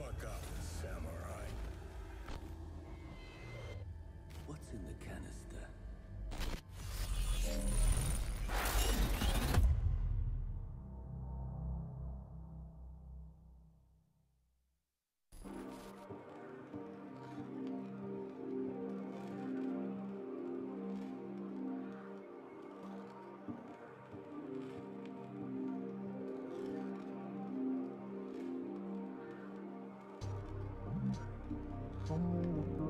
fuck up,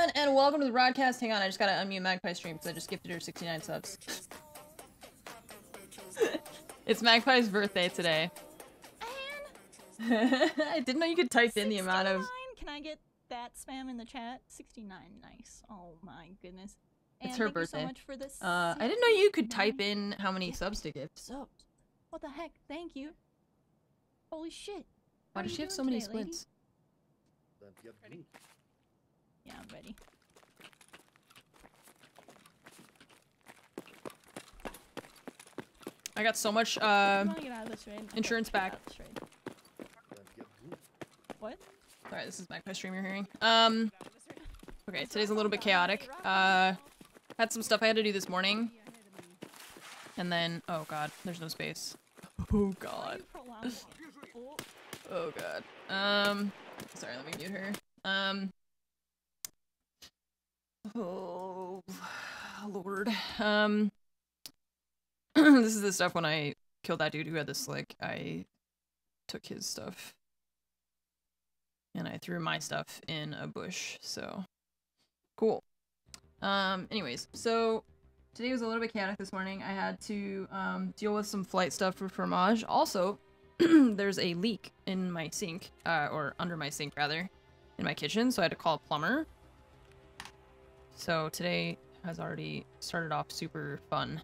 everyone, and welcome to the broadcast. Hang on, I just gotta unmute Magpie stream because I just gifted her 69 subs. it's Magpie's birthday today. I didn't know you could type in the amount of. 69? Can I get that spam in the chat? 69, nice. Oh my goodness. It's And her thank you birthday. so much for this. Uh, I didn't know you could type in how many subs to give. subs. What the heck? Thank you. Holy shit. Why does she have so many today, lady? splits? Yeah, I'm ready. I got so much uh wanna get out of this raid. I insurance back. out of this raid. What? Sorry, this is my stream you're hearing. Um Okay, today's a little bit chaotic. Uh had some stuff I had to do this morning. And then oh god, there's no space. Oh god. Oh, Oh god. Um sorry, let me mute her. Um Oh Lord. Um This is the stuff when I killed that dude who had the slick. I took his stuff. And I threw my stuff in a bush, so cool. Um anyways, so today was a little bit chaotic this morning. I had to um deal with some flight stuff for Fromage. Also, there's a leak in my sink, uh, or under my sink rather, in my kitchen, so I had to call a plumber. So today has already started off super fun.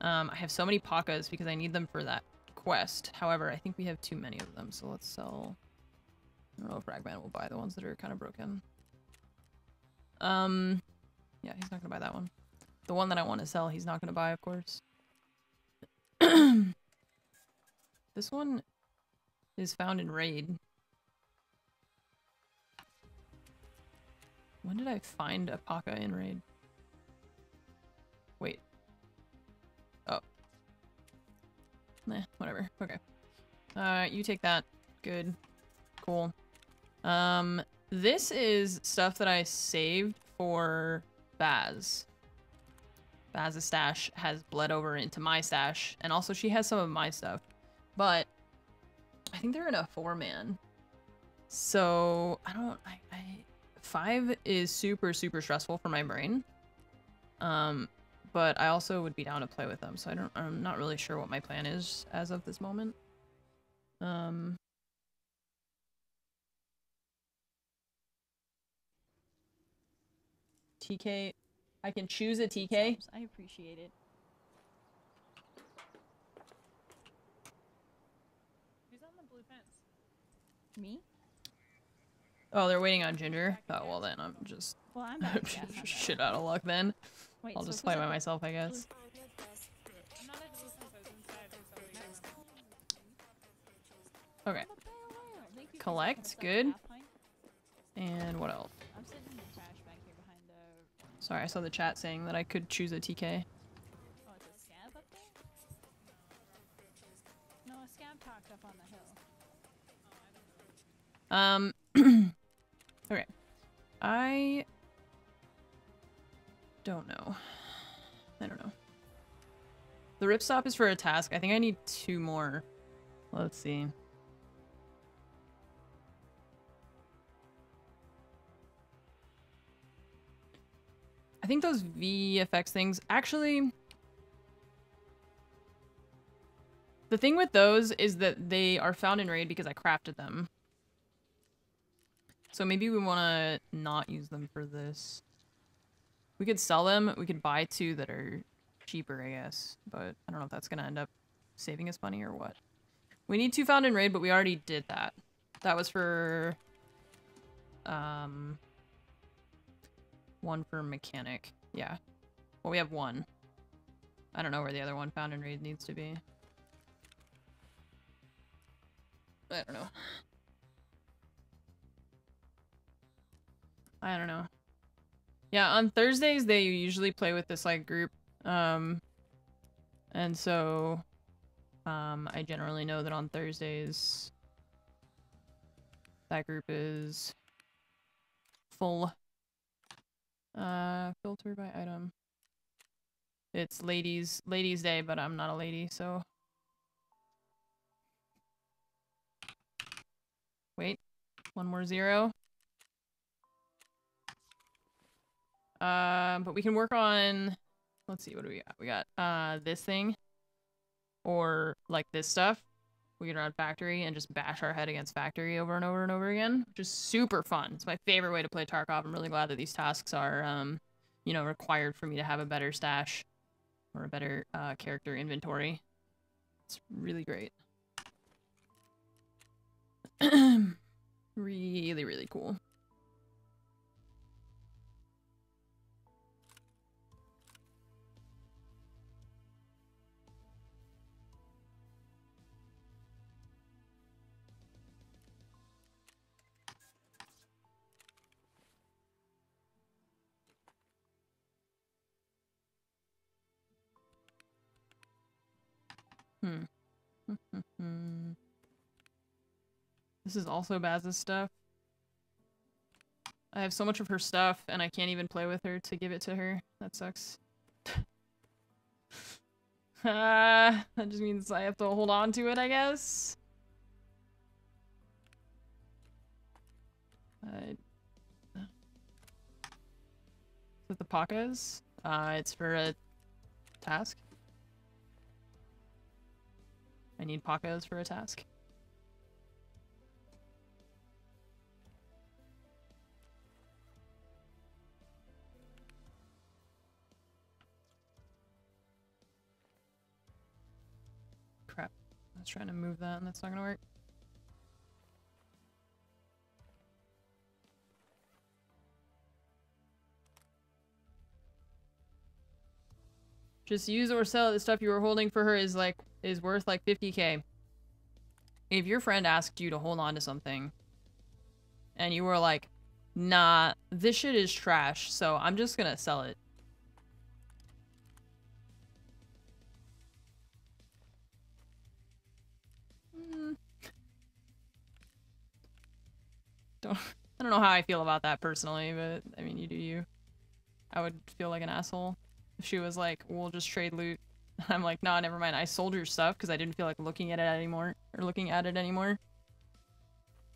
Um, I have so many pacas because I need them for that quest. However, I think we have too many of them, so let's sell. I don't know if Ragman will buy the ones that are kind of broken. Um, yeah, he's not gonna buy that one. The one that I want to sell, he's not gonna buy, of course. This one is found in Raid. When did I find a Paca in Raid? Wait. Oh. Nah, whatever. Okay. Uh, you take that. Good. Cool. Um, this is stuff that I saved for Baz. Baz's stash has bled over into my stash, and also she has some of my stuff. But I think they're in a four man. So I don't I, I five is super super stressful for my brain. Um but I also would be down to play with them, so I don't I'm not really sure what my plan is as of this moment. Um TK I can choose a TK. I appreciate it. Who's on the blue? Me? Oh, they're waiting on Ginger. Oh well then I'm just Well, I'm shit out of luck then. Wait, I'll so just play by myself, I guess. I'm not at the blue fence. I was inside. So next. Okay. Bale Whale, thank you for Collect, good. And what else? I'm sitting in the trash back here behind the. Sorry, I saw the chat saying that I could choose a TK. It's a scav up there? No, a scav talked up on the hill. Um Okay. I don't know. I don't know. The ripstop is for a task. I think I need two more. Let's see. I think those VFX things actually The thing with those is that they are found in raid because I crafted them. So maybe we want to not use them for this. We could sell them. We could buy two that are cheaper, I guess. But I don't know if that's going to end up saving us money or what. We need two found in raid, but we already did that. That was for... Um... One for mechanic. Yeah. Well, we have one. I don't know where the other one found in raid needs to be. I don't know. I don't know. Yeah, on Thursdays they usually play with this like group. Um and so um I generally know that on Thursdays that group is full. Uh filter by item. It's ladies ladies day, but I'm not a lady, so Wait. One more zero. Um, but we can work on, let's see, what do we got? We got, uh, this thing. Or, like, this stuff. We can run factory and just bash our head against factory over and over and over again, which is super fun. It's my favorite way to play Tarkov. I'm really glad that these tasks are, um, you know, required for me to have a better stash or a better, uh, character inventory. It's really great. Really, really cool. Hmm. this is also Baz's stuff. I have so much of her stuff, and I can't even play with her to give it to her. That sucks. Ah, that just means I have to hold on to it, I guess. I... Is it the Pacas? Uh, it's for a task. I need Pacas for a task. Crap. I was trying to move that and that's not gonna work. Just use or sell. The stuff you were holding for her is like is worth like 50k. If your friend asked you to hold on to something and you were like, nah, this shit is trash, so I'm just gonna sell it. Mm. Don't I don't know how I feel about that personally, but I mean you do you. I would feel like an asshole if she was like, we'll just trade loot. I'm like, nah, never mind. I sold your stuff because I didn't feel like looking at it anymore or looking at it anymore.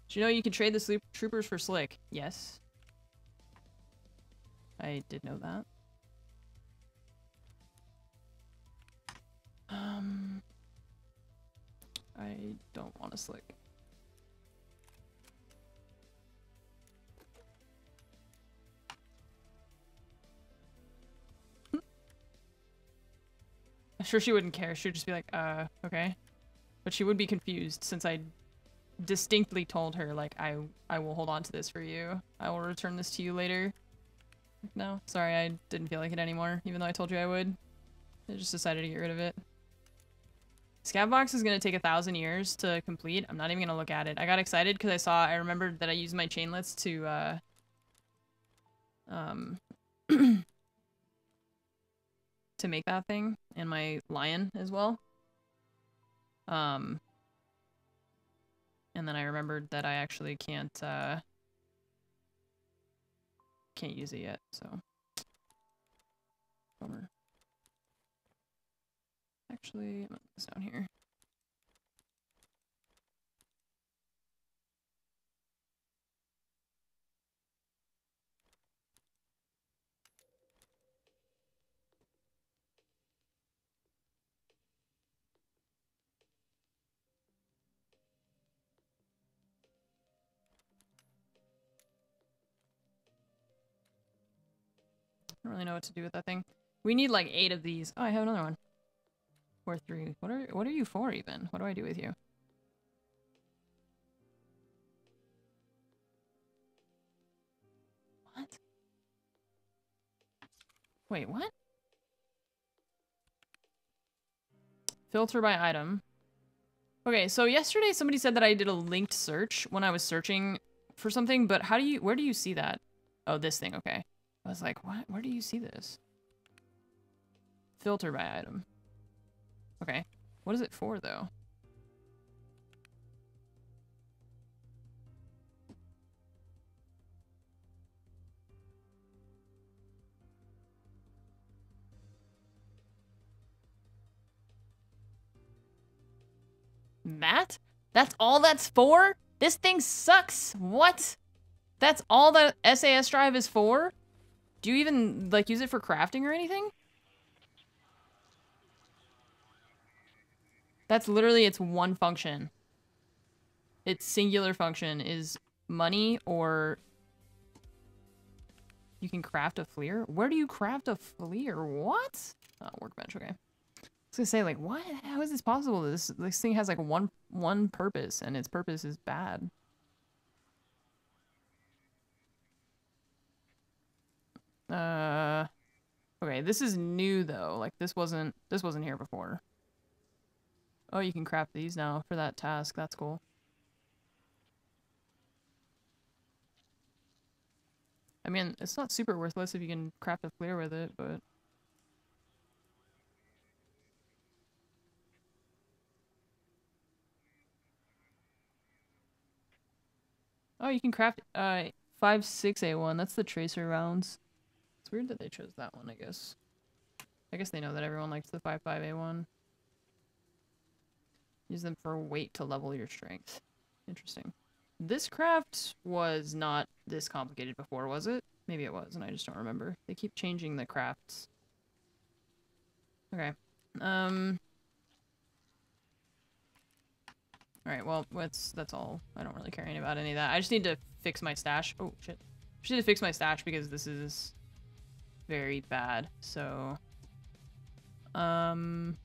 Do you know you can trade the sleep troopers for slick? Yes. I did know that. Um, I don't want a slick. I'm sure she wouldn't care. She'd just be like, uh, okay. But she would be confused since I distinctly told her, like, I, I will hold on to this for you. I will return this to you later. No, sorry, I didn't feel like it anymore, even though I told you I would. I just decided to get rid of it. Scavbox is going to take a thousand years to complete. I'm not even going to look at it. I got excited because I saw, I remembered that I used my chainlets to, uh, um, to make that thing and my lion as well. Um, and then I remembered that I actually can't, uh, can't use it yet, so. Bummer. Actually, I'm down here. Really know what to do with that thing. We need like eight of these. Oh, I have another one. Or three. What are what are you for even? What do I do with you? What? Wait, what? Filter by item. Okay, so yesterday somebody said that I did a linked search when I was searching for something, but how do you, where do you see that? Oh, this thing, okay. I was like, what? Where do you see this? Filter by item. Okay. What is it for, though? That? That's all that's for? This thing sucks. What? That's all that SAS drive is for? Do you even, like, use it for crafting or anything? That's literally its one function. Its singular function is money or... You can craft a flare? Where do you craft a flare? What? Oh, workbench, okay. I was gonna say, like, what? How is this possible? This this thing has, like, one one purpose, and its purpose is bad. Okay, this is new though. Like this wasn't this wasn't here before. Oh, you can craft these now for that task. That's cool. I mean, it's not super worthless if you can craft a flare with it, but Oh, you can craft uh five six A one. That's the tracer rounds. It's weird that they chose that one, I guess. I guess they know that everyone likes the five five A one. Use them for weight to level your strength. Interesting. This craft was not this complicated before, was it? Maybe it was, and I just don't remember. They keep changing the crafts. Okay. Um. Alright, well, that's, that's all. I don't really care about any of that. I just need to fix my stash. Oh, shit. just need to fix my stash because this is very bad, so... Um...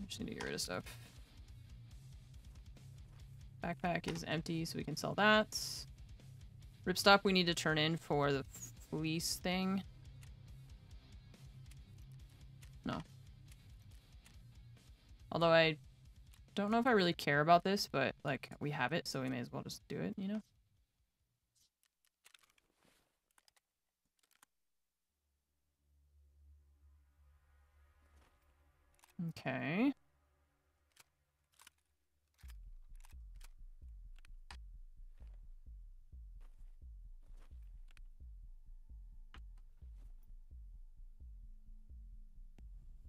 I just need to get rid of stuff. Backpack is empty, so we can sell that. Ripstop we need to turn in for the fleece thing. No. Although I don't know if I really care about this, but like we have it, so we may as well just do it, you know? Okay.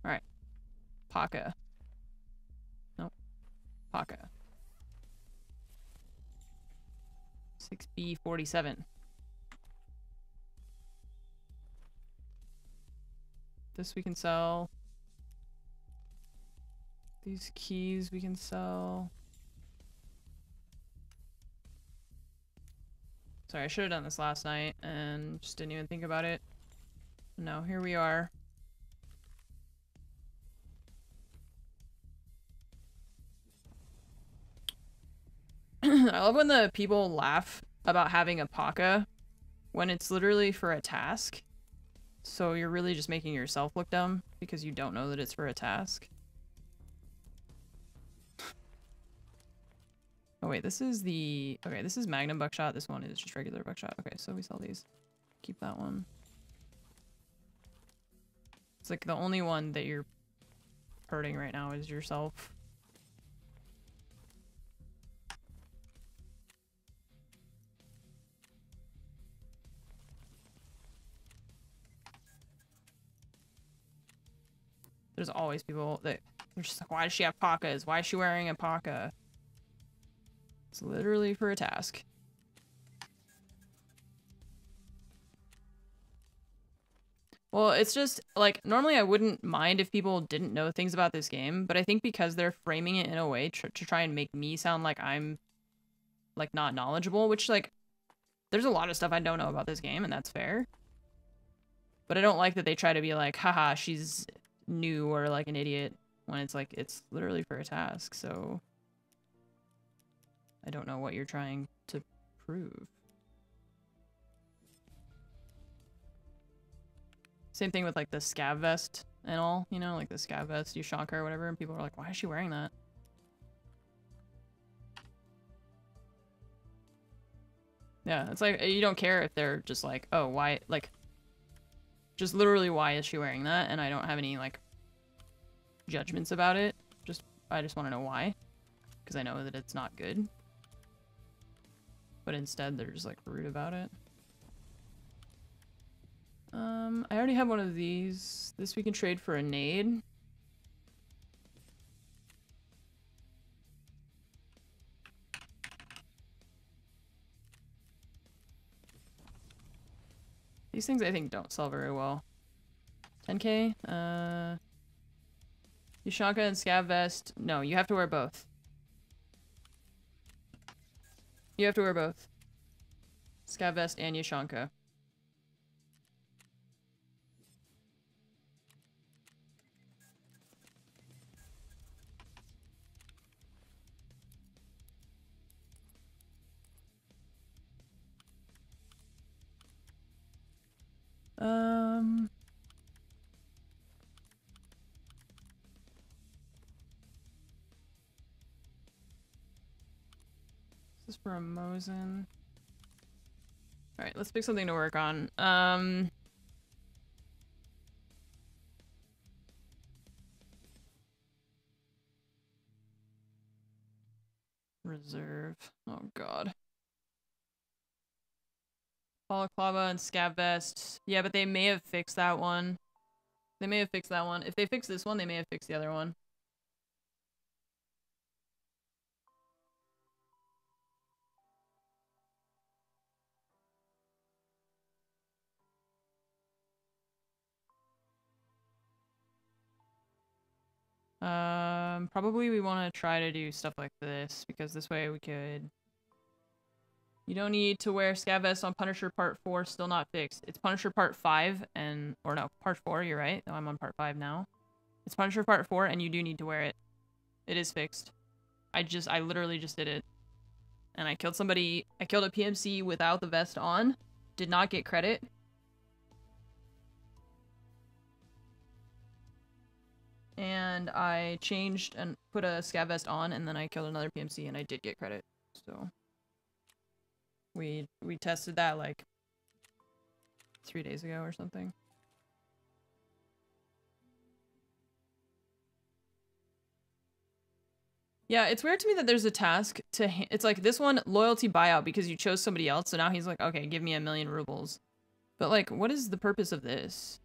Alright. Paca. Paca. 6B47. This we can sell. These keys we can sell. Sorry, I should have done this last night and just didn't even think about it. No, here we are. I love when the people laugh about having a Paca when it's literally for a task. So you're really just making yourself look dumb because you don't know that it's for a task. Oh wait, this is the... Okay, this is Magnum Buckshot. This one is just regular Buckshot. Okay, so we sell these. Keep that one. It's like the only one that you're hurting right now is yourself. There's always people that are just like, why does she have pacas? Why is she wearing a paca? It's literally for a task. Well, it's just, like, normally I wouldn't mind if people didn't know things about this game, but I think because they're framing it in a way tr to try and make me sound like I'm, like, not knowledgeable, which, like, there's a lot of stuff I don't know about this game, and that's fair. But I don't like that they try to be like, haha, she's new or like an idiot when it's like it's literally for a task so I don't know what you're trying to prove. Same thing with like the scav vest and all you know like the scav vest Ushanka or whatever and people are like why is she wearing that? Yeah it's like you don't care if they're just like oh why like just literally why is she wearing that? And I don't have any like judgments about it. Just I just want to know why. Because I know that it's not good. But instead they're just like rude about it. Um, I already have one of these. This we can trade for a nade. These things I think don't sell very well. 10k? Uh, Ushanka and Scav Vest. No, you have to wear both. You have to wear both. Scav Vest and Ushanka. Mosin. Alright, let's pick something to work on. Um Reserve. Oh god. Balaclava and Scav Vest. Yeah, but they may have fixed that one. They may have fixed that one. If they fix this one, they may have fixed the other one. Um, probably we want to try to do stuff like this because this way we could. You don't need to wear Scav Vest on Punisher Part 4, still not fixed. It's Punisher Part 5 and, or no, Part 4, you're right. No, I'm on Part 5 now. It's Punisher Part 4 and you do need to wear it. It is fixed. I just, I literally just did it. And I killed somebody, I killed a PMC without the vest on. Did not get credit. And I changed and put a scav vest on, and then I killed another PMC, and I did get credit. So we we tested that like three days ago or something. Yeah, it's weird to me that there's a task to. It's like this one loyalty buyout because you chose somebody else, so now he's like, okay, give me a million rubles. But like, what is the purpose of this?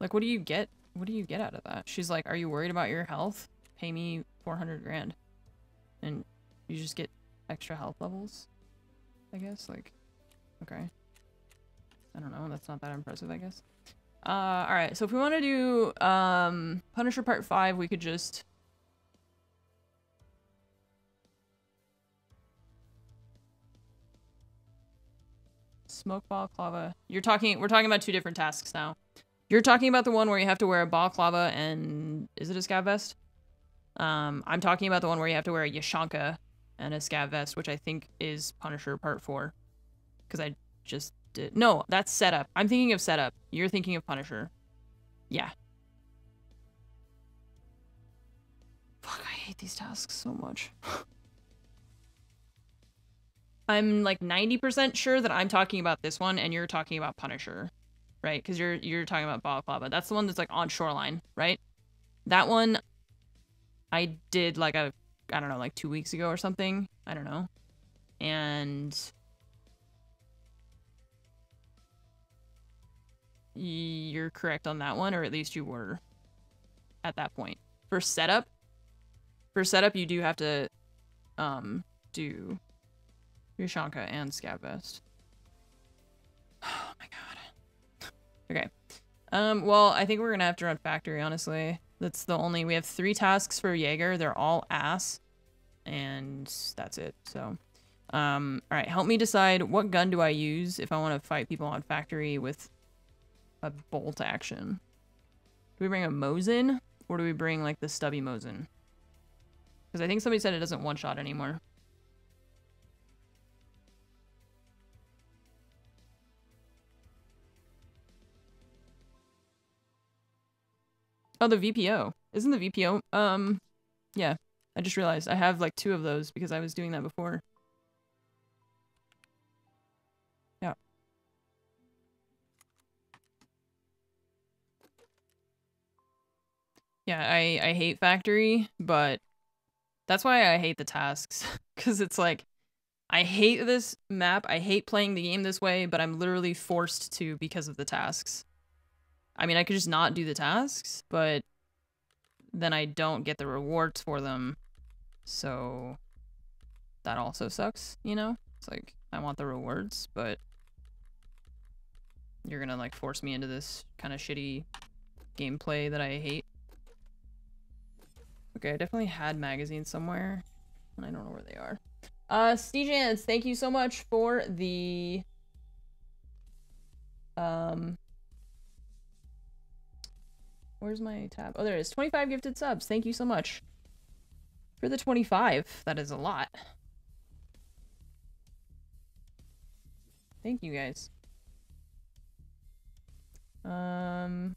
Like, what do you get? What do you get out of that? She's like, are you worried about your health? Pay me 400 grand. And you just get extra health levels? I guess, like, okay. I don't know, that's not that impressive, I guess. Uh, alright, so if we want to do, um, Punisher Part 5, we could just... Smoke balaclava. You're talking, we're talking about two different tasks now. You're talking about the one where you have to wear a balaclava and is it a scav vest? Um, I'm talking about the one where you have to wear a Ushanka and a scav vest, which I think is Punisher Part 4. Because I just did. No, that's setup. I'm thinking of setup. You're thinking of Punisher. Yeah. Fuck, I hate these tasks so much. I'm like 90% sure that I'm talking about this one and you're talking about Punisher right? Because you're you're talking about balaclava. That's the one that's like on shoreline, right? That one I did like a I don't know, like two weeks ago or something. I don't know. And you're correct on that one, or at least you were at that point. For setup, for setup, you do have to um do your Shanka and Scav Vest. Oh my god. Okay. Um, well, I think we're gonna have to run factory, honestly. That's the only- we have three tasks for Jaeger. They're all ass. And that's it, so. Um, alright, help me decide what gun do I use if I want to fight people on factory with a bolt action. Do we bring a Mosin? Or do we bring, like, the stubby Mosin? Because I think somebody said it doesn't one-shot anymore. Oh, the VPO. Isn't the VPO? Um, yeah. I just realized I have like two of those because I was doing that before. Yeah. Yeah, I, I hate factory, but that's why I hate the tasks. Because it's like, I hate this map. I hate playing the game this way, but I'm literally forced to because of the tasks. I mean, I could just not do the tasks, but then I don't get the rewards for them. So that also sucks, you know? It's like, I want the rewards, but you're gonna like force me into this kind of shitty gameplay that I hate. Okay, I definitely had magazines somewhere, and I don't know where they are. Uh, Stejans, thank you so much for the um Where's my tab? Oh, there it is. 25 gifted subs. Thank you so much. For the 25. That is a lot. Thank you, guys. Um...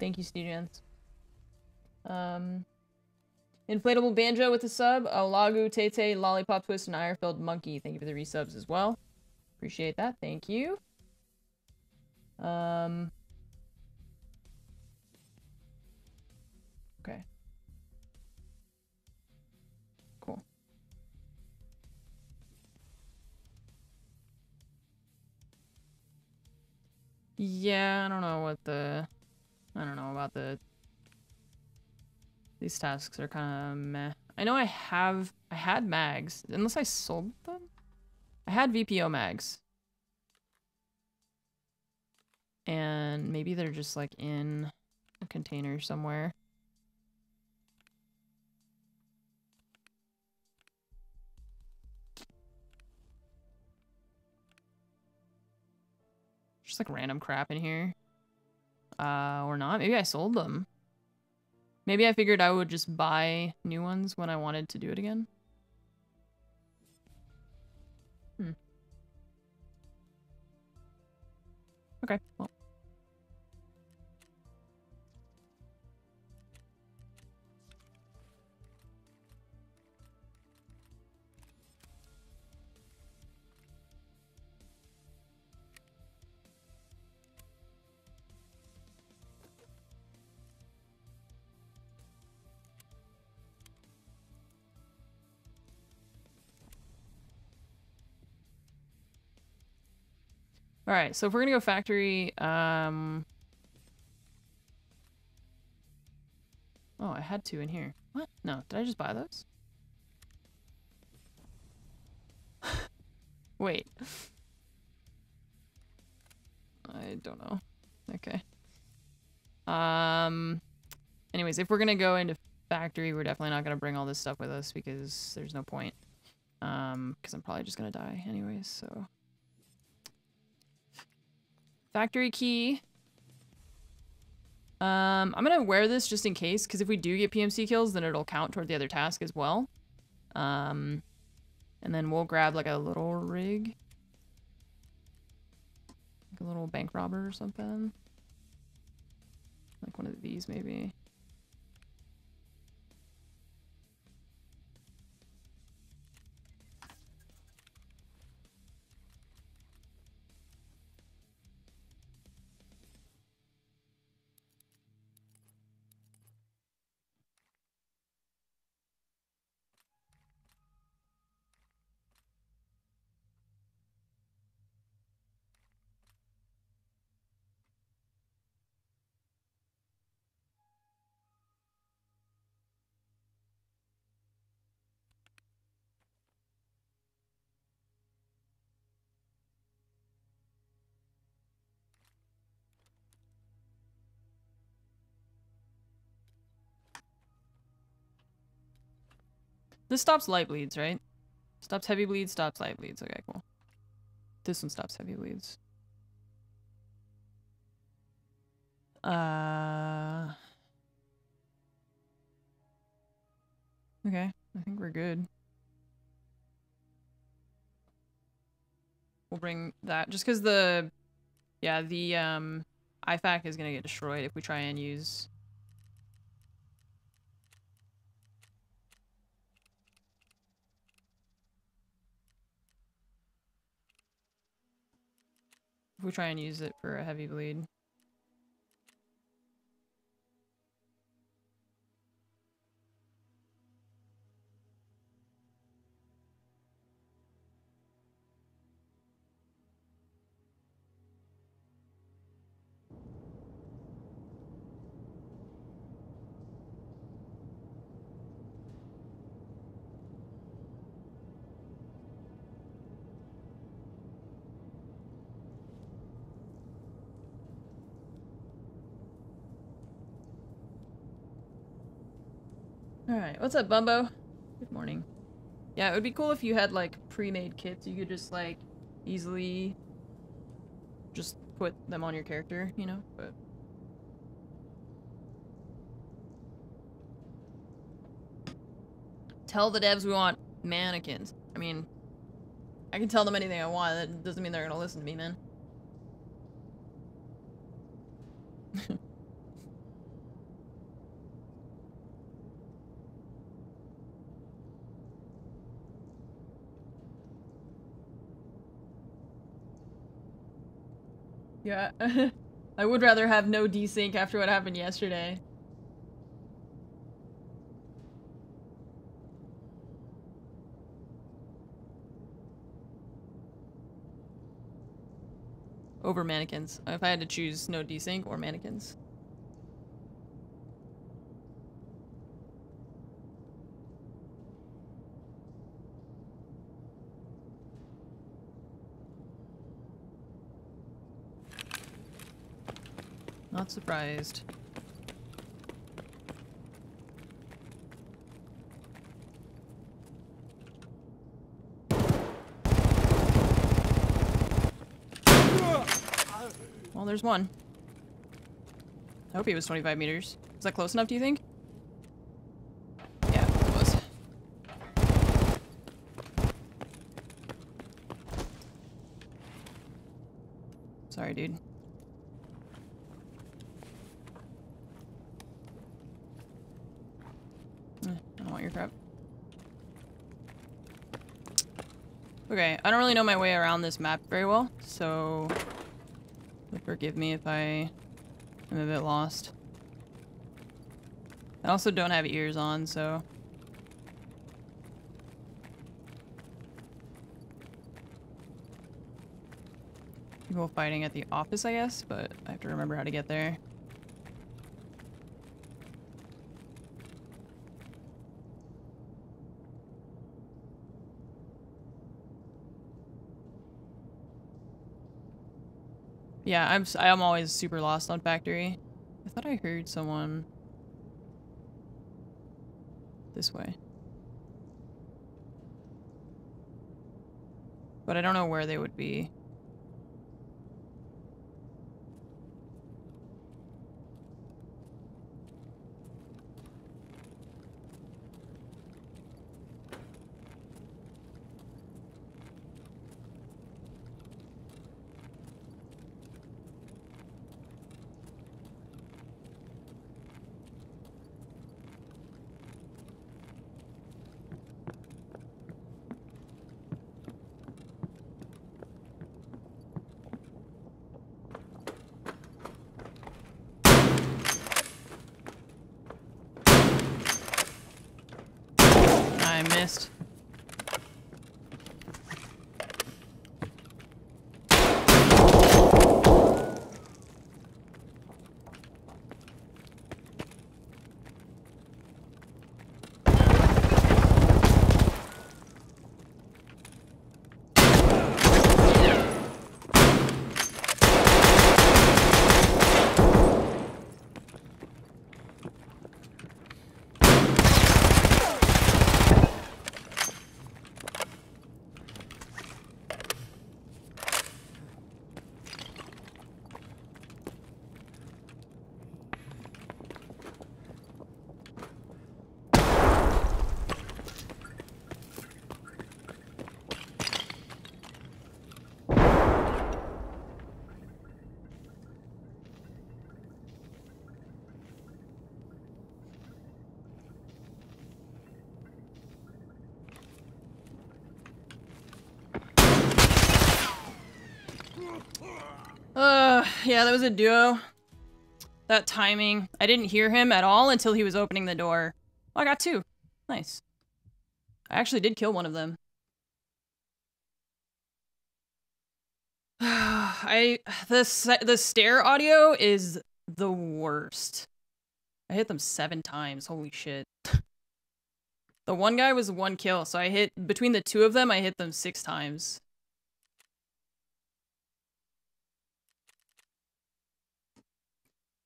Thank you, Stejans. Um, inflatable banjo with the sub. Olagu, Tete, Lollipop Twist, and Irefilled Monkey. Thank you for the resubs as well. Appreciate that. Thank you. Um. Okay. Cool. Yeah, I don't know what the... I don't know about the... These tasks are kind of meh. I know I have... I had mags. Unless I sold them? I had VPO mags. And maybe they're just like in a container somewhere. Just like random crap in here. Uh, or not. Maybe I sold them. Maybe I figured I would just buy new ones when I wanted to do it again. Hmm. Okay, well. All right, so if we're gonna go factory, um, oh, I had two in here. What? No, did I just buy those? Wait. I don't know. Okay. Um. Anyways, if we're gonna go into factory, we're definitely not gonna bring all this stuff with us because there's no point. Um, because I'm probably just gonna die anyways. So. Factory key. Um, I'm gonna wear this just in case, because if we do get PMC kills, then it'll count toward the other task as well. Um, and then we'll grab like a little rig. Like a little bank robber or something. Like one of these maybe. This stops light bleeds, right? Stops heavy bleeds, stops light bleeds. Okay, cool. This one stops heavy bleeds. Uh... Okay, I think we're good. We'll bring that, just because the, yeah, the um, IFAK is gonna get destroyed if we try and use If we try and use it for a heavy bleed. Alright, what's up, Bumbo? Good morning. Yeah, it would be cool if you had, like, pre-made kits. You could just, like, easily just put them on your character, you know? But... Tell the devs we want mannequins. I mean, I can tell them anything I want. That doesn't mean they're gonna listen to me, man. Yeah. I would rather have no desync after what happened yesterday. Over mannequins. If I had to choose no desync or mannequins. Surprised. Well, there's one. I hope he was 25 meters. Is that close enough, do you think? Yeah, it was. Sorry, dude. Eh, I don't want your crap. Okay, I don't really know my way around this map very well, so forgive me if I am a bit lost. I also don't have ears on, so... People fighting at the office, I guess, but I have to remember how to get there. Yeah, I'm I'm always super lost on factory. I thought I heard someone this way. But I don't know where they would be. I missed. Uh, yeah, that was a duo. That timing. I didn't hear him at all until he was opening the door. Oh, I got two. Nice. I actually did kill one of them. I the the stair audio is the worst. I hit them seven times. Holy shit. the one guy was one kill, so I hit between the two of them. I hit them six times.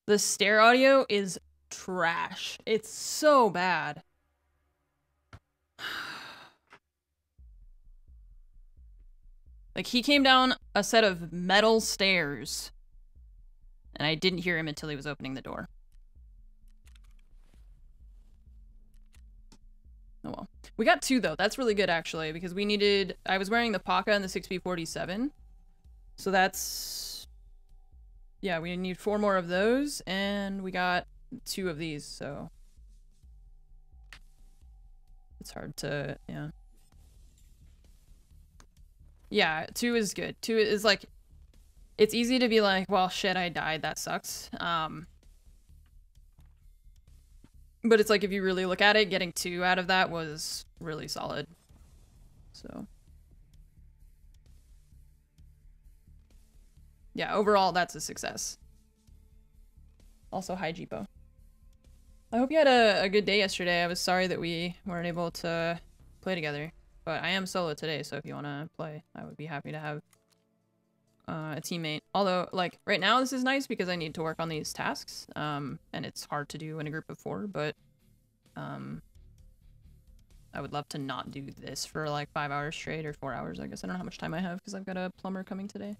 The stair audio is trash. It's so bad. Like he came down a set of metal stairs and I didn't hear him until he was opening the door. Oh well. We got two though. That's really good actually because we needed I was wearing the Paca and the 6B47. So that's yeah, we need four more of those, and we got two of these, so it's hard to yeah. Yeah, two is good. Two is like it's easy to be like, well, shit, I died. That sucks. Um, but it's like if you really look at it, getting two out of that was really solid. So. Yeah, overall, that's a success. Also, hi, Jeepo. I hope you had a, a good day yesterday. I was sorry that we weren't able to play together. But I am solo today, so if you want to play, I would be happy to have uh, a teammate. Although, like, right now this is nice because I need to work on these tasks, um, and it's hard to do in a group of four, but um, I would love to not do this for like five hours straight or four hours, I guess. I don't know how much time I have because I've got a plumber coming today.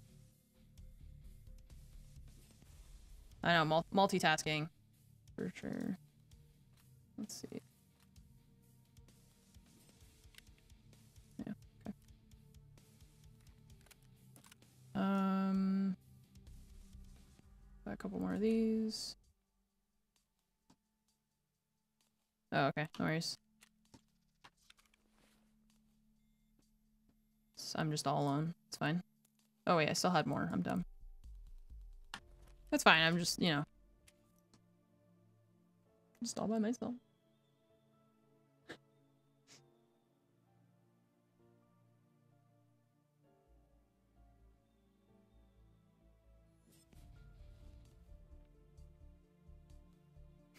I know, mul multitasking, for sure. Let's see. Yeah, okay. Um, a couple more of these. Oh, okay, no worries. So I'm just all alone. It's fine. Oh wait, I still had more. I'm dumb. That's fine. I'm just, you know, just all by myself.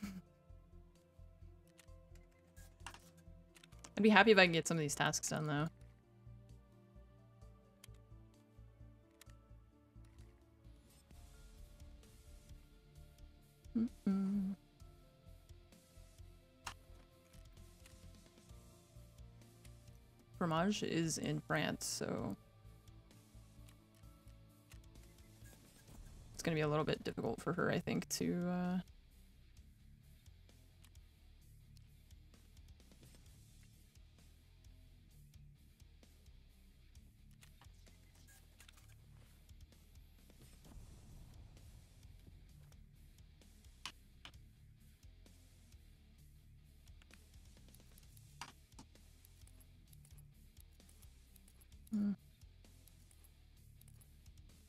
I'd be happy if I can get some of these tasks done though. Fromage is in France, so it's gonna be a little bit difficult for her, I think, to uh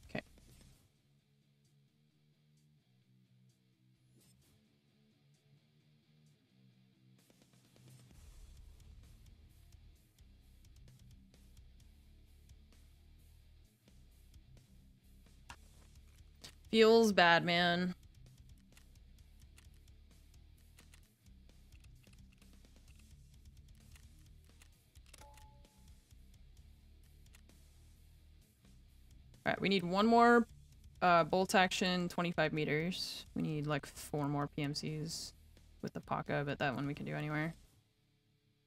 Okay. Feels bad, man. Alright, we need one more uh, bolt action, 25 meters. We need like four more PMCs with the Paca, but that one we can do anywhere.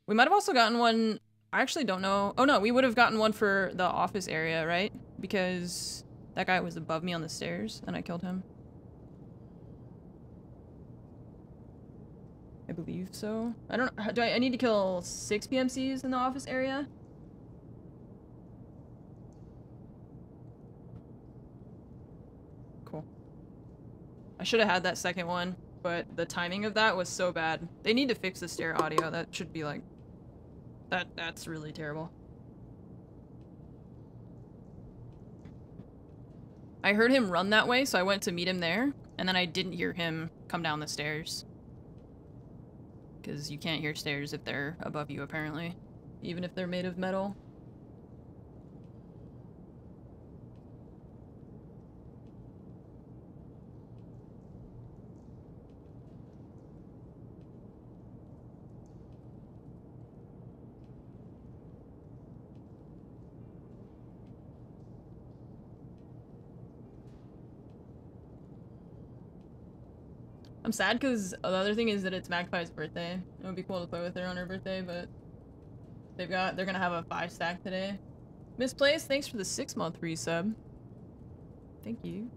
We might have also gotten one... I actually don't know. Oh no, we would have gotten one for the office area, right? Because that guy was above me on the stairs and I killed him. I believe so. I don't know. Do I, I need to kill six PMCs in the office area? I should have had that second one, but the timing of that was so bad. They need to fix the stair audio. That should be like... That That's really terrible. I heard him run that way, so I went to meet him there, and then I didn't hear him come down the stairs. Because you can't hear stairs if they're above you, apparently. Even if they're made of metal. I'm sad because the other thing is that it's Magpie's birthday. It would be cool to play with her on her birthday, but they've got they're gonna have a five stack today. Misplaced, thanks for the six month resub. Thank you.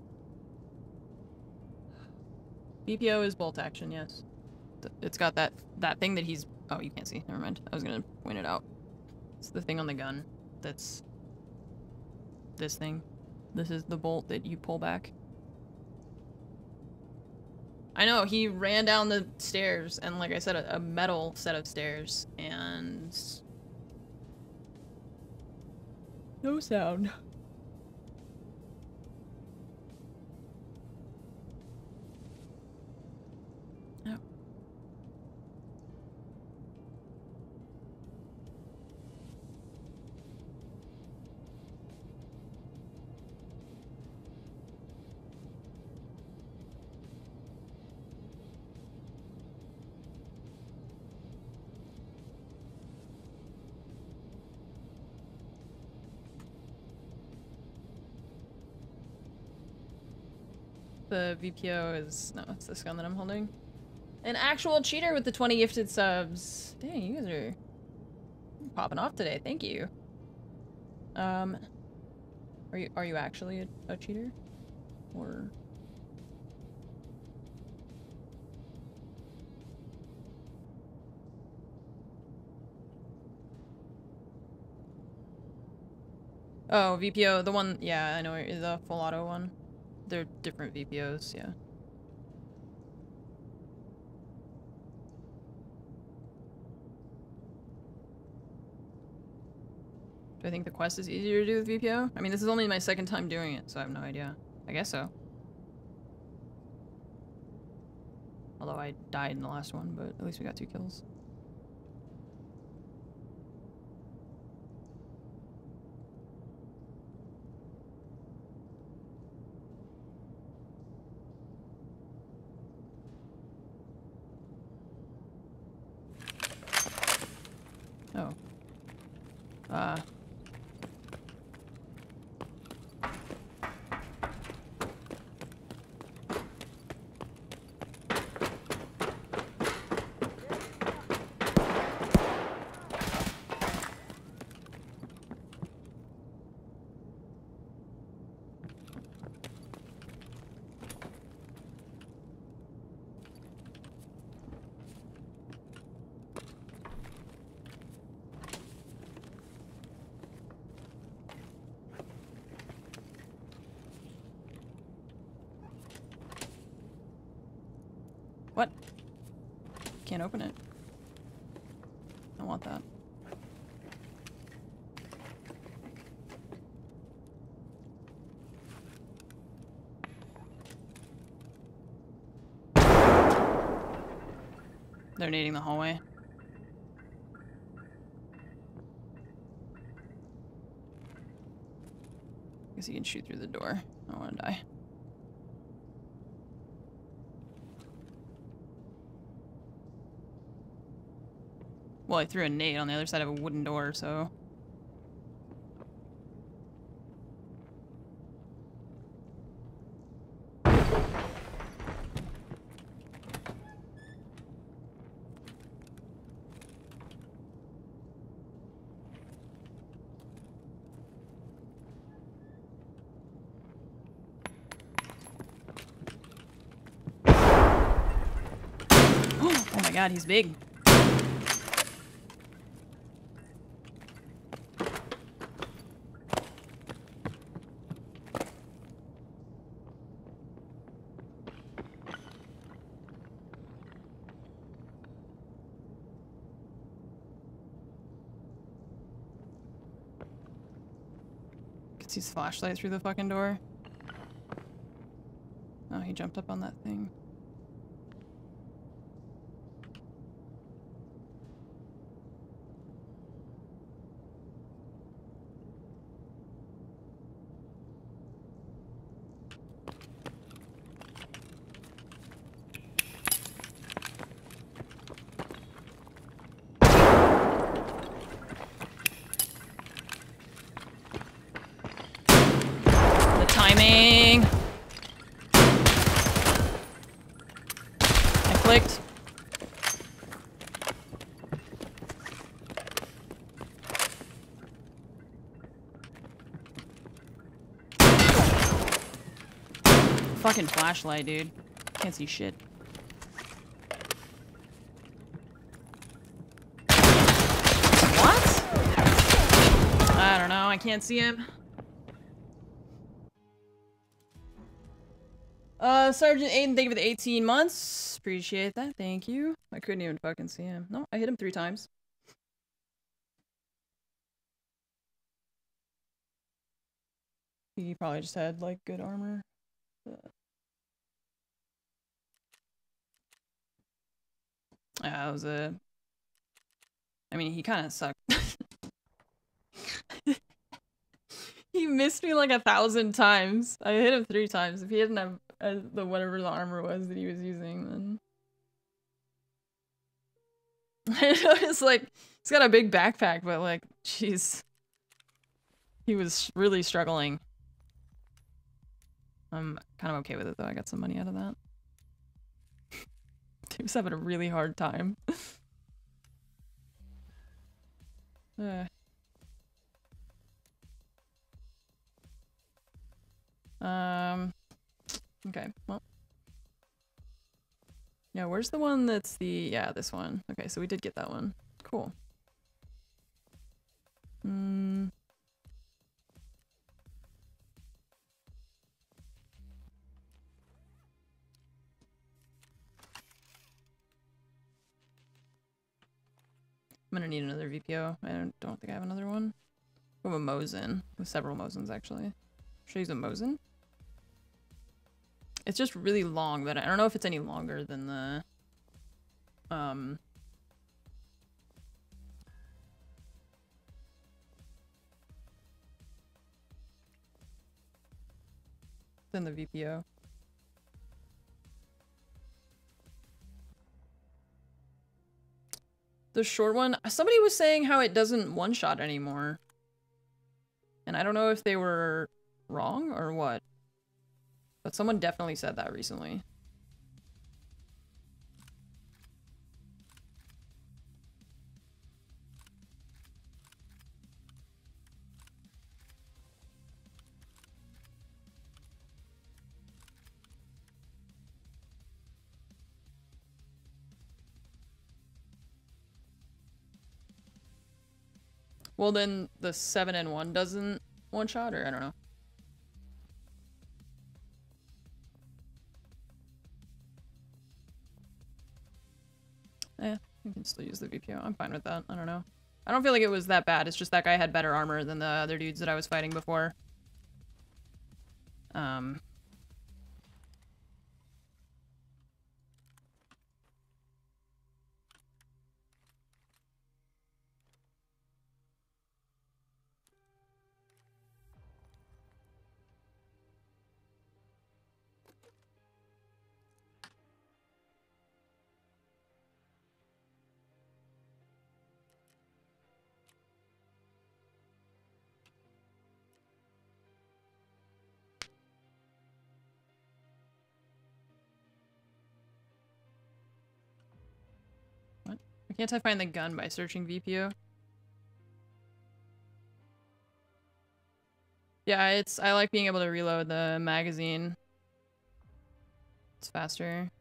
VPO is bolt action, yes. It's got that that thing that he's oh you can't see. Never mind. I was gonna point it out. It's the thing on the gun. That's this thing. This is the bolt that you pull back. I know, he ran down the stairs, and like I said, a, a metal set of stairs, and... No sound. The VPO is no, it's this gun that I'm holding. An actual cheater with the 20 gifted subs. Dang, you guys are popping off today. Thank you. Um, are you are you actually a, a cheater, or? Oh, VPO, the one, yeah, I know, the full auto one. They're different VPOs, yeah. Do I think the quest is easier to do with VPO? I mean, this is only my second time doing it, so I have no idea. I guess so. Although I died in the last one, but at least we got two kills. Oh. Uh. What? Can't open it. I want that. They're nading the hallway. I Guess he can shoot through the door. I don't want to die. Well, I threw a nade on the other side of a wooden door, so... oh my god, he's big. His flashlight through the fucking door. Oh, he jumped up on that thing. The timing. I clicked. Fucking flashlight, dude. Can't see shit. What? I don't know. I can't see him. Uh, Sergeant Aiden, thank you for the 18 months. Appreciate that. Thank you. I couldn't even fucking see him. No, I hit him three times. He probably just had, like, good armor. but- Yeah, that was a... I mean, he kind of sucked. he missed me like a thousand times. I hit him three times. If he didn't have uh, the whatever the armor was that he was using, then I it's like he's got a big backpack, but like, jeez, he was really struggling. I'm kind of okay with it though. I got some money out of that. Team's having a really hard time. Uh. Um. Okay. Well. Yeah. Where's the one that's the yeah this one? Okay, so we did get that one. Cool. Hmm. I'm gonna need another VPO. I don't, don't think I have another one. I have a Mosin. With several Mosins, actually. Should I use a Mosin? It's just really long, but I don't know if it's any longer than the... Um... Than the VPO. The short one, somebody was saying how it doesn't one-shot anymore. And I don't know if they were wrong or what. But someone definitely said that recently. Well, then the 7 and 1 doesn't one shot, or I don't know. Eh, you can still use the VPO. I'm fine with that. I don't know. I don't feel like it was that bad. It's just that guy had better armor than the other dudes that I was fighting before. Um. Can't I find the gun by searching VPO? Yeah, it's I like being able to reload the magazine. It's faster.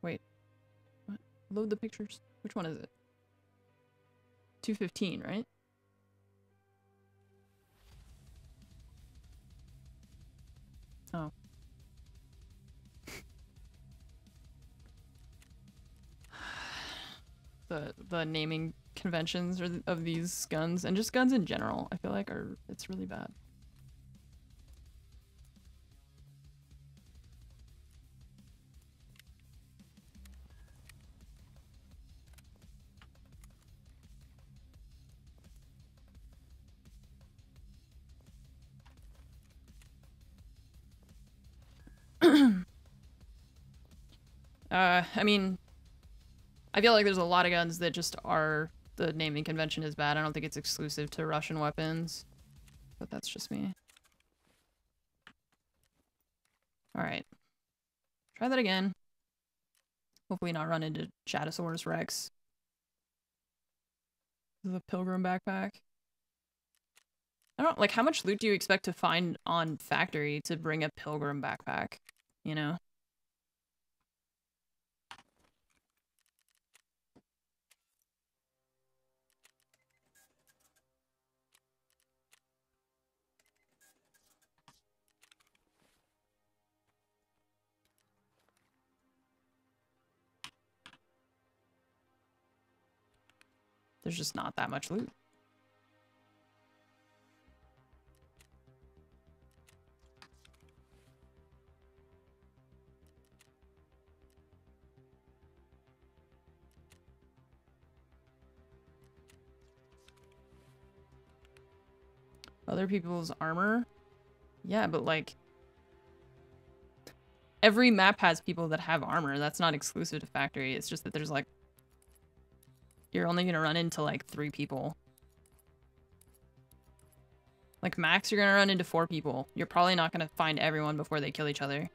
Wait. What? Load the pictures. Which one is it? 215, right? Oh. The the naming conventions or of these guns and just guns in general, I feel like are it's really bad. uh, I mean, I feel like there's a lot of guns that just are the naming convention is bad. I don't think it's exclusive to Russian weapons, but that's just me. All right, try that again. Hopefully not run into Chadosaurus Rex. The Pilgrim backpack. I don't like how much loot do you expect to find on factory to bring a Pilgrim backpack? You know. There's just not that much loot. Other people's armor? Yeah, but like... Every map has people that have armor. That's not exclusive to factory. It's just that there's like you're only gonna run into like three people. Like max, you're gonna run into four people. You're probably not gonna find everyone before they kill each other.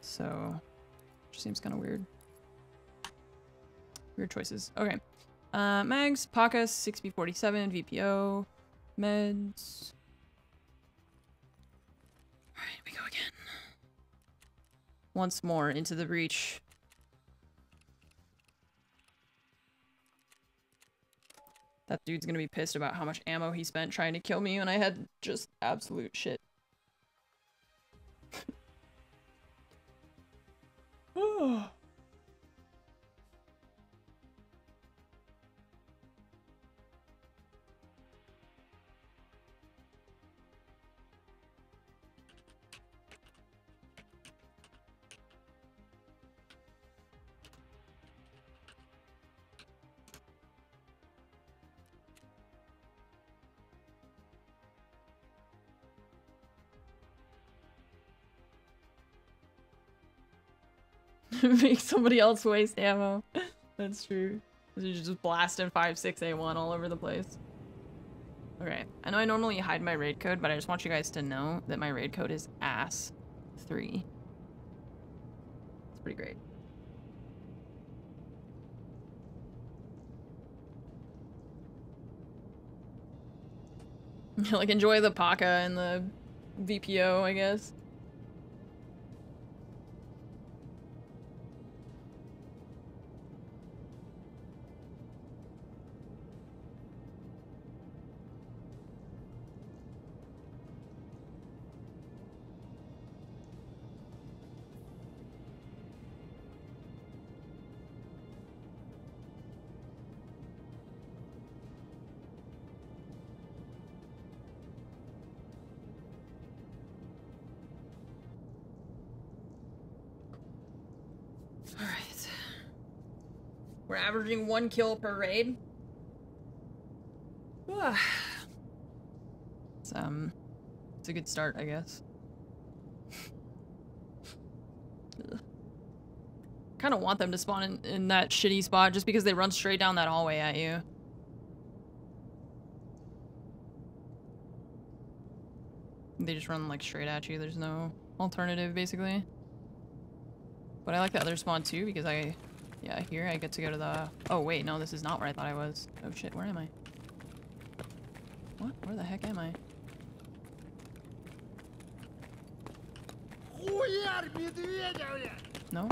So, which seems kind of weird. Weird choices. Okay. Uh, mags, Paca, 6B47, VPO, meds. Alright, we go again. Once more into the breach. That dude's gonna be pissed about how much ammo he spent trying to kill me when I had just absolute shit. Make somebody else waste ammo. That's true. You're just blasting 5, 6, A1 all over the place. Okay. I know I normally hide my raid code, but I just want you guys to know that my raid code is ASS3. It's pretty great. like, enjoy the Paca and the VPO, I guess. Averaging one kill per raid. It's, um, it's a good start, I guess. kind of want them to spawn in, in that shitty spot just because they run straight down that hallway at you. They just run like straight at you. There's no alternative, basically. But I like the other spawn too because I, yeah, here I get to go to the... Oh, wait, no, this is not where I thought I was. Oh, shit, where am I? What? Where the heck am I? No?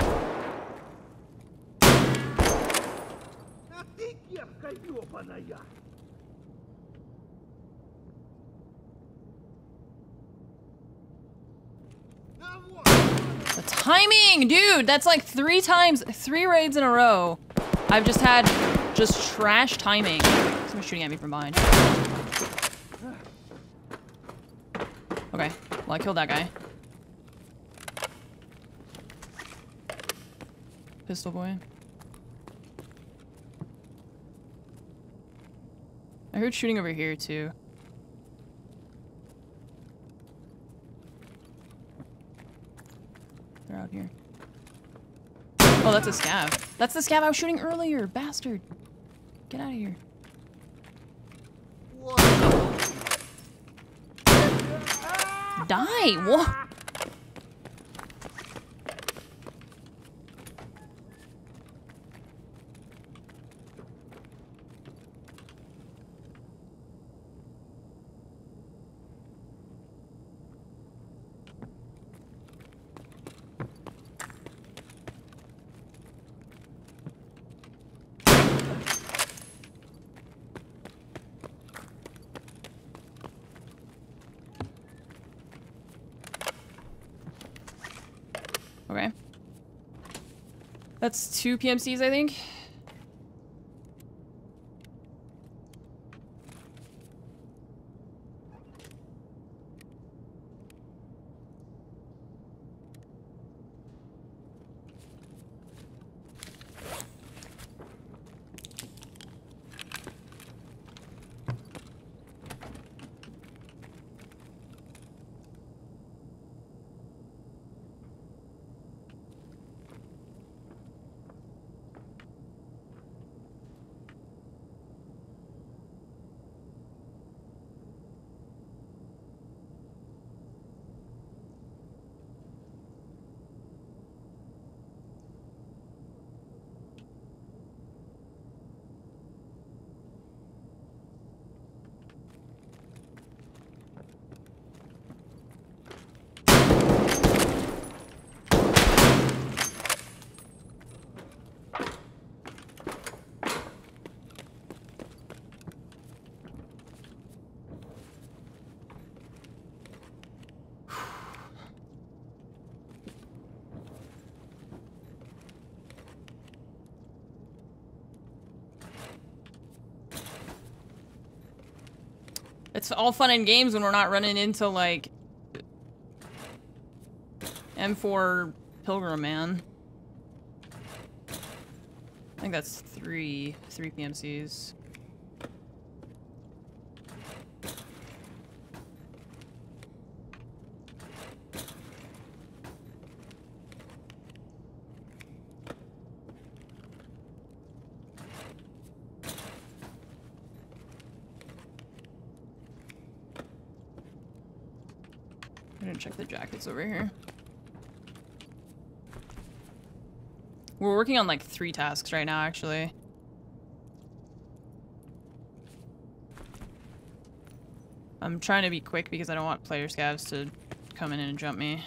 Now what? The timing! Dude, that's like three times, three raids in a row. I've just had just trash timing. Someone's shooting at me from behind. Okay, well I killed that guy. Pistol boy. I heard shooting over here too. They're out here. Oh, that's a scav. That's the scav I was shooting earlier, bastard. Get out of here. Die! What? That's two PMCs, I think. All fun and games when we're not running into like M4 Pilgrim Man. I think that's three, three PMCs. I'm gonna check the jackets over here. We're working on like three tasks right now, actually. I'm trying to be quick because I don't want player scavs to come in and jump me.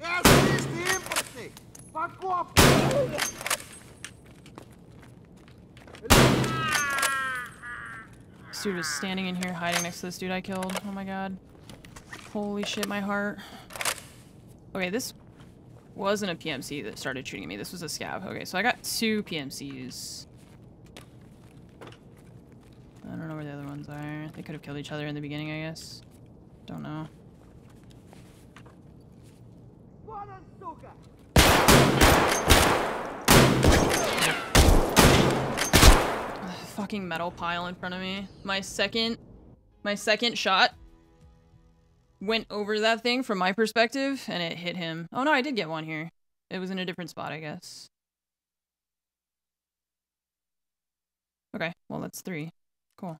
Yes, please, the empathy! Fuck off! This dude was standing in here hiding next to this dude I killed. Oh my god. Holy shit, my heart. Okay, this wasn't a PMC that started shooting at me. This was a scav. Okay, so I got two PMCs. I don't know where the other ones are. They could have killed each other in the beginning, I guess. Don't know fucking metal pile in front of me. My second, my second shot went over that thing from my perspective and it hit him. Oh no, I did get one here. It was in a different spot, I guess. Okay, well that's three. Cool.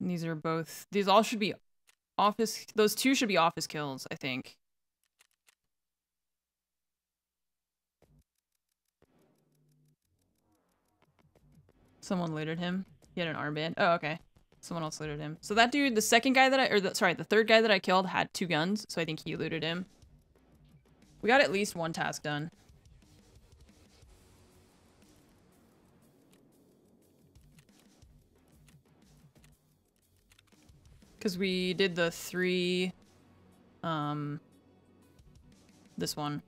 And these are both, these all should be office, those two should be office kills, I think. Someone looted him. He had an armband. Oh, okay. Someone else looted him. So that dude, the second guy that I, or the, sorry, the third guy that I killed had two guns, so I think he looted him. We got at least one task done. Because we did the three, um, this one.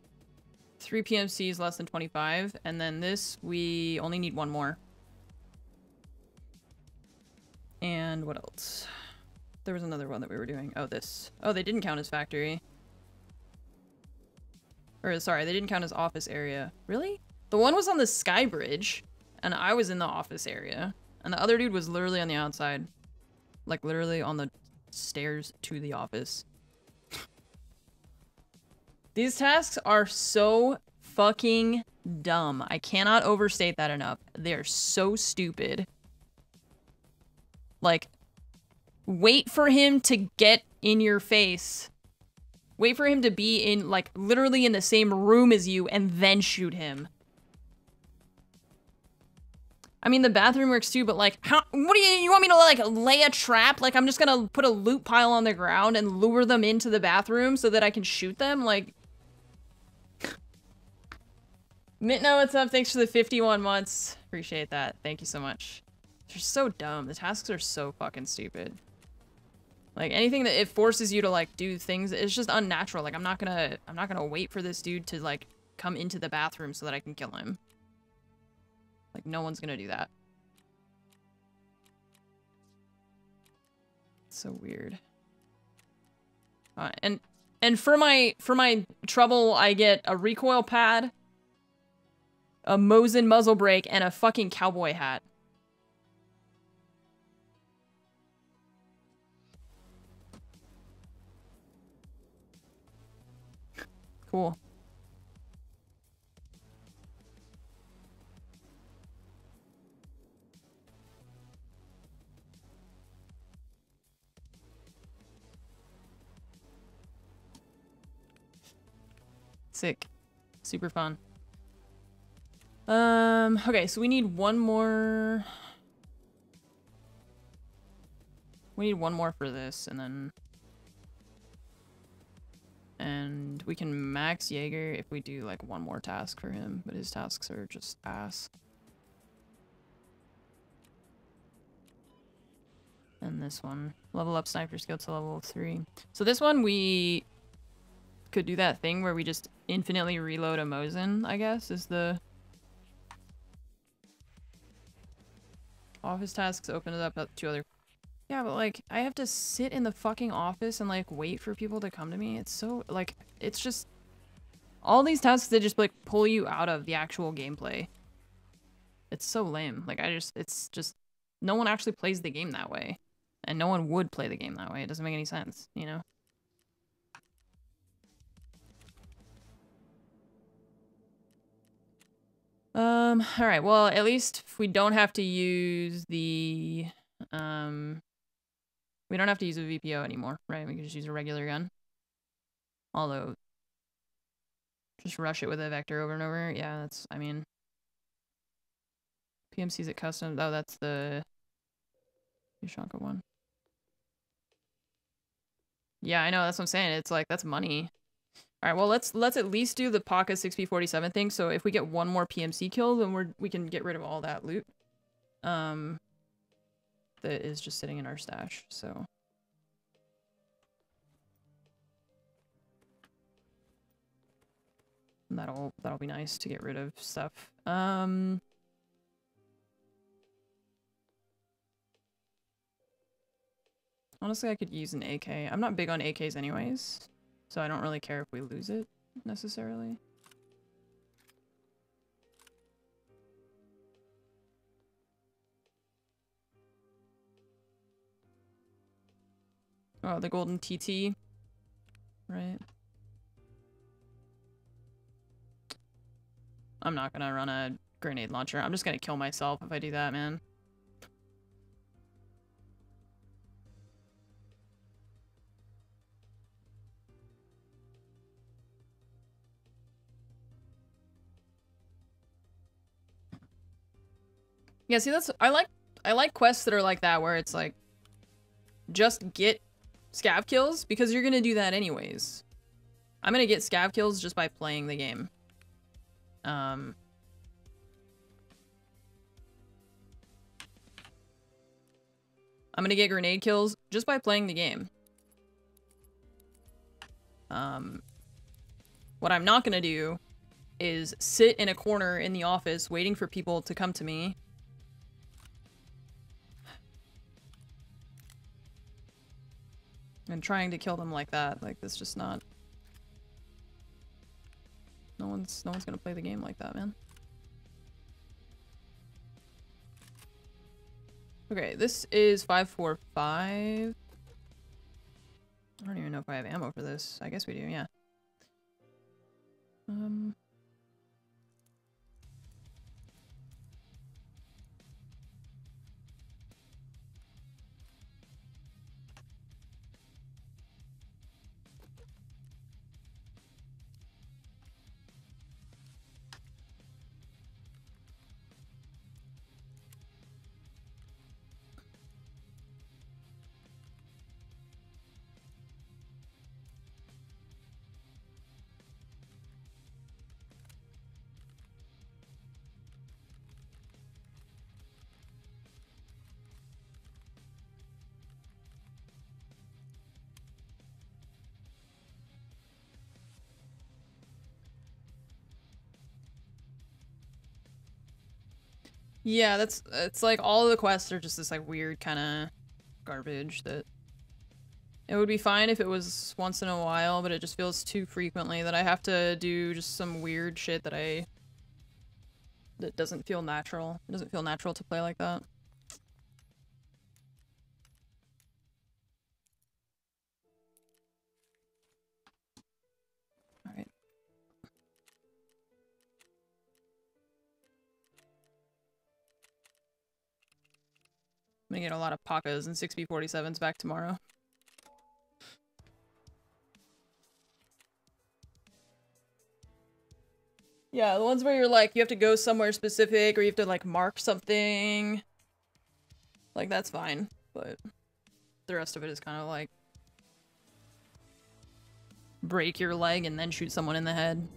Three PMCs less than 25, and then this, we only need one more. And what else? There was another one that we were doing. Oh, this. Oh, they didn't count as factory. Or, sorry, they didn't count as office area. Really? The one was on the sky bridge, and I was in the office area. And the other dude was literally on the outside. Like, literally on the stairs to the office. These tasks are so fucking dumb. I cannot overstate that enough. They're so stupid. Like, wait for him to get in your face. Wait for him to be in, like, literally in the same room as you and then shoot him. I mean, the bathroom works too, but like, how, what do you, you want me to like lay a trap? Like, I'm just gonna put a loot pile on the ground and lure them into the bathroom so that I can shoot them? Like, Mitno, what's up? Thanks for the 51 months. Appreciate that. Thank you so much. They're so dumb. The tasks are so fucking stupid. Like anything that it forces you to like do things, it's just unnatural. Like I'm not gonna, I'm not gonna wait for this dude to like come into the bathroom so that I can kill him. Like no one's gonna do that. So weird. Uh, and and for my for my trouble, I get a recoil pad, a Mosin muzzle brake, and a fucking cowboy hat. Cool. Sick. Super fun. Um, okay, so we need one more... We need one more for this, and then... And we can max Jaeger if we do, like, one more task for him, but his tasks are just ass. And this one. Level up sniper skill to level 3. So this one, we could do that thing where we just infinitely reload a Mosin, I guess, is the... Office tasks open it up to other... Yeah, but like, I have to sit in the fucking office and like wait for people to come to me. It's so, like, it's just... All these tasks, they just like pull you out of the actual gameplay. It's so lame. Like, I just, it's just... No one actually plays the game that way. And no one would play the game that way. It doesn't make any sense, you know? Um, alright, well, at least we don't have to use the, um, we don't have to use a VPO anymore, right? We can just use a regular gun. Although, just rush it with a vector over and over. Yeah, that's, I mean, PMC's at custom. Oh, that's the Ushanka one. Yeah, I know, that's what I'm saying. It's like, that's money. All right, well, let's let's at least do the Paca 6B47 thing. So if we get one more PMC kill, then we're we can get rid of all that loot. Um, that is just sitting in our stash. So. And that'll that'll be nice to get rid of stuff. Um. Honestly, I could use an AK. I'm not big on AKs anyways. So I don't really care if we lose it, necessarily. Oh, the golden TT. Right. I'm not gonna run a grenade launcher. I'm just gonna kill myself if I do that, man. Yeah, see that's I like I like quests that are like that where it's like just get scav kills because you're gonna do that anyways. I'm gonna get scav kills just by playing the game. Um I'm gonna get grenade kills just by playing the game. Um what I'm not gonna do is sit in a corner in the office waiting for people to come to me And trying to kill them like that, like, that's just not... No one's, no one's gonna play the game like that, man. Okay, this is 545. I don't even know if I have ammo for this. I guess we do, yeah. Um... Yeah, that's it's like all the quests are just this like weird kind of garbage that it would be fine if it was once in a while, but it just feels too frequently that I have to do just some weird shit that I that doesn't feel natural. It doesn't feel natural to play like that. Gonna get a lot of Pacas and 6B47s back tomorrow. Yeah, the ones where you're like, you have to go somewhere specific or you have to like mark something. Like, that's fine. But the rest of it is kind of like break your leg and then shoot someone in the head.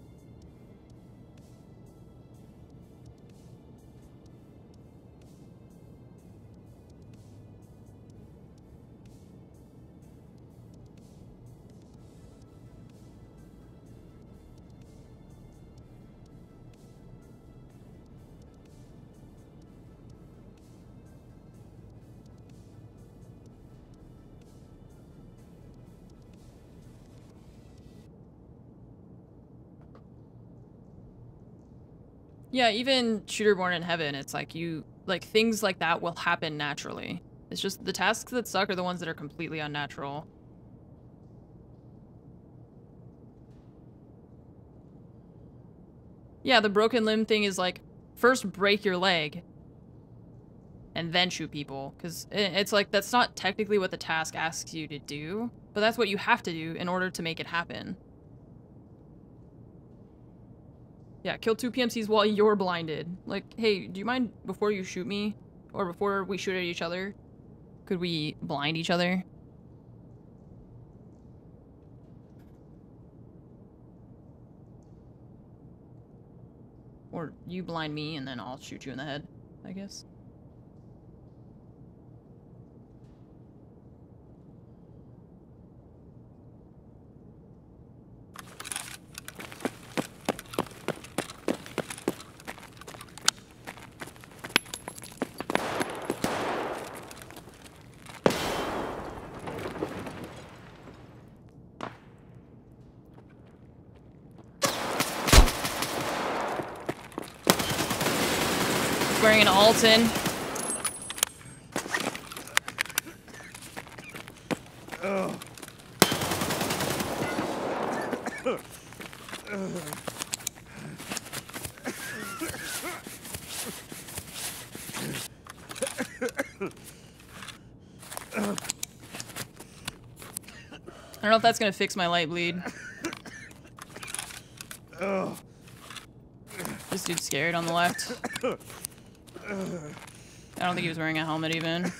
Yeah, even Shooter Born in Heaven, it's like you like things like that will happen naturally. It's just the tasks that suck are the ones that are completely unnatural. Yeah, the broken limb thing is like first break your leg and then shoot people cuz it's like that's not technically what the task asks you to do, but that's what you have to do in order to make it happen. Yeah, kill two PMCs while you're blinded. Like, hey, do you mind before you shoot me? Or before we shoot at each other? Could we blind each other? Or you blind me and then I'll shoot you in the head, I guess. An I don't know if that's gonna fix my light bleed. This dude's scared on the left. I don't think he was wearing a helmet even.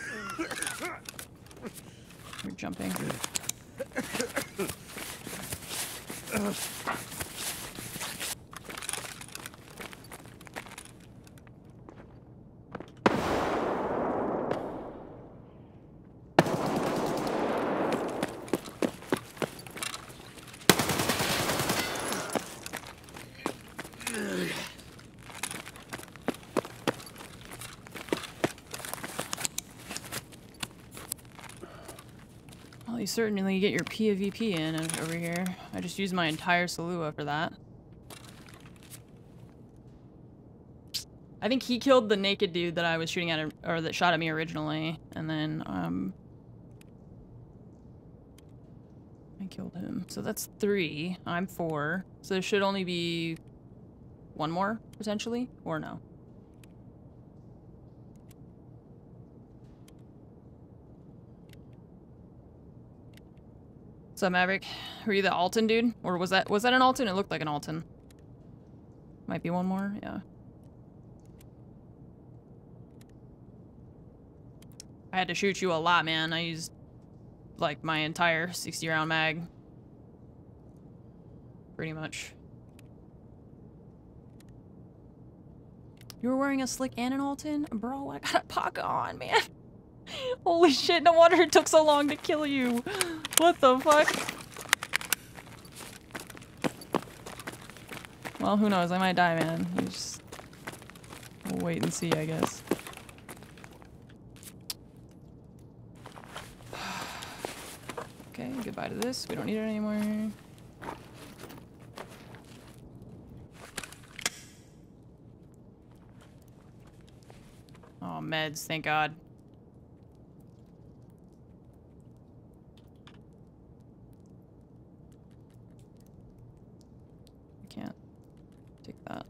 We're jumping. Well, you certainly get your PvP in over here. I just used my entire Salewa for that. I think he killed the naked dude that I was shooting at, or that shot at me originally, and then, um... I killed him. So that's three. I'm four. So there should only be one more, potentially? Or no? What's up, Maverick? Were you the Altyn dude? Or was that was that an Altyn? It looked like an Altyn. Might be one more, yeah. I had to shoot you a lot, man. I used like my entire 60 round mag. Pretty much. You were wearing a slick and an Altyn? Bro, I got a pocket on, man. Holy shit, no wonder it took so long to kill you. What the fuck? Well, who knows? I might die, man. You just... We'll wait and see, I guess. Okay, goodbye to this. We don't need it anymore. Oh, meds, thank god. I can't take that.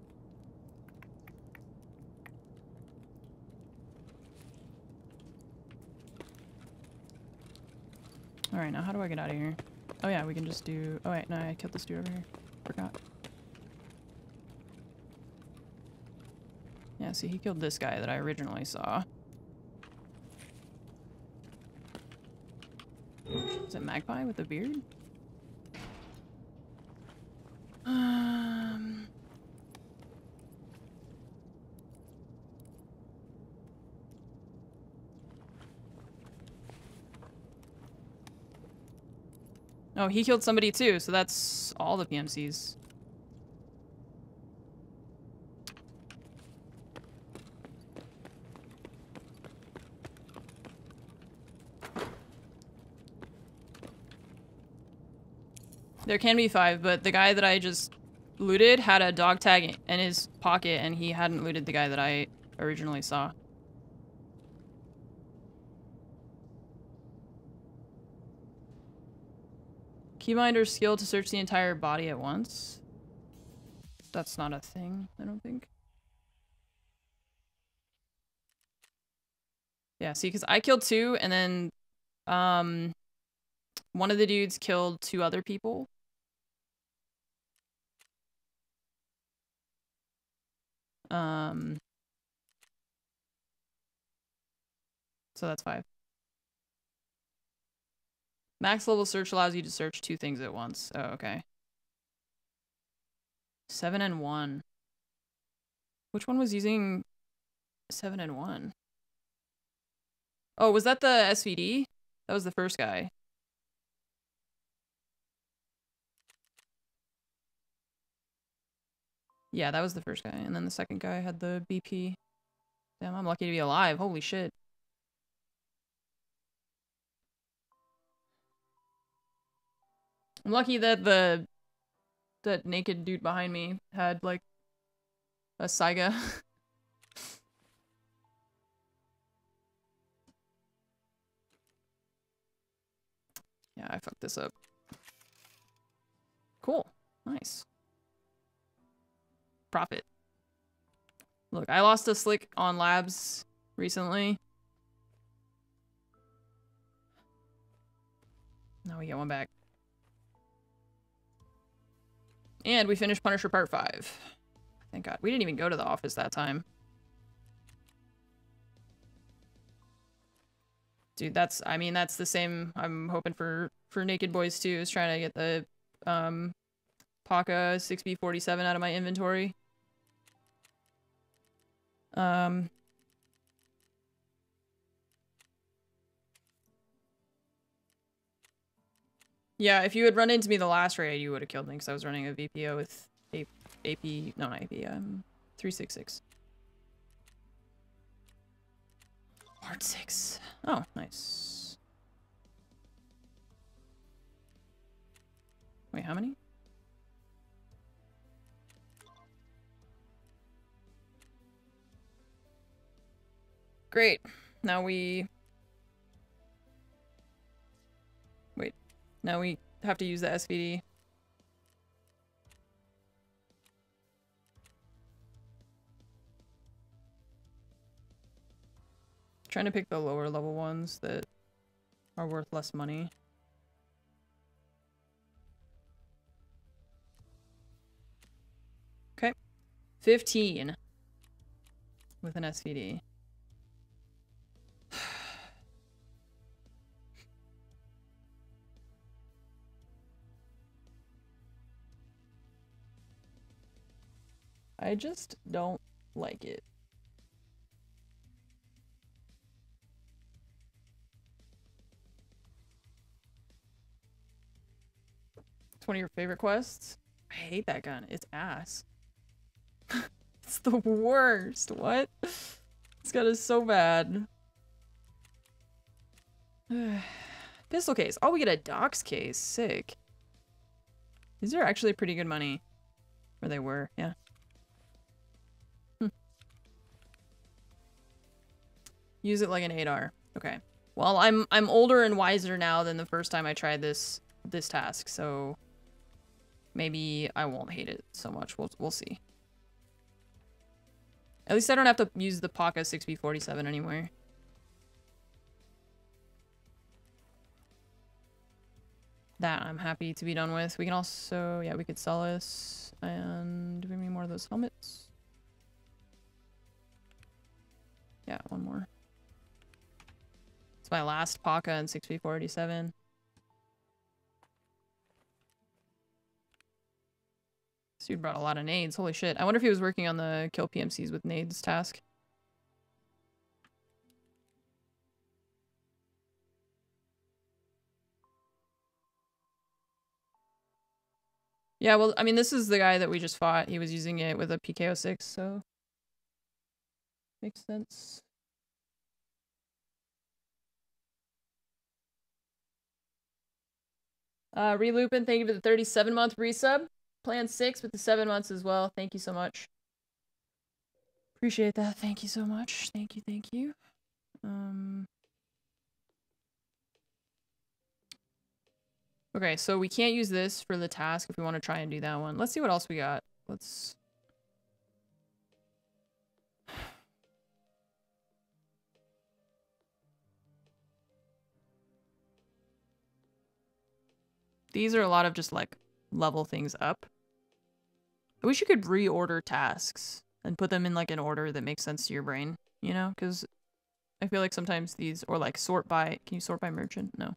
Alright, now how do I get out of here? Oh yeah, we can just do... Oh wait, no, I killed this dude over here. Forgot. Yeah, see, he killed this guy that I originally saw. Is it Magpie with the beard? Uh, Oh, he killed somebody too, so that's all the PMCs. There can be five, but the guy that I just looted had a dog tag in his pocket and he hadn't looted the guy that I originally saw. Keybinder skill to search the entire body at once. That's not a thing, I don't think. Yeah, see, because I killed two, and then um, one of the dudes killed two other people. Um, so that's five. Max level search allows you to search two things at once. Oh, okay. Seven and one. Which one was using seven and one? Oh, was that the SVD? That was the first guy. Yeah, that was the first guy. And then the second guy had the BP. Damn, I'm lucky to be alive. Holy shit. I'm lucky that the that naked dude behind me had like a Saiga. yeah, I fucked this up. Cool. Nice. Profit. Look, I lost a slick on labs recently. Now we get one back. And we finished Punisher Part 5. Thank God. We didn't even go to the office that time. Dude, that's, I mean, that's the same I'm hoping for, for Naked Boys too, is trying to get the, um, Paca 6B47 out of my inventory. Um, Yeah, if you had run into me the last raid, you would have killed me because I was running a VPO with a AP, no, not AP, um, 366. Part 6. Oh, nice. Wait, how many? Great. Now we Now we have to use the SVD. Trying to pick the lower level ones that are worth less money. Okay. 15 with an SVD. I just don't like it. It's one of your favorite quests? I hate that gun. It's ass. it's the worst. What? This gun is so bad. Pistol case. Oh, we get a docs case. Sick. These are actually pretty good money. Or they were, yeah. Use it like an 8R. Okay. Well, I'm I'm older and wiser now than the first time I tried this this task, so maybe I won't hate it so much. We'll we'll see. At least I don't have to use the Paca 6B47 anymore. that I'm happy to be done with. We can also, yeah, we could sell this. And do we any more of those helmets? Yeah, one more. It's my last Paca and 6B47. This dude brought a lot of nades. Holy shit. I wonder if he was working on the kill PMCs with nades task. Yeah, well, I mean, this is the guy that we just fought. He was using it with a PKO6, so... Makes sense. Uh, Relupin, thank you for the 37 month resub. Plan 6 with the 7 months as well. Thank you so much. Appreciate that. Thank you so much. Thank you, thank you. Um... Okay, so we can't use this for the task if we want to try and do that one. Let's see what else we got. Let's... These are a lot of just like level things up. I wish you could reorder tasks and put them in like an order that makes sense to your brain, you know? Because I feel like sometimes these, or like sort by, can you sort by merchant? No.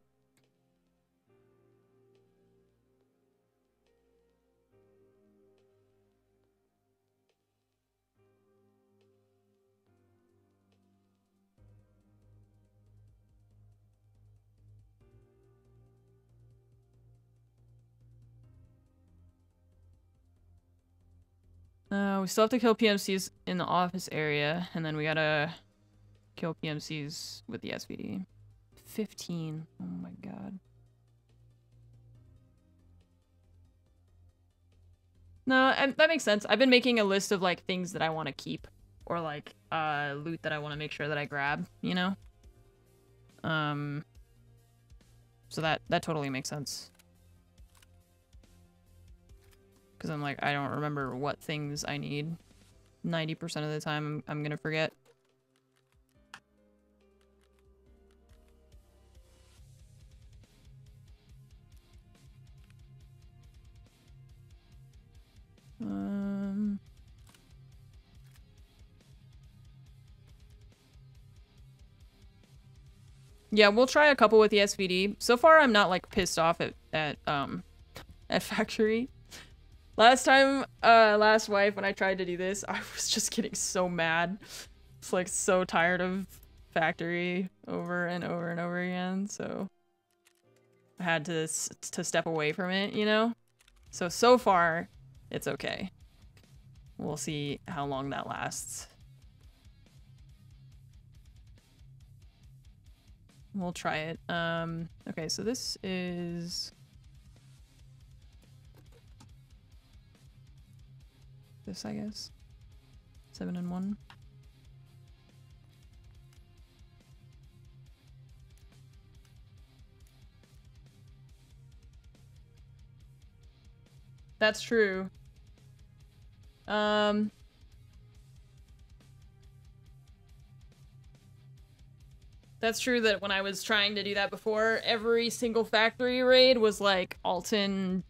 Uh, we still have to kill PMCs in the office area, and then we gotta kill PMCs with the SVD. 15. Oh my god. No, and that makes sense. I've been making a list of like things that I want to keep or like uh loot that I want to make sure that I grab, you know? Um so that that totally makes sense. Cuz I'm like I don't remember what things I need. 90% of the time I'm, I'm going to forget. Um, yeah, we'll try a couple with the SVD. So far, I'm not like pissed off at at um at factory. Last time, uh, last wife, when I tried to do this, I was just getting so mad. It's like so tired of factory over and over and over again. So I had to to step away from it, you know. So so far, it's okay. We'll see how long that lasts. We'll try it. Um, okay, so this is... This, I guess. Seven and one. That's true. Um. That's true that when I was trying to do that before, every single factory raid was like Altyn,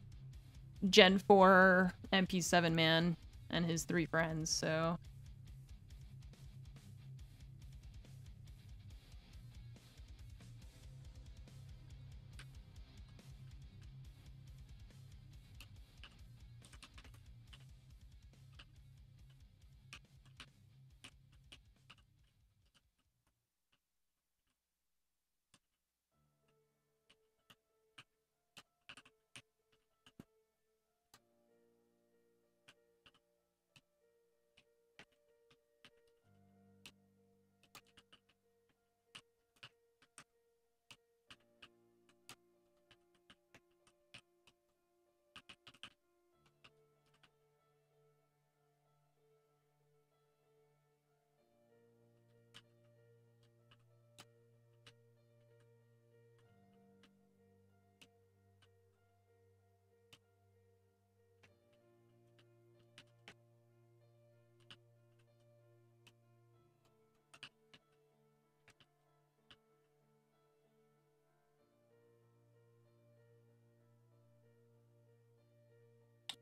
Gen 4, MP7 man, and his three friends, so...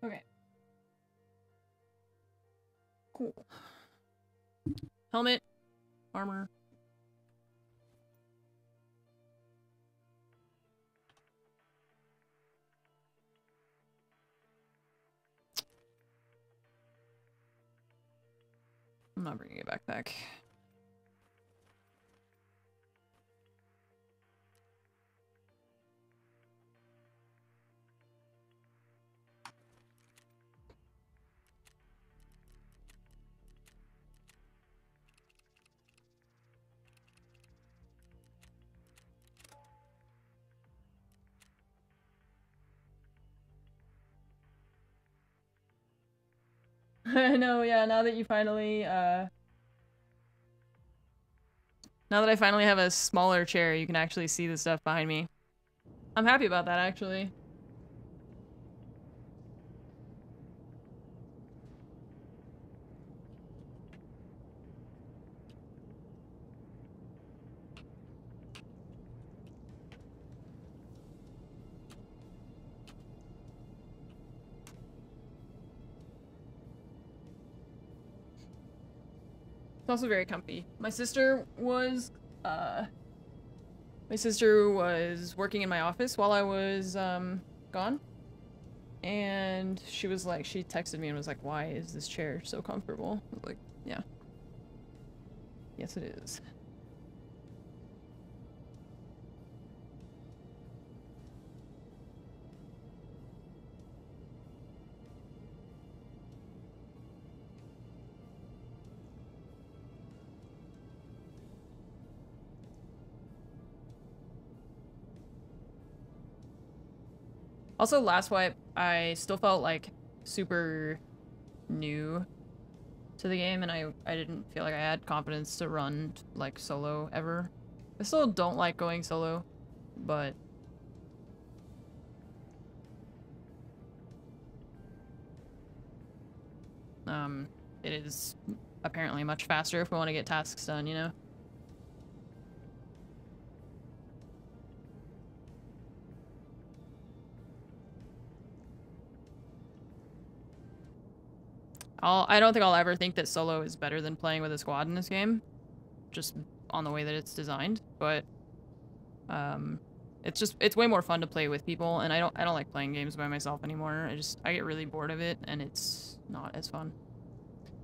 Okay. Cool. Helmet, armor. I'm not bringing a backpack. I know, yeah, now that you finally, uh... Now that I finally have a smaller chair, you can actually see the stuff behind me. I'm happy about that, actually. It's also very comfy. My sister was, uh, my sister was working in my office while I was, um, gone. And she was like, she texted me and was like, why is this chair so comfortable? I was like, yeah. Yes, it is. Also, last wipe, I still felt like super new to the game, and I I didn't feel like I had confidence to run like solo ever. I still don't like going solo, but um, it is apparently much faster if we want to get tasks done, you know. I'll, I don't think I'll ever think that solo is better than playing with a squad in this game. Just on the way that it's designed. But, um, it's just, it's way more fun to play with people. And I don't, I don't like playing games by myself anymore. I just, I get really bored of it and it's not as fun.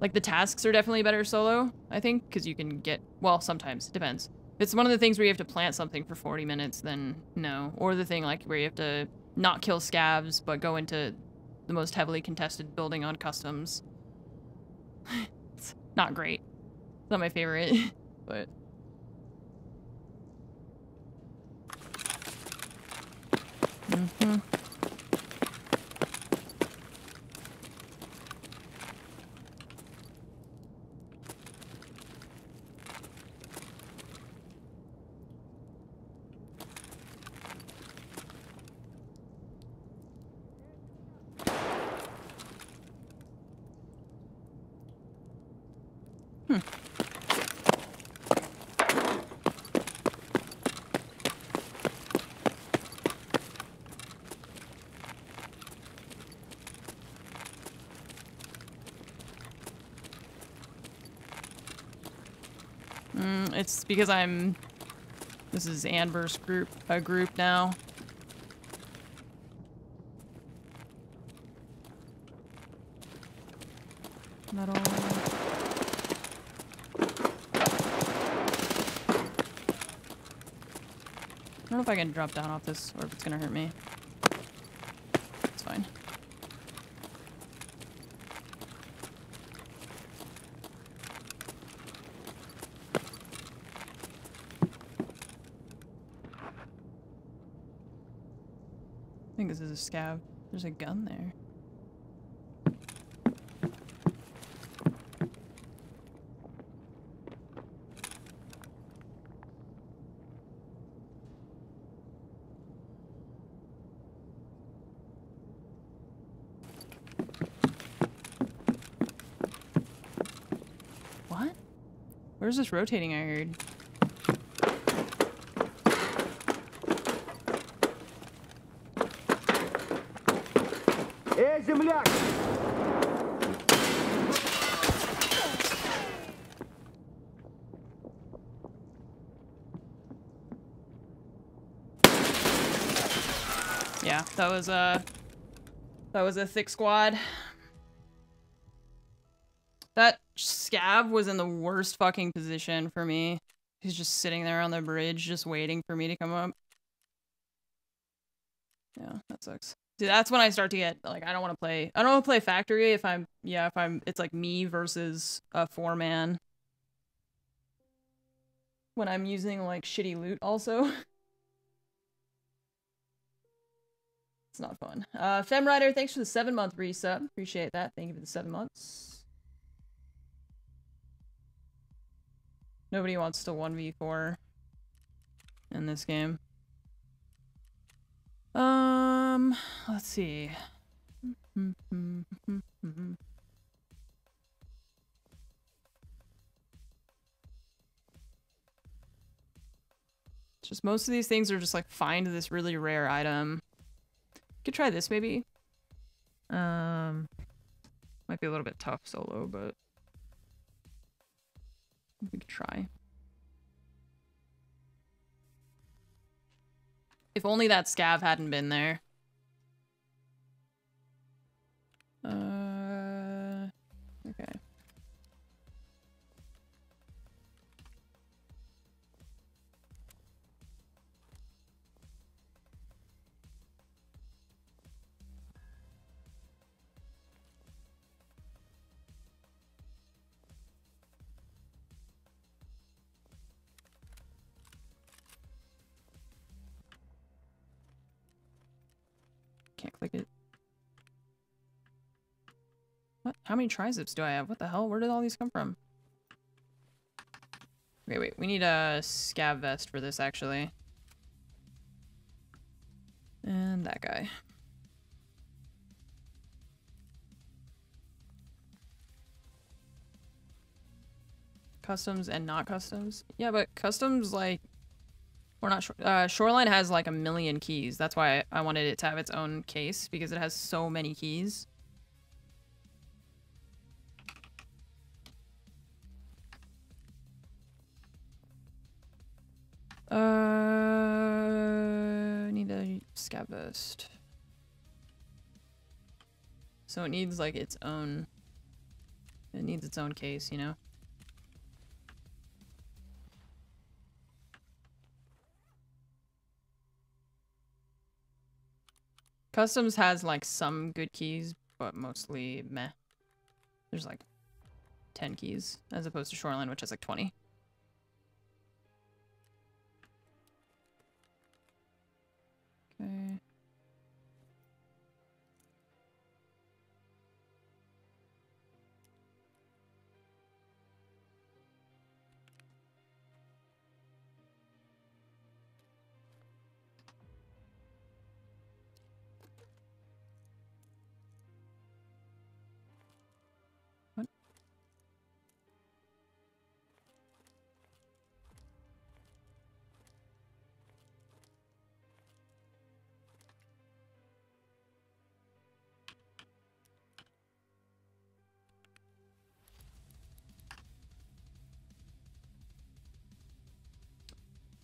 Like the tasks are definitely better solo, I think, because you can get, well, sometimes, depends. If it's one of the things where you have to plant something for 40 minutes, then no. Or the thing like where you have to not kill scavs, but go into the most heavily contested building on customs it's not great. It's not my favorite, but... Mm-hmm. Mm, it's because I'm... This is Anver's group, a group now. Metal. I don't know if I can drop down off this or if it's gonna hurt me. It's fine. This is a scav. There's a gun there. What? Where's this rotating I heard? Was a that was a thick squad. That scav was in the worst fucking position for me. He's just sitting there on the bridge, just waiting for me to come up. Yeah, that sucks. See, that's when I start to get like I don't want to play. I don't want to play factory if I'm yeah if I'm it's like me versus a four man. When I'm using like shitty loot also. it's not fun. Uh, Femrider, thanks for the seven month resub. Appreciate that. Thank you for the seven months. Nobody wants to 1v4 in this game. Um, let's see. Just most of these things are just like find this really rare item. Could try this maybe. Um, might be a little bit tough solo, but we could try. If only that scav hadn't been there. Uh, How many Tri-Zips do I have? What the hell? Where did all these come from? Wait, wait. We need a scav vest for this, actually. And that guy. Customs and not customs? Yeah, but customs, like, We're not, uh, Shoreline has like a million keys. That's why I wanted it to have its own case, because it has so many keys. Uh, need a scav vest. So it needs like its own, it needs its own case, you know? Customs has like some good keys, but mostly meh. There's like 10 keys as opposed to Shoreline, which has like 20. Okay.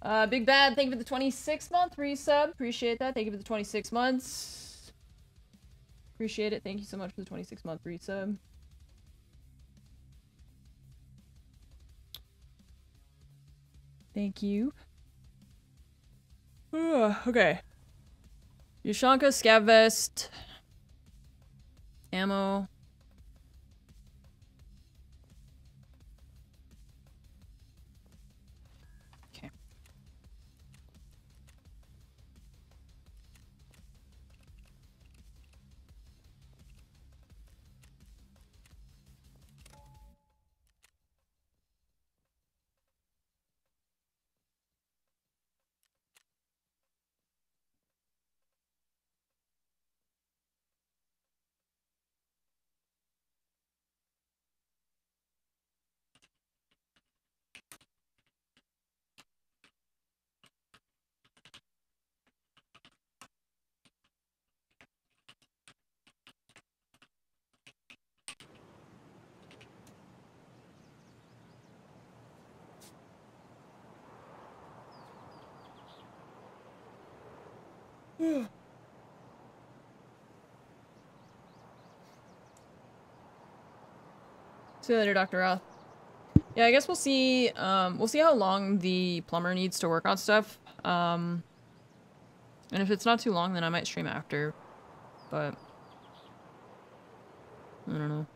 Uh, Big Bad, thank you for the 26 month resub. Appreciate that. Thank you for the 26 months. Appreciate it. Thank you so much for the 26 month resub. Thank you. Ugh, okay. Ushanka, Scav Vest. Ammo. see you later, Dr. Roth. Yeah, I guess we'll see, um, we'll see how long the plumber needs to work on stuff. Um, and if it's not too long, then I might stream after. But, I don't know.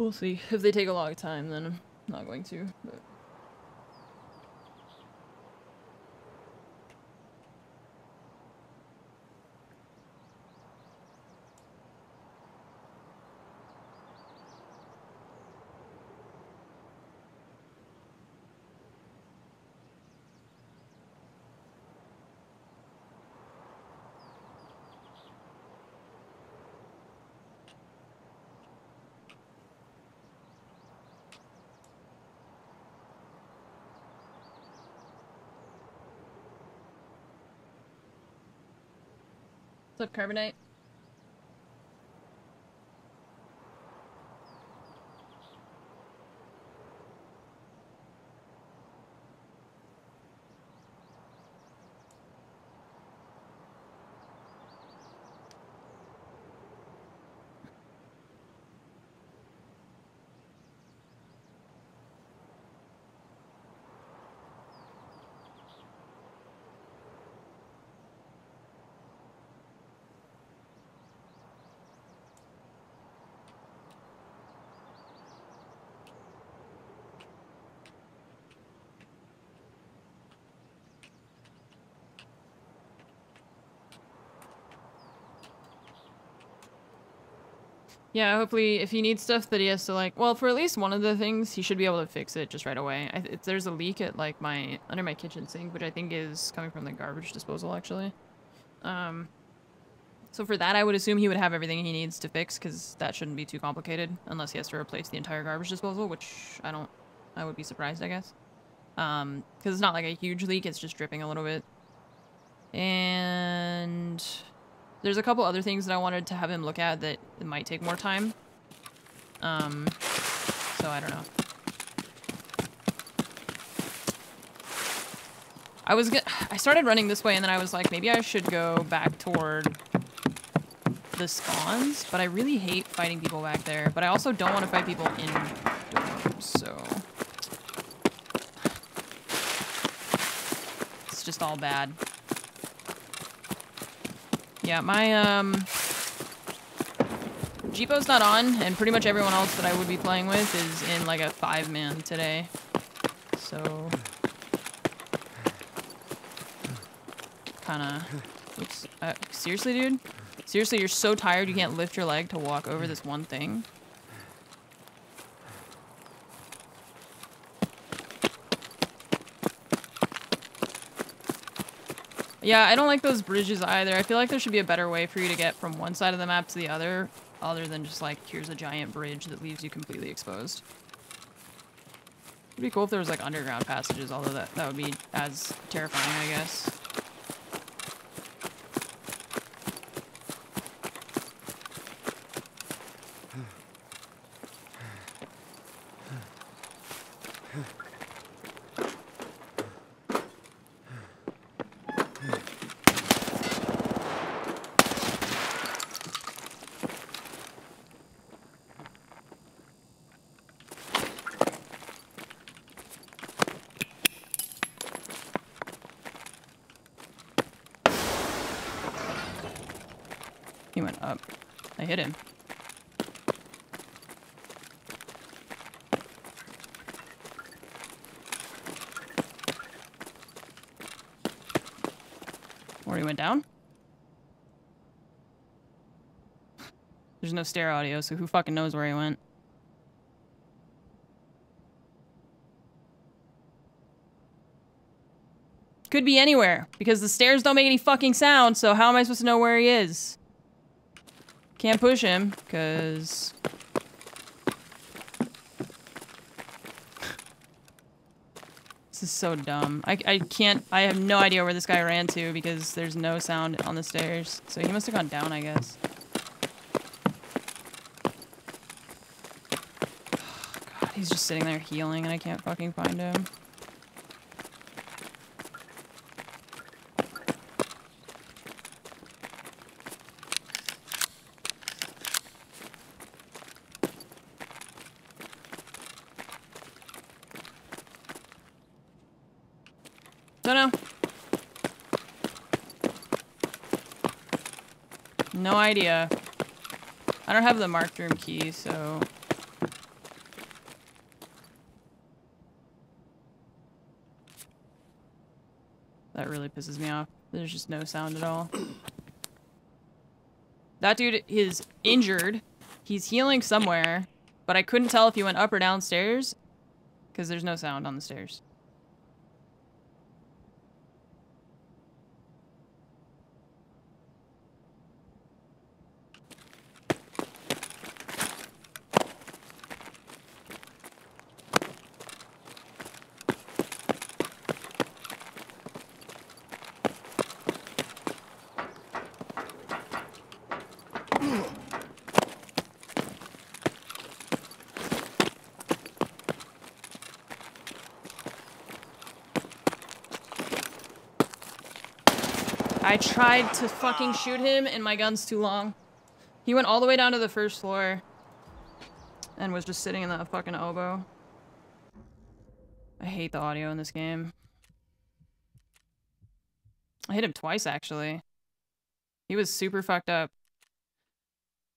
We'll see. If they take a long time, then I'm not going to. But. Up, Carbonite? Yeah, hopefully if he needs stuff that he has to like, well, for at least one of the things, he should be able to fix it just right away. I, th there's a leak at like my, under my kitchen sink, which I think is coming from the garbage disposal actually. Um, so for that, I would assume he would have everything he needs to fix because that shouldn't be too complicated unless he has to replace the entire garbage disposal, which I don't, I would be surprised, I guess. Um, cause it's not like a huge leak, it's just dripping a little bit. And there's a couple other things that I wanted to have him look at that might take more time. Um, so I don't know. I was gonna, I started running this way and then I was like, maybe I should go back toward the spawns, but I really hate fighting people back there. But I also don't want to fight people in dorms, so. It's just all bad. Yeah, my, um... Jeepo's not on, and pretty much everyone else that I would be playing with is in, like, a five-man today. So... Kinda... Oops. Uh, seriously, dude? Seriously, you're so tired you can't lift your leg to walk over this one thing? Yeah, I don't like those bridges either. I feel like there should be a better way for you to get from one side of the map to the other, other than just like, here's a giant bridge that leaves you completely exposed. It'd be cool if there was like underground passages, although that, that would be as terrifying, I guess. He went up. I hit him. Or he went down? There's no stair audio, so who fucking knows where he went. Could be anywhere, because the stairs don't make any fucking sound, so how am I supposed to know where he is? Can't push him, because... This is so dumb. I, I can't... I have no idea where this guy ran to, because there's no sound on the stairs. So he must have gone down, I guess. God, He's just sitting there healing and I can't fucking find him. Don't know. No idea. I don't have the marked room key, so That really pisses me off. There's just no sound at all. That dude is injured. He's healing somewhere, but I couldn't tell if he went up or downstairs because there's no sound on the stairs. I tried to fucking shoot him and my gun's too long. He went all the way down to the first floor and was just sitting in the fucking oboe. I hate the audio in this game. I hit him twice actually. He was super fucked up.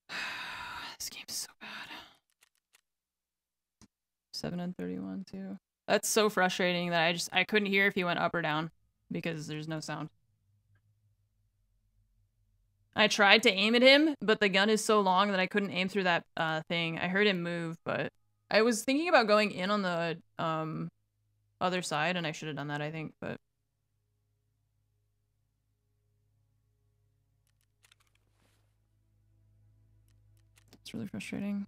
this game's so bad. 7 and 31 too. That's so frustrating that I just I couldn't hear if he went up or down because there's no sound. I tried to aim at him, but the gun is so long that I couldn't aim through that uh, thing. I heard him move, but I was thinking about going in on the um, other side, and I should have done that, I think, but... It's really frustrating.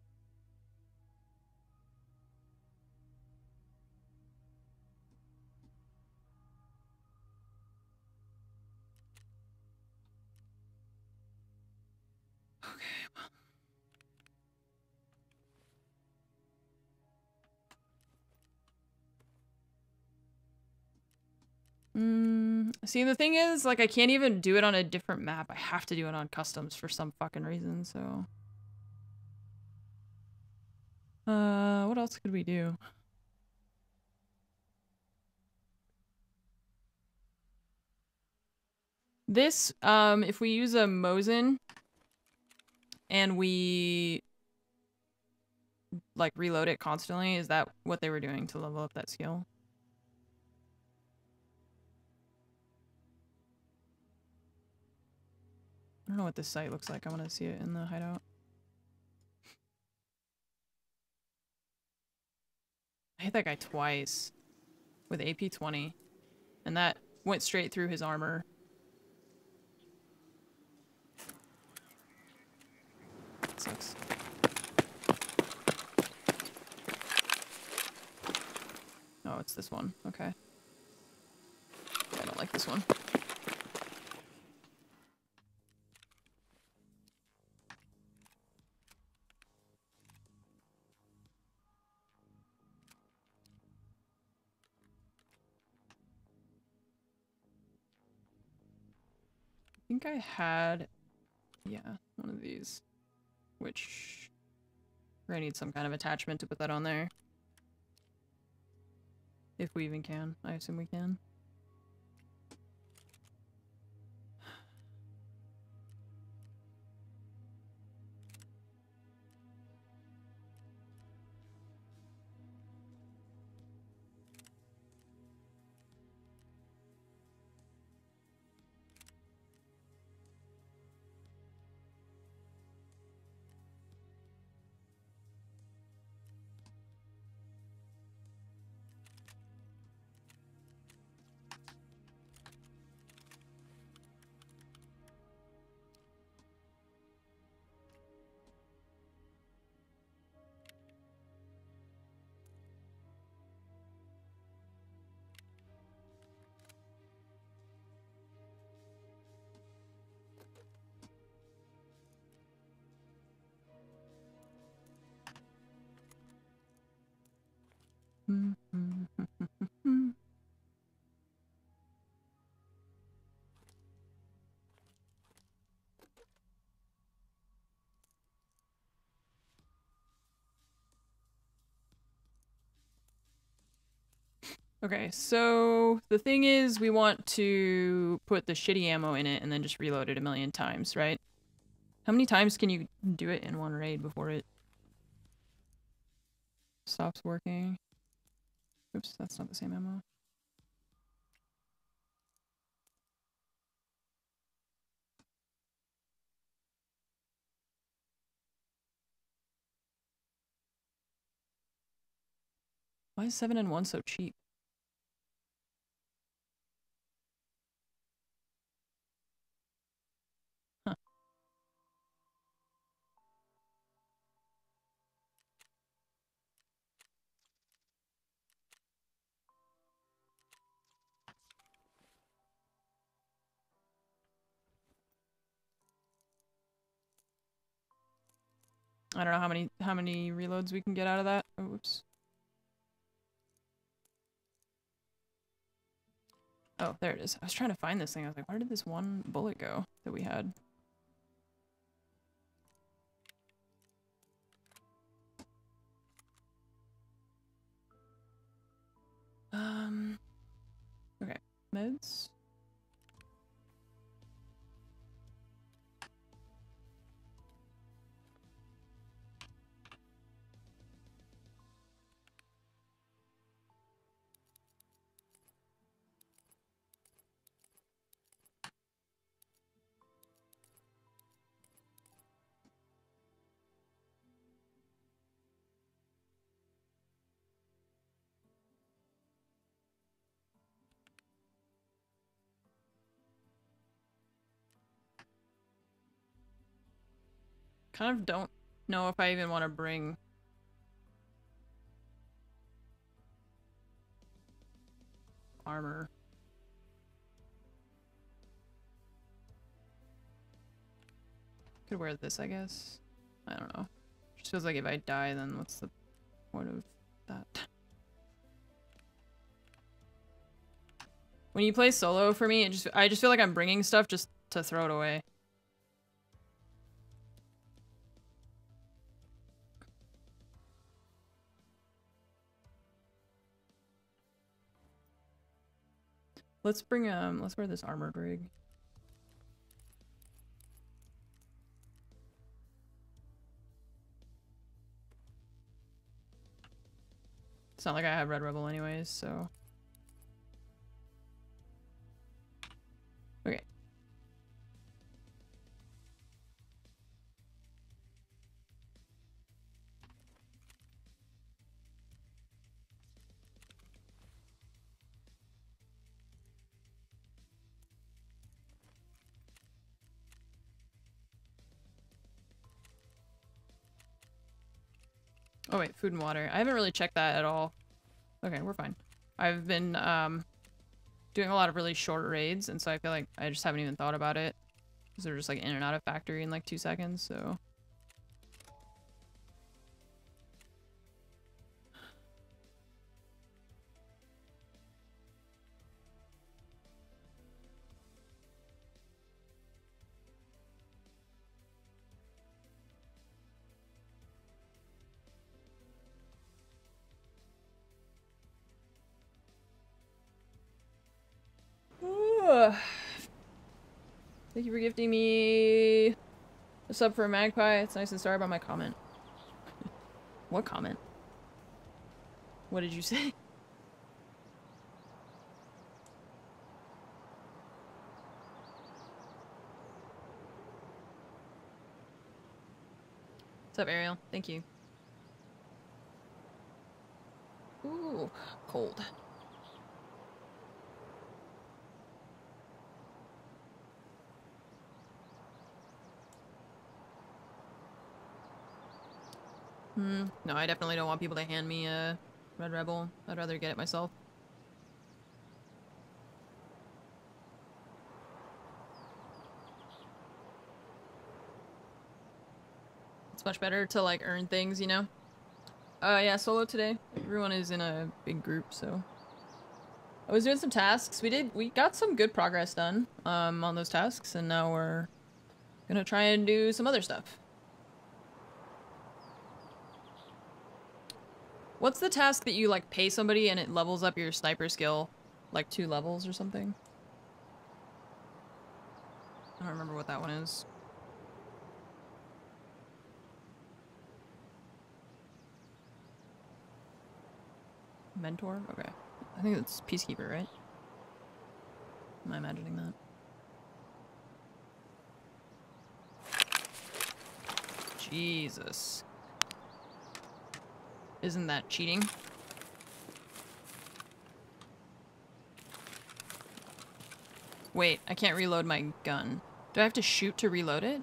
Mm, see, the thing is, like, I can't even do it on a different map. I have to do it on customs for some fucking reason, so... Uh, what else could we do? This, um, if we use a Mosin and we like reload it constantly, is that what they were doing to level up that skill? I don't know what this site looks like. I want to see it in the hideout. I hit that guy twice with AP-20, and that went straight through his armor. That sucks. Oh, it's this one. Okay. I don't like this one. Think I had, yeah, one of these, which I need some kind of attachment to put that on there. If we even can. I assume we can. Okay, so the thing is, we want to put the shitty ammo in it and then just reload it a million times, right? How many times can you do it in one raid before it stops working? Oops, that's not the same ammo. Why is 7N1 so cheap? I don't know how many how many reloads we can get out of that. Oh, Oops. Oh, there it is. I was trying to find this thing. I was like, where did this one bullet go that we had? Um, okay, meds. Kind of don't know if I even want to bring armor. Could wear this, I guess. I don't know. Just feels like if I die, then what's the point of that? When you play solo for me, it just I just feel like I'm bringing stuff just to throw it away. Let's bring um let's wear this armored rig. It's not like I have Red Rebel anyways, so Oh wait, food and water. I haven't really checked that at all. Okay, we're fine. I've been um doing a lot of really short raids, and so I feel like I just haven't even thought about it. Because they're just like in and out of factory in like two seconds, so. Thank you for gifting me a sub for a magpie. It's nice and sorry about my comment. what comment? What did you say? What's up, Ariel? Thank you. Ooh, cold. Hmm. No, I definitely don't want people to hand me a Red Rebel. I'd rather get it myself. It's much better to like earn things, you know? Uh, yeah, solo today. Everyone is in a big group, so. I was doing some tasks. We did, we got some good progress done, um, on those tasks, and now we're gonna try and do some other stuff. What's the task that you like pay somebody and it levels up your sniper skill like two levels or something? I don't remember what that one is. Mentor? Okay. I think it's Peacekeeper, right? Am I imagining that? Jesus. Isn't that cheating? Wait, I can't reload my gun. Do I have to shoot to reload it?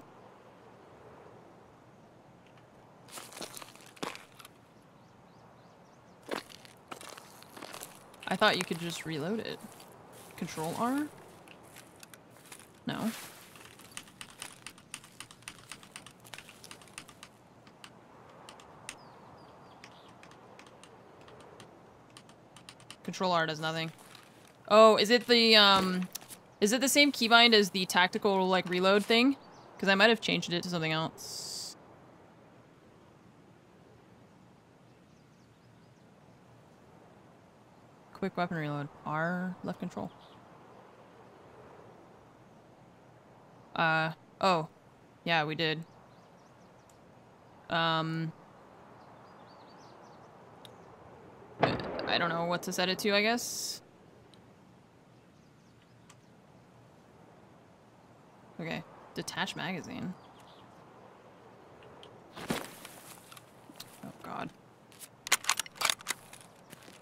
I thought you could just reload it. Control R? No. Control R does nothing. Oh, is it the, um... Is it the same keybind as the tactical, like, reload thing? Because I might have changed it to something else. Quick weapon reload. R, left control. Uh, oh. Yeah, we did. Um... I don't know what to set it to, I guess. Okay. Detach magazine. Oh god.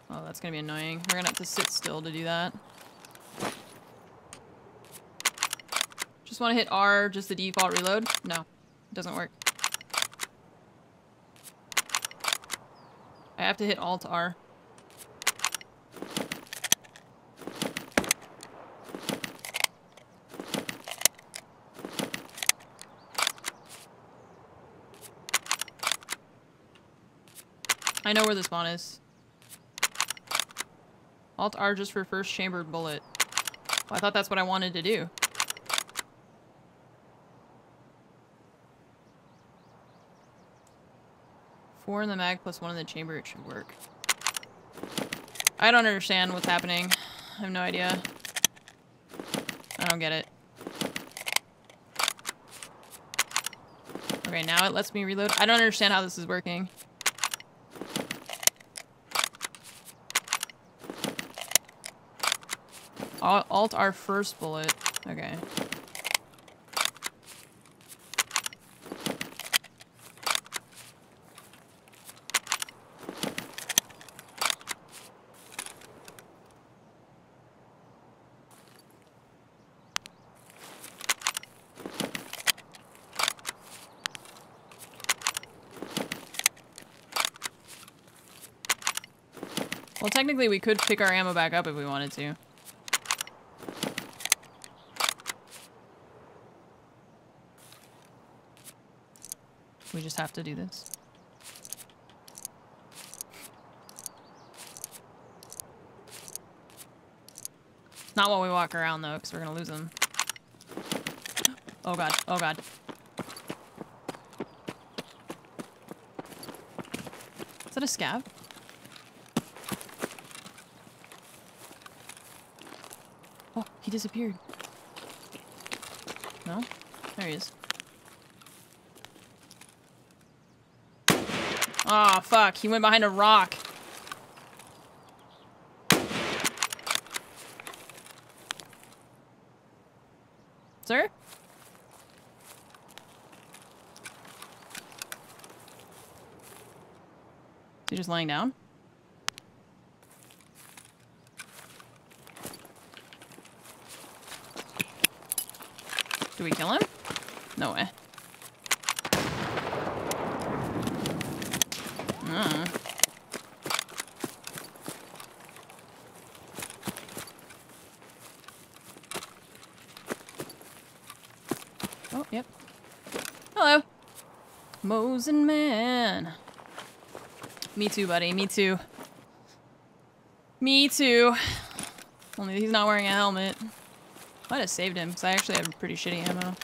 Oh, that's gonna be annoying. We're gonna have to sit still to do that. Just wanna hit R, just the default reload? No. It doesn't work. I have to hit Alt R. I know where the spawn is. Alt R just for first chambered bullet. Well, I thought that's what I wanted to do. Four in the mag plus one in the chamber, it should work. I don't understand what's happening. I have no idea. I don't get it. Okay, now it lets me reload. I don't understand how this is working. Alt our first bullet. Okay. Well, technically we could pick our ammo back up if we wanted to. Have to do this. Not while we walk around though, because we're gonna lose them. Oh god, oh god. Is that a scav? Oh, he disappeared. No? There he is. Oh, fuck. He went behind a rock. Sir? Is he just lying down? Do we kill him? No way. Uh. Oh, yep. Hello. Mosin Man. Me too, buddy. Me too. Me too. Only he's not wearing a helmet. Might have saved him, because I actually have pretty shitty ammo.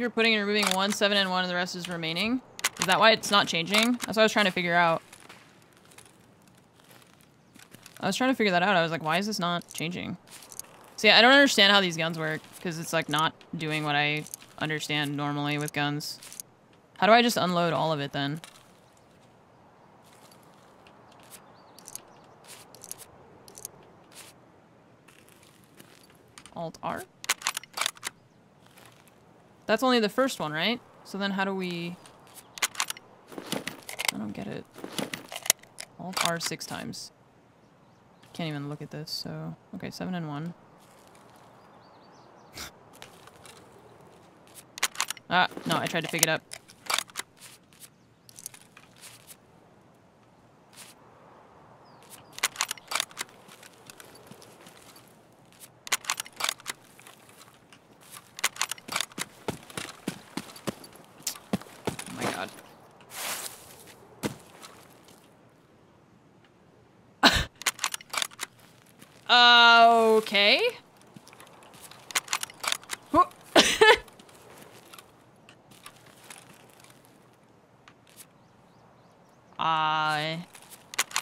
Think you're putting and removing one, seven, and one, and the rest is remaining. Is that why it's not changing? That's what I was trying to figure out. I was trying to figure that out. I was like, why is this not changing? See, I don't understand how these guns work, because it's like not doing what I understand normally with guns. How do I just unload all of it then? Alt R? That's only the first one, right? So then how do we... I don't get it. Alt R six times. Can't even look at this, so... Okay, 7N1. ah, no, I tried to pick it up. Oh my god. Uh, okay. Whoa. I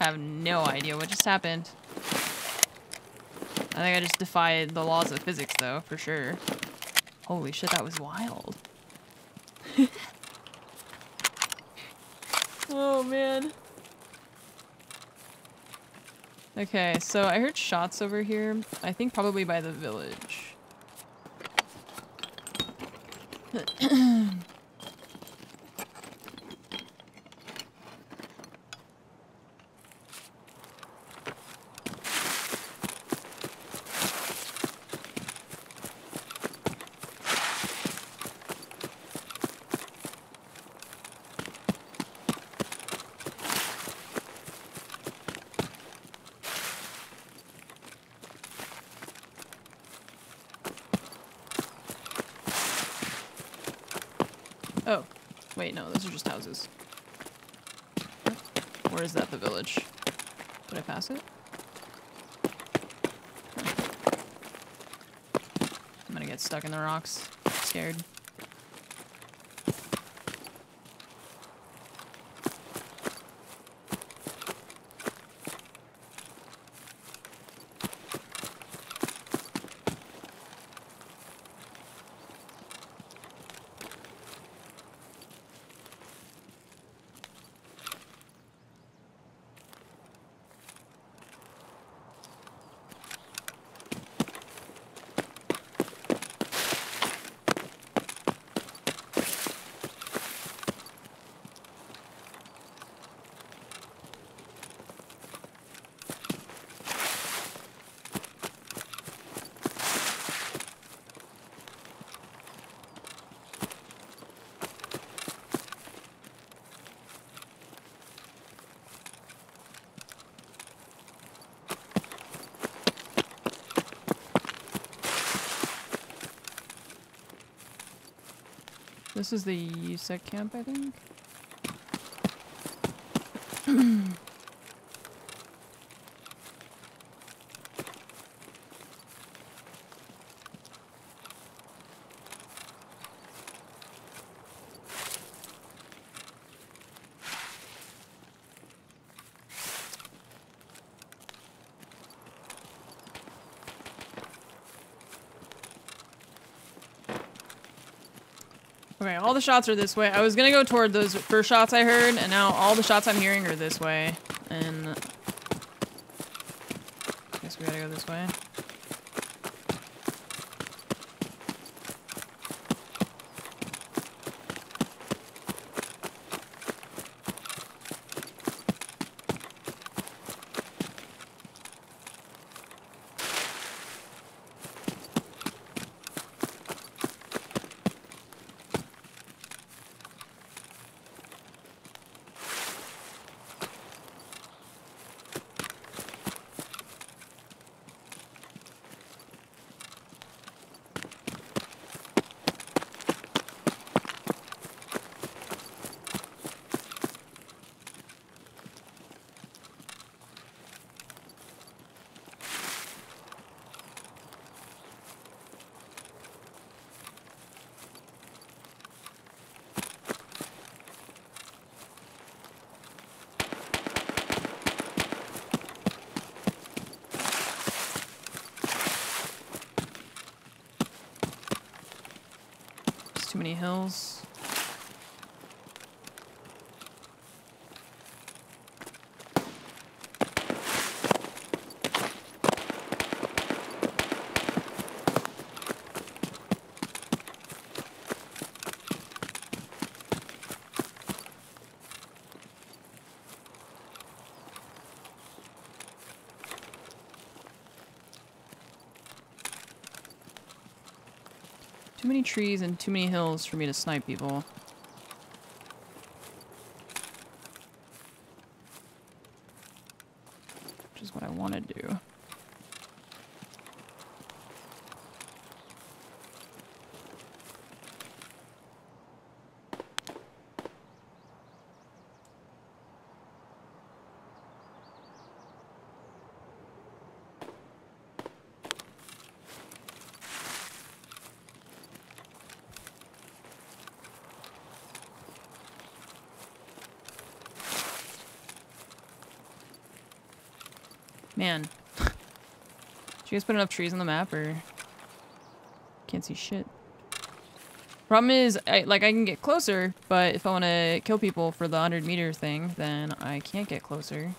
have no idea what just happened. I think I just defied the laws of physics though, for sure. Holy shit, that was wild. oh man. Okay, so I heard shots over here. I think probably by the village. Oh, wait, no, those are just houses. Or is that the village? Did I pass it? I'm gonna get stuck in the rocks. Scared. This is the USEC camp, I think. Okay, all the shots are this way. I was gonna go toward those first shots I heard, and now all the shots I'm hearing are this way. And... many hills. Too many trees and too many hills for me to snipe people. Which is what I want to do. Man. Did you guys put enough trees on the map or can't see shit? Problem is, I, like, I can get closer, but if I want to kill people for the 100 meter thing, then I can't get closer.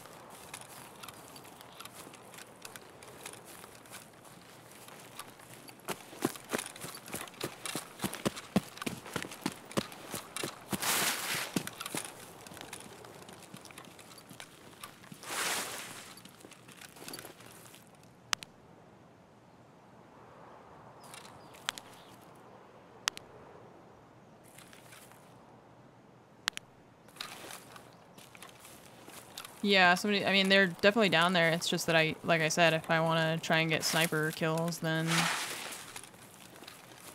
Yeah, somebody, I mean, they're definitely down there. It's just that I, like I said, if I want to try and get sniper kills, then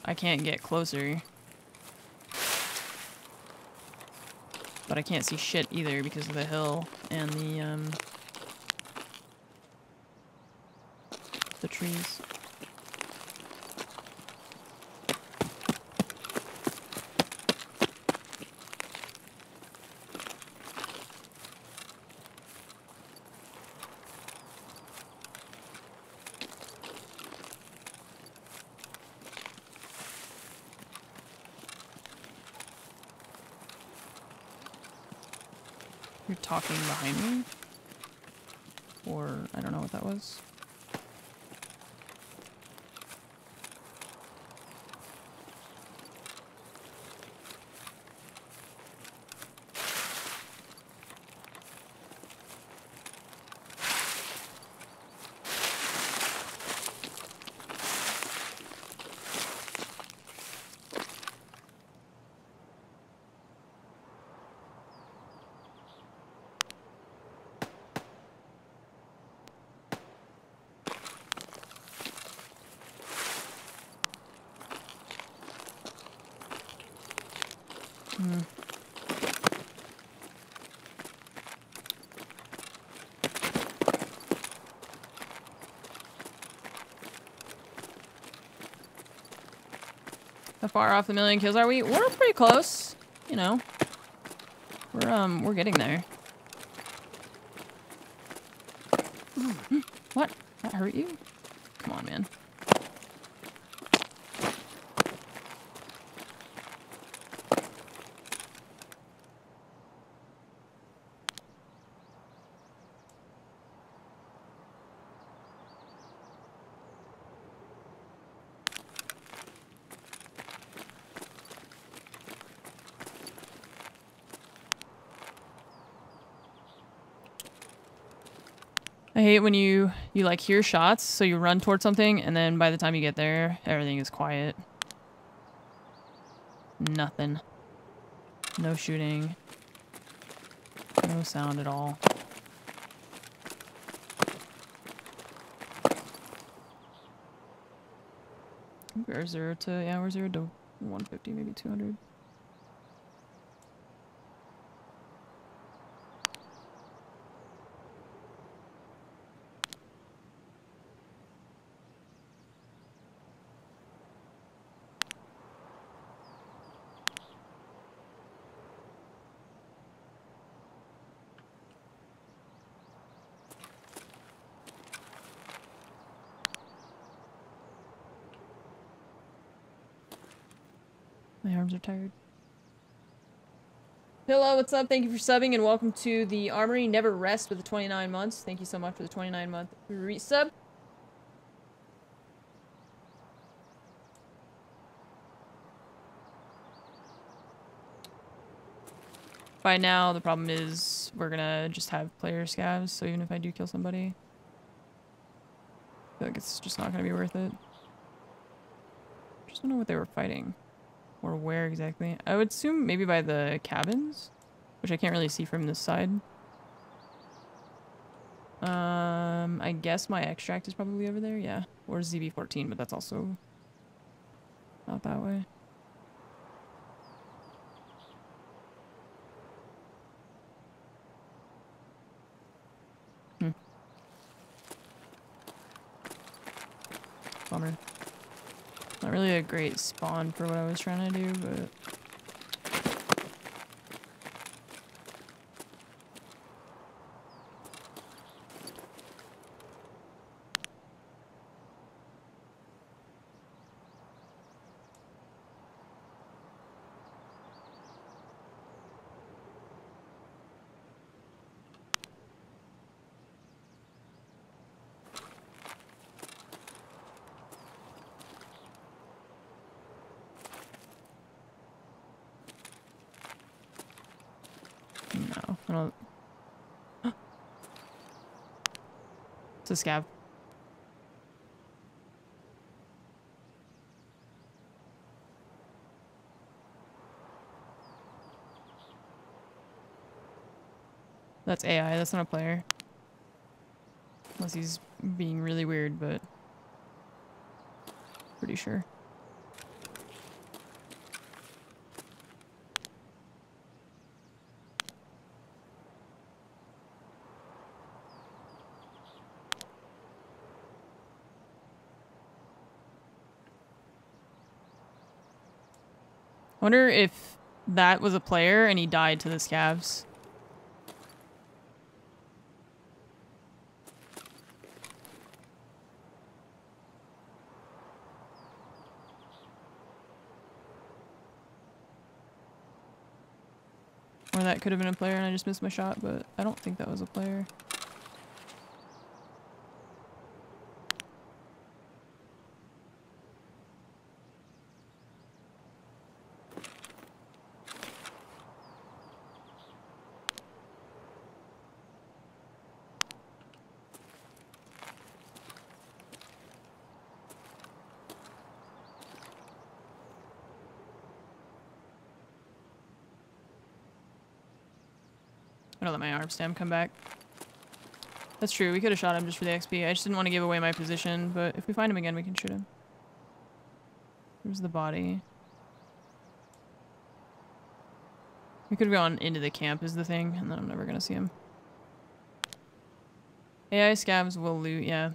I can't get closer. But I can't see shit either because of the hill and the, um, the trees. You're talking behind me? Or, I don't know what that was. Hmm. How far off the million kills are we? We're pretty close. You know. We're um we're getting there. What? That hurt you? Come on, man. Hate when you you like hear shots, so you run towards something, and then by the time you get there, everything is quiet. Nothing. No shooting. No sound at all. We're zero to yeah, we're zero to 150, maybe 200. Arms are tired. Pillow, what's up? Thank you for subbing and welcome to the Armory Never Rest with the 29 months. Thank you so much for the 29 month resub. By now, the problem is we're gonna just have player scavs, so even if I do kill somebody, I feel like it's just not gonna be worth it. Just don't know what they were fighting. Or where exactly. I would assume maybe by the cabins, which I can't really see from this side. Um, I guess my extract is probably over there, yeah. Or ZB14, but that's also not that way. Hmm. Bummer. Not really a great spawn for what I was trying to do, but... No, I don't... scav. That's AI, that's not a player. Unless he's being really weird, but... Pretty sure. Wonder if that was a player and he died to the scavs. Or that could have been a player and I just missed my shot, but I don't think that was a player. Let my arm stem come back. That's true, we could have shot him just for the XP. I just didn't want to give away my position, but if we find him again, we can shoot him. Where's the body? We could have gone into the camp is the thing, and then I'm never gonna see him. AI scavs will loot, yeah.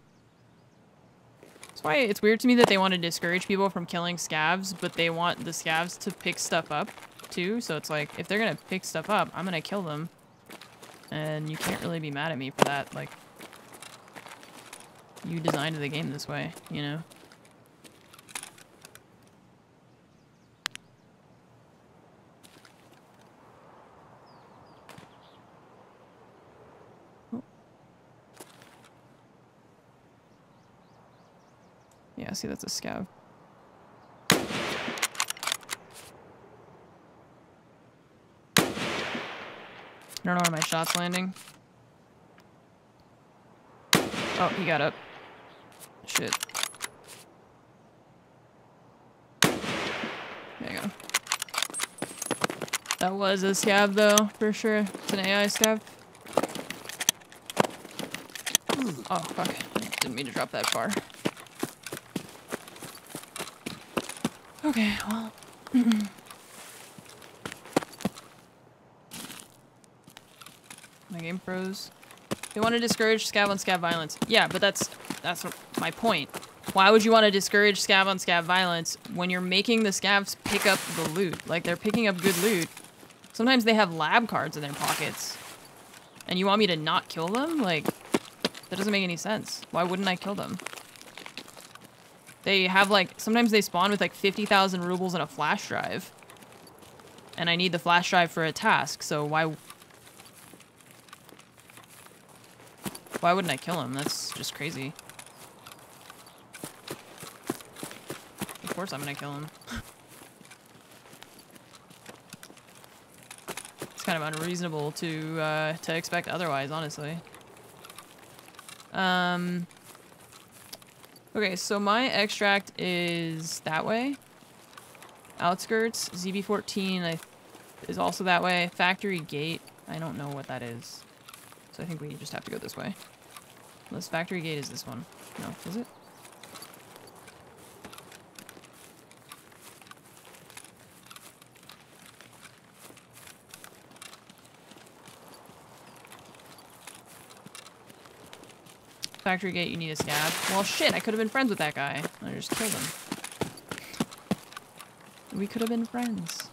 That's why it's weird to me that they want to discourage people from killing scavs, but they want the scavs to pick stuff up too. So it's like, if they're gonna pick stuff up, I'm gonna kill them. And you can't really be mad at me for that. Like, you designed the game this way, you know? Oh. Yeah, see, that's a scav. I don't know where my shot's landing. Oh, he got up. Shit. There you go. That was a scav though, for sure. It's an AI scav. Oh, fuck. Didn't mean to drop that far. Okay, well. My game froze. They want to discourage scav on scav violence. Yeah, but that's that's my point. Why would you want to discourage scav on scav violence when you're making the scavs pick up the loot? Like they're picking up good loot. Sometimes they have lab cards in their pockets. And you want me to not kill them? Like that doesn't make any sense. Why wouldn't I kill them? They have like sometimes they spawn with like 50,000 rubles and a flash drive. and I need the flash drive for a task, so why... Why wouldn't I kill him? That's just crazy. Of course I'm gonna kill him. it's kind of unreasonable to, uh, to expect otherwise, honestly. Um... Okay, so my extract is that way. Outskirts, ZB14 I, is also that way. Factory gate, I don't know what that is. I think we just have to go this way. Unless factory gate is this one. No, is it? Factory gate, you need a scav. Well, shit, I could have been friends with that guy. I just killed him. We could have been friends.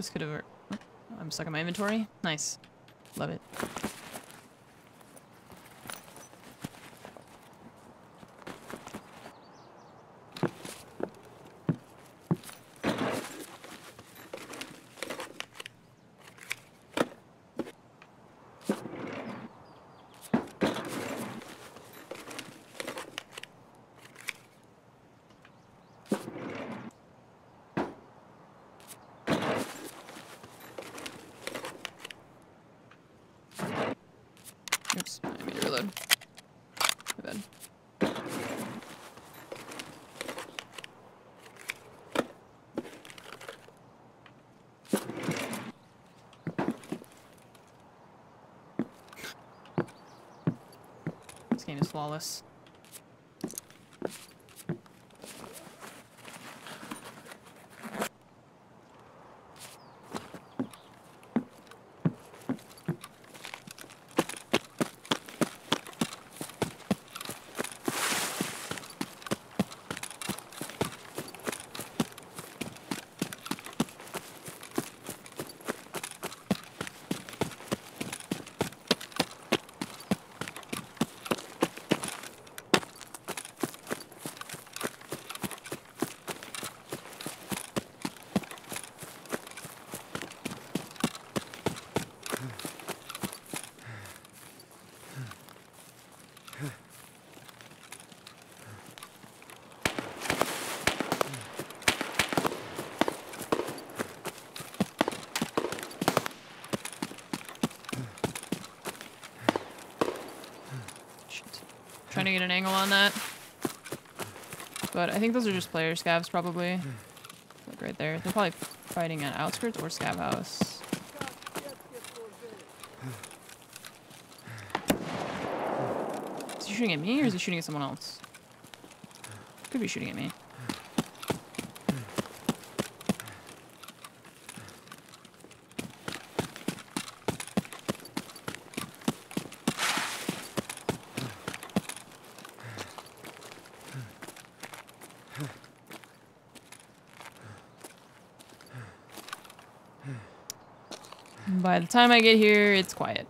This could have. oh, I'm stuck in my inventory. Nice. Love it. Oops, I need to reload. My bad. This to get an angle on that. But I think those are just player scavs, probably. Look right there. They're probably fighting at outskirts or scav house. Is he shooting at me or is he shooting at someone else? Could be shooting at me. By the time I get here, it's quiet.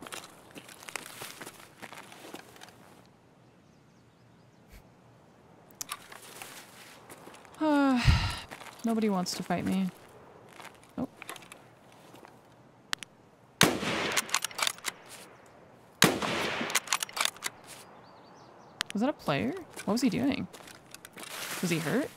Nobody wants to fight me. Was that a player? What was he doing? Was he hurt?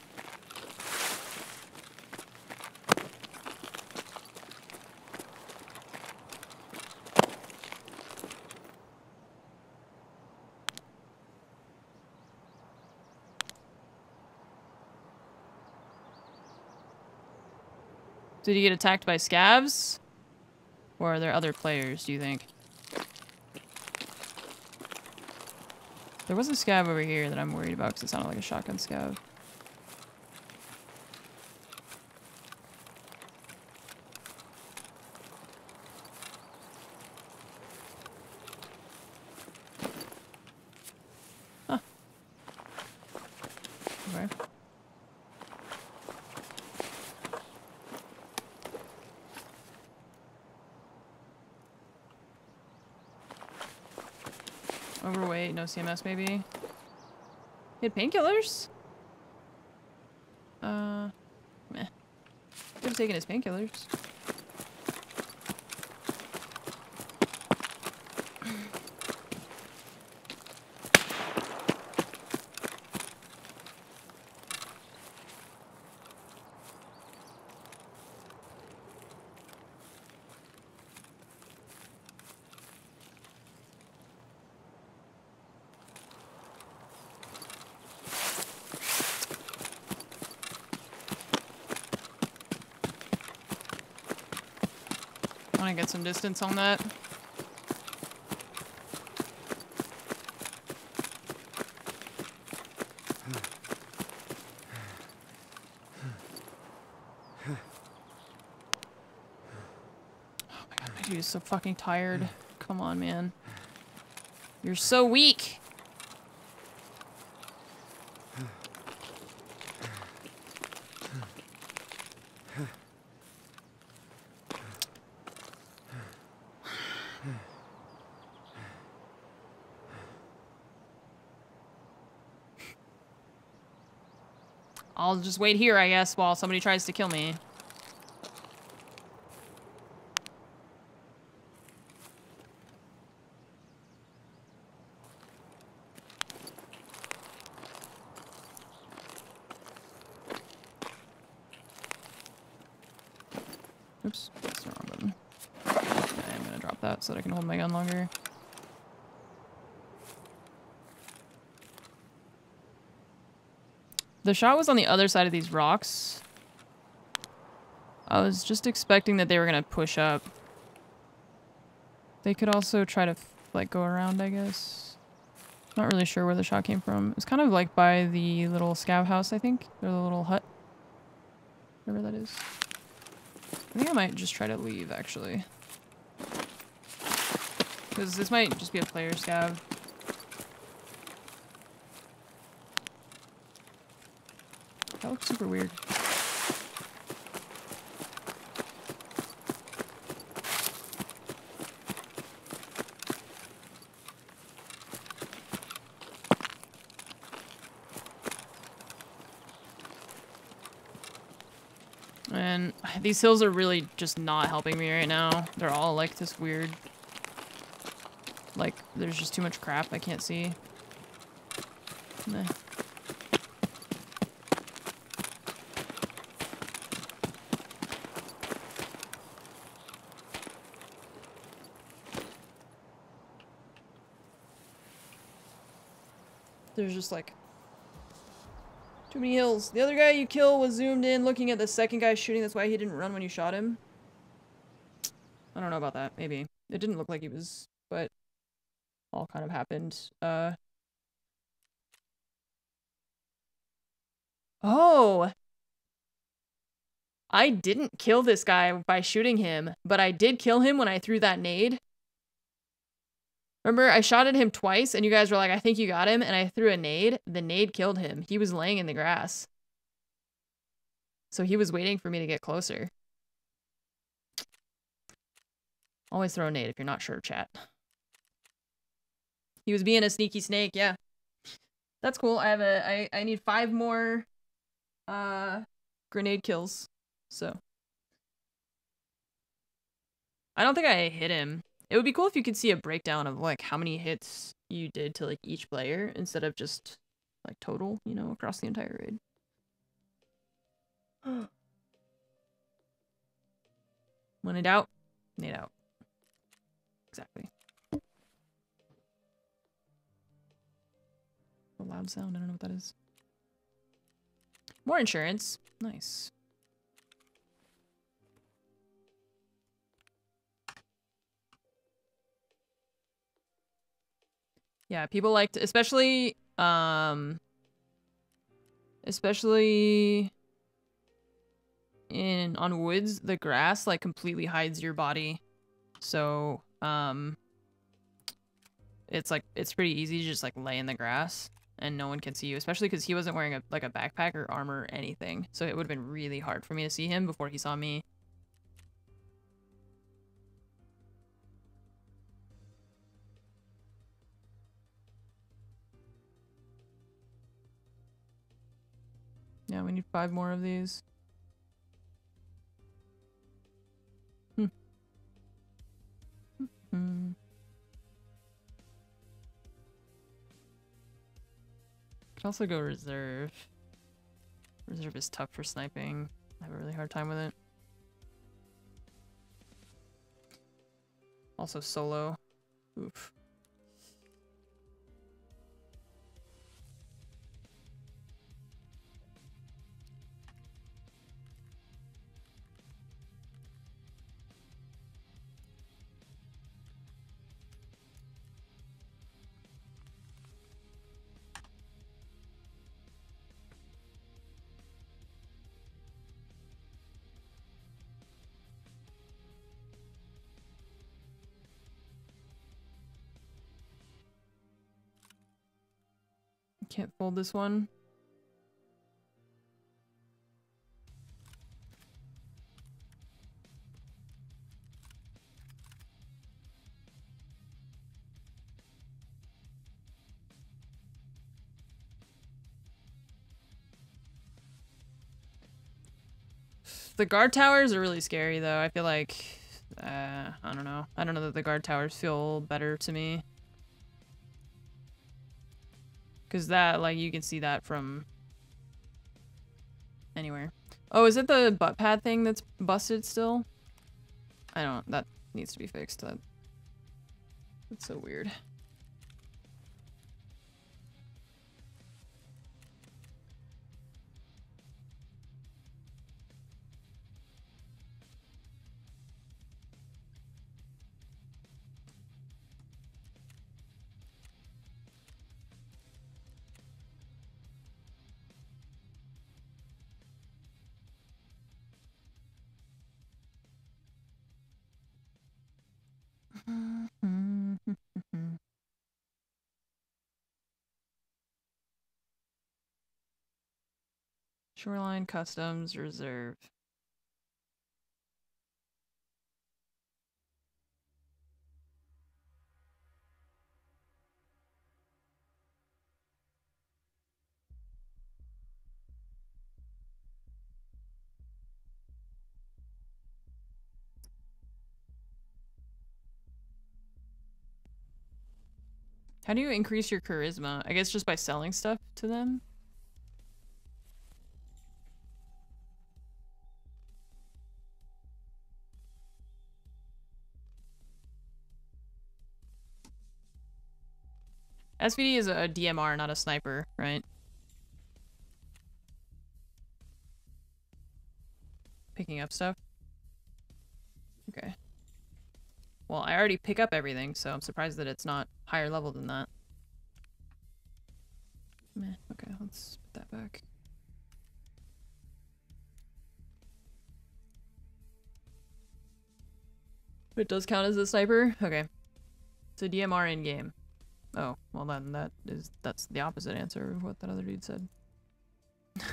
Did he get attacked by scavs? Or are there other players, do you think? There was a scav over here that I'm worried about because it sounded like a shotgun scav. No CMS maybe. He had painkillers? Uh, meh. Could have taken his painkillers. Some distance on that. Oh my god, my dude is so fucking tired. Come on, man. You're so weak. I'll just wait here, I guess, while somebody tries to kill me. Oops, that's the wrong button. Okay, I'm gonna drop that so that I can hold my gun longer. The shot was on the other side of these rocks. I was just expecting that they were gonna push up. They could also try to, like, go around, I guess. Not really sure where the shot came from. It's kind of like by the little scav house, I think. Or the little hut. Whatever that is. I think I might just try to leave, actually. Because this might just be a player scav. That looks super weird. And these hills are really just not helping me right now. They're all like this weird... Like, there's just too much crap I can't see. Meh. Just like too many hills. The other guy you kill was zoomed in looking at the second guy shooting. That's why he didn't run when you shot him. I don't know about that. Maybe. It didn't look like he was, but all kind of happened. Uh. Oh! I didn't kill this guy by shooting him, but I did kill him when I threw that nade. Remember, I shot at him twice, and you guys were like, I think you got him, and I threw a nade. The nade killed him. He was laying in the grass. So he was waiting for me to get closer. Always throw a nade if you're not sure, chat. He was being a sneaky snake, yeah. That's cool. I have a I, I need five more uh grenade kills. So I don't think I hit him. It would be cool if you could see a breakdown of like how many hits you did to like each player instead of just like total, you know, across the entire raid. when in doubt, nade out. Exactly. A loud sound, I don't know what that is. More insurance. Nice. Yeah, people liked, especially, um, especially in on woods, the grass like completely hides your body, so um, it's like it's pretty easy to just like lay in the grass and no one can see you, especially because he wasn't wearing a like a backpack or armor or anything, so it would have been really hard for me to see him before he saw me. Yeah, we need five more of these. Hmm. Hmm. Could also go reserve. Reserve is tough for sniping. I have a really hard time with it. Also solo. Oof. Can't fold this one. The guard towers are really scary though. I feel like uh, I don't know. I don't know that the guard towers feel better to me. Because that, like, you can see that from anywhere. Oh, is it the butt pad thing that's busted still? I don't, that needs to be fixed. That, that's so weird. Shoreline Customs Reserve. How do you increase your charisma? I guess just by selling stuff to them? SVD is a DMR, not a sniper, right? Picking up stuff? Okay. Well, I already pick up everything, so I'm surprised that it's not higher level than that. Meh, okay, let's put that back. It does count as a sniper? Okay. It's a DMR in-game. Oh, well then that is that's the opposite answer of what that other dude said.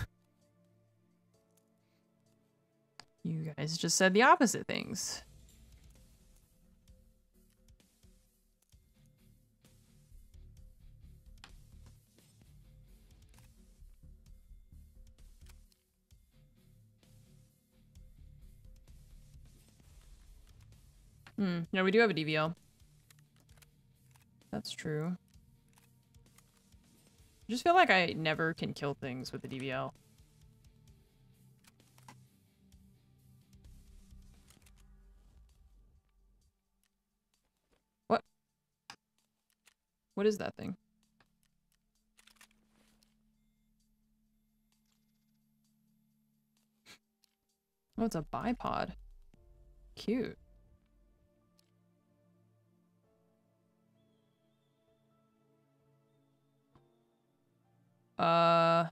you guys just said the opposite things. Hmm, no, we do have a DVL. That's true. I just feel like I never can kill things with the DVL. What? What is that thing? Oh, it's a bipod. Cute. Uh,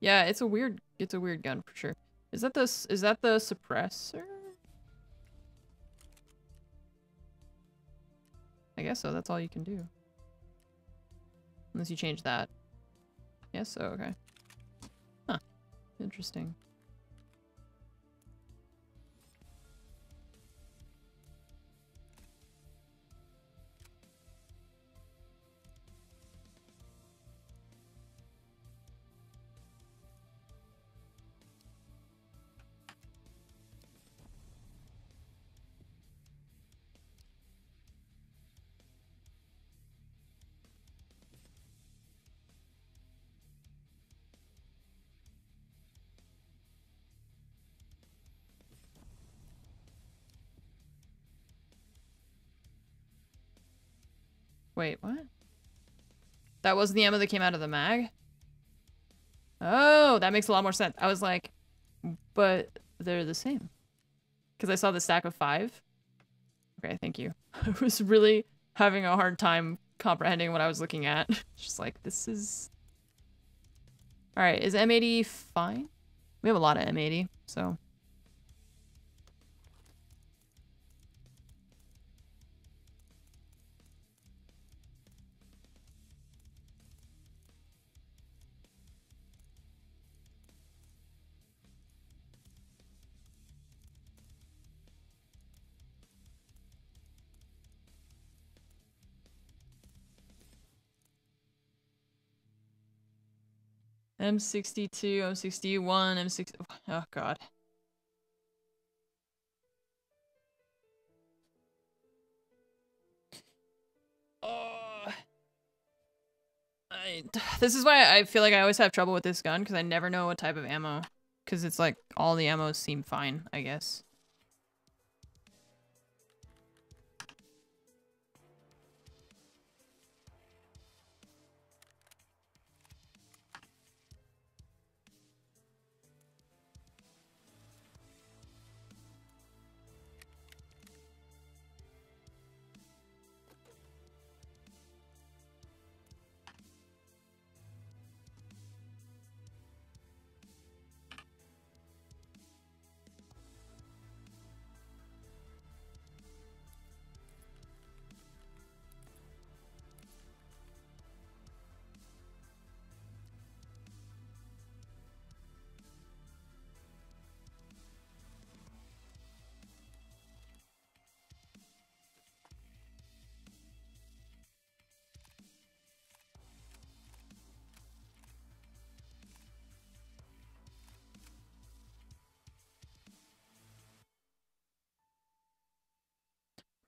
yeah, it's a weird, it's a weird gun for sure. Is that this? Is that the suppressor? I guess so. That's all you can do. Unless you change that. Yes. So okay. Huh. Interesting. Wait, what? That wasn't the ammo that came out of the mag? Oh, that makes a lot more sense. I was like, but they're the same. Because I saw the stack of five. Okay, thank you. I was really having a hard time comprehending what I was looking at. Just like, this is... Alright, is M80 fine? We have a lot of M80, so... M62, M61, M60. Oh god. Oh. This is why I feel like I always have trouble with this gun because I never know what type of ammo. Because it's like all the ammos seem fine, I guess.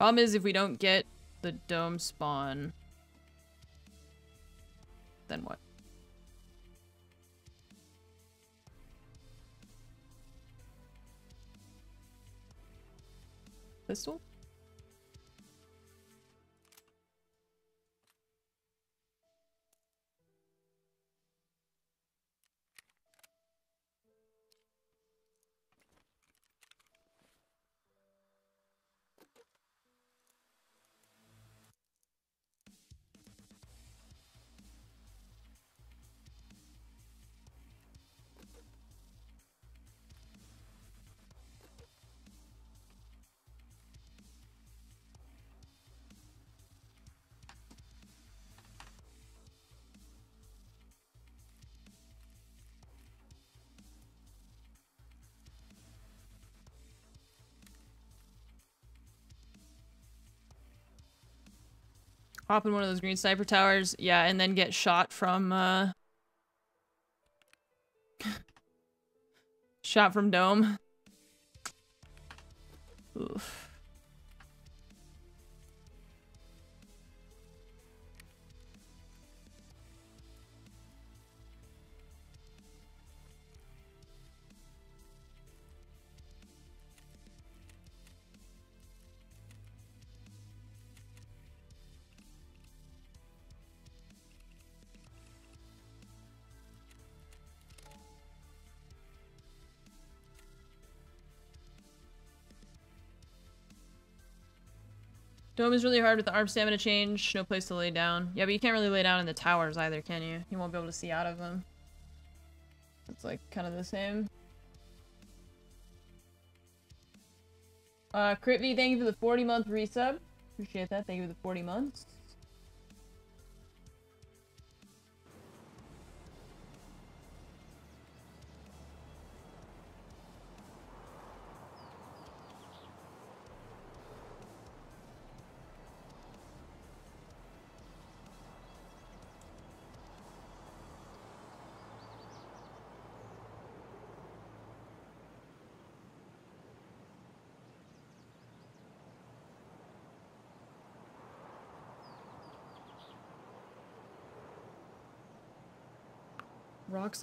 Problem is, if we don't get the dome spawn, then what? Pistol? Hop in one of those green sniper towers, yeah, and then get shot from, uh... shot from dome. Oof. Dome is really hard with the arm stamina change. No place to lay down. Yeah, but you can't really lay down in the towers either, can you? You won't be able to see out of them. It's like kind of the same. Uh, Critv, thank you for the 40 month resub. Appreciate that. Thank you for the 40 months.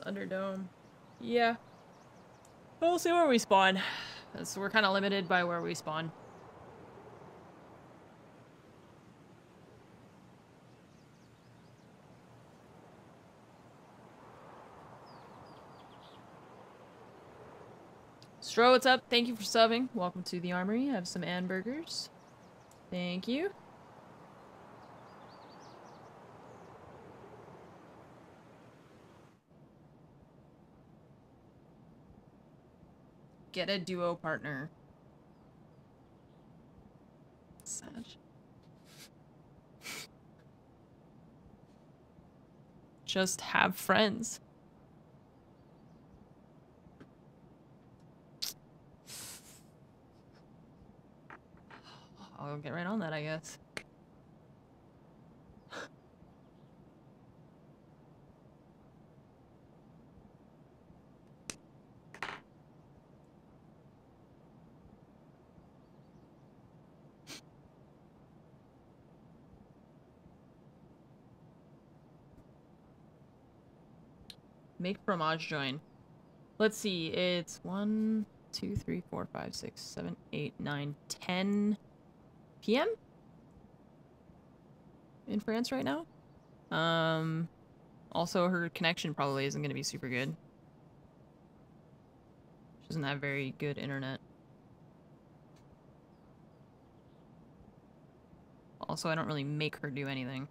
Under dome, Yeah. We'll see where we spawn. So we're kind of limited by where we spawn. Stro, what's up? Thank you for subbing. Welcome to the armory. Have some Ann burgers. Thank you. Get a duo partner. Sad. Just have friends. I'll get right on that, I guess. Make fromage join. Let's see, it's one, two, three, four, five, six, seven, eight, nine, ten p.m. in France right now. Um, also her connection probably isn't going to be super good. She doesn't have very good internet. Also, I don't really make her do anything.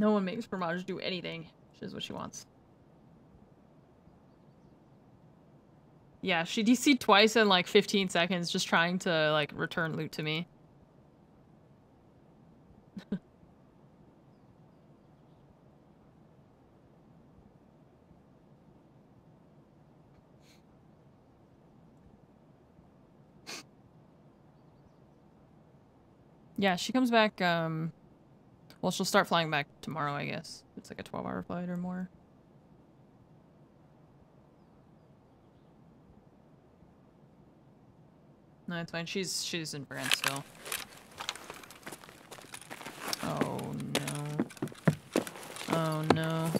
No one makes Fromage do anything. She does what she wants. Yeah, she DC'd twice in like 15 seconds just trying to like return loot to me. yeah, she comes back um well, she'll start flying back tomorrow, I guess. It's like a 12 hour flight or more. No, it's fine. She's she's in France still. Oh no. Oh no.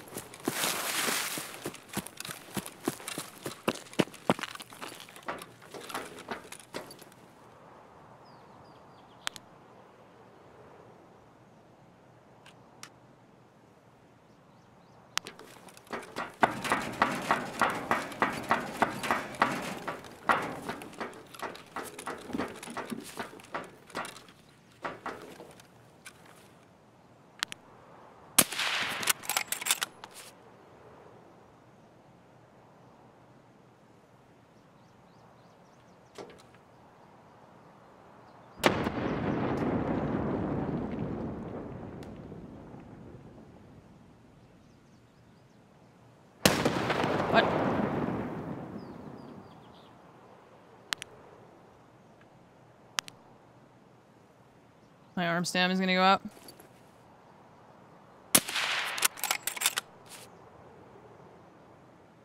Arm stam is gonna go up.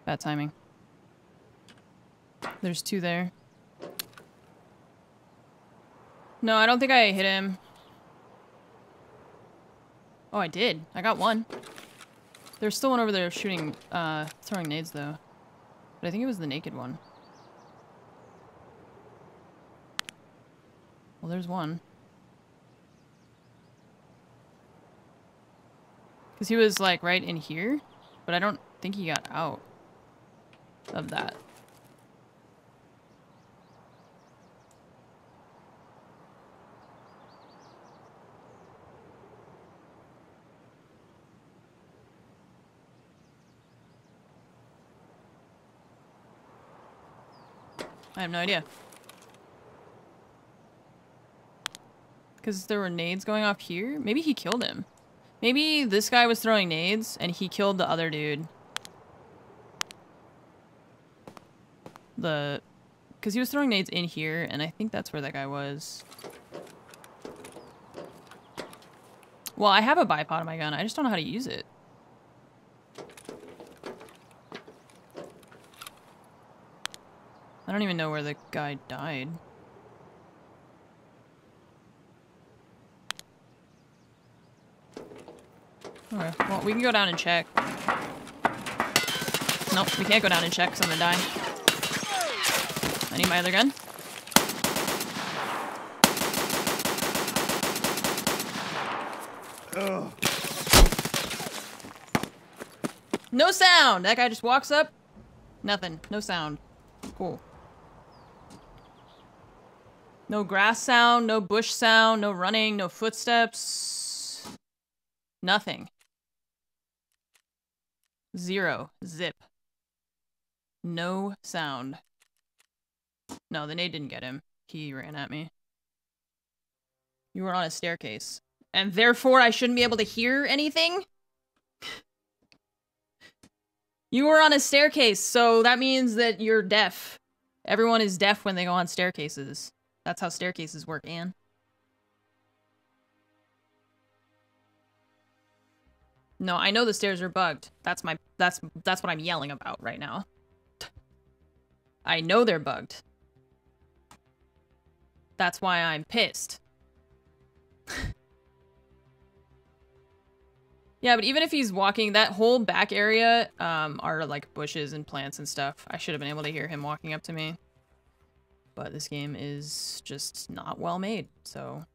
Bad timing. There's two there. No, I don't think I hit him. Oh, I did. I got one. There's still one over there shooting, uh, throwing nades though. But I think it was the naked one. Well, there's one. Because he was like right in here, but I don't think he got out of that. I have no idea. Because there were nades going off here? Maybe he killed him. Maybe this guy was throwing nades and he killed the other dude. The... Because he was throwing nades in here and I think that's where that guy was. Well, I have a bipod on my gun. I just don't know how to use it. I don't even know where the guy died. Okay, well, we can go down and check. Nope, we can't go down and check because I'm gonna die. I need my other gun. No sound! That guy just walks up. Nothing. No sound. Cool. No grass sound, no bush sound, no running, no footsteps. Nothing. Zero. Zip. No sound. No, the nade didn't get him. He ran at me. You were on a staircase. And therefore I shouldn't be able to hear anything? You were on a staircase, so that means that you're deaf. Everyone is deaf when they go on staircases. That's how staircases work, Anne. No, I know the stairs are bugged. That's my that's that's what I'm yelling about right now. I know they're bugged. That's why I'm pissed. yeah, but even if he's walking, that whole back area um, are like bushes and plants and stuff. I should have been able to hear him walking up to me. But this game is just not well made, so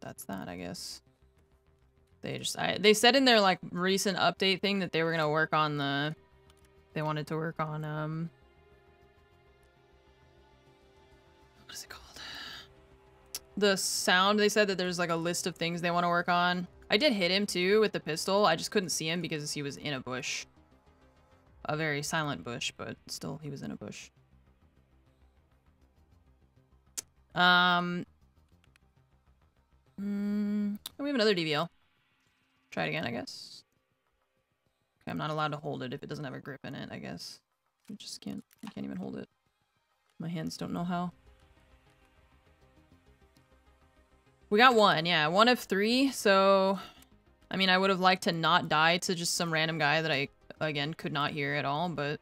that's that, I guess. They just, I, they said in their like recent update thing that they were gonna work on the, they wanted to work on um, what is it called? The sound. They said that there's like a list of things they want to work on. I did hit him too with the pistol. I just couldn't see him because he was in a bush. A very silent bush, but still he was in a bush. Um, mm, we have another DVL. Try it again, I guess. Okay, I'm not allowed to hold it if it doesn't have a grip in it, I guess. I just can't, I can't even hold it. My hands don't know how. We got one, yeah. One of three, so... I mean, I would have liked to not die to just some random guy that I, again, could not hear at all, but...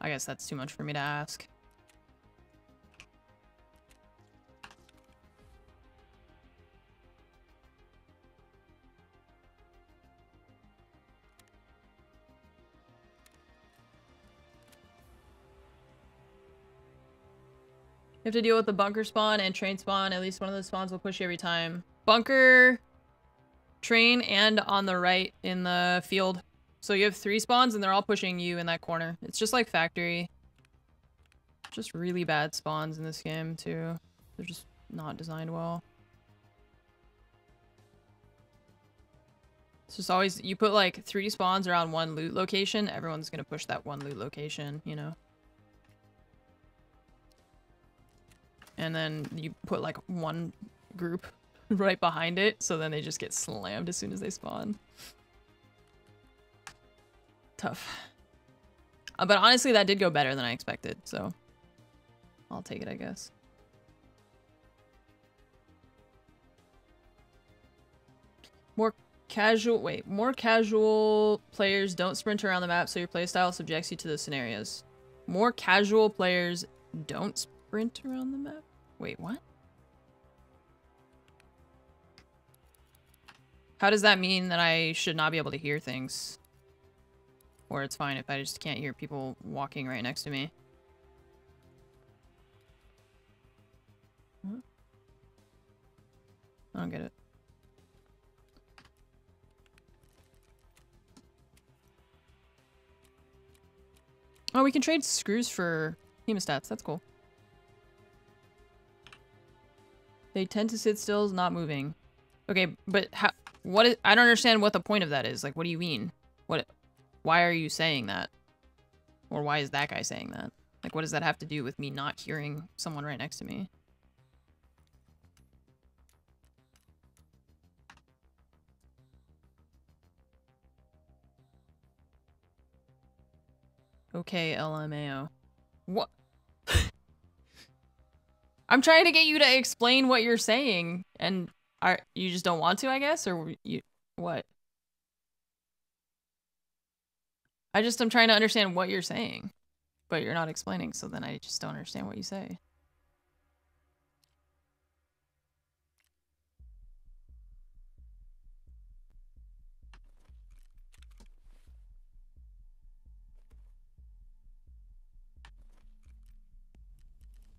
I guess that's too much for me to ask. You have to deal with the bunker spawn and train spawn. At least one of those spawns will push you every time. Bunker, train, and on the right in the field. So you have three spawns and they're all pushing you in that corner. It's just like factory. Just really bad spawns in this game too. They're just not designed well. It's just always, you put like three spawns around one loot location, everyone's gonna push that one loot location, you know? And then you put like one group right behind it, so then they just get slammed as soon as they spawn. Tough. Uh, but honestly, that did go better than I expected, so I'll take it, I guess. More casual, wait, more casual players don't sprint around the map, so your playstyle subjects you to those scenarios. More casual players don't sprint around the map? Wait, what? How does that mean that I should not be able to hear things? Or it's fine if I just can't hear people walking right next to me. I don't get it. Oh, we can trade screws for hemostats. That's cool. They tend to sit still, not moving. Okay, but how, what is, I don't understand what the point of that is. Like, what do you mean? What, why are you saying that? Or why is that guy saying that? Like, what does that have to do with me not hearing someone right next to me? Okay, LMAO. What? I'm trying to get you to explain what you're saying, and are you just don't want to, I guess, or you what? I just am trying to understand what you're saying. But you're not explaining, so then I just don't understand what you say.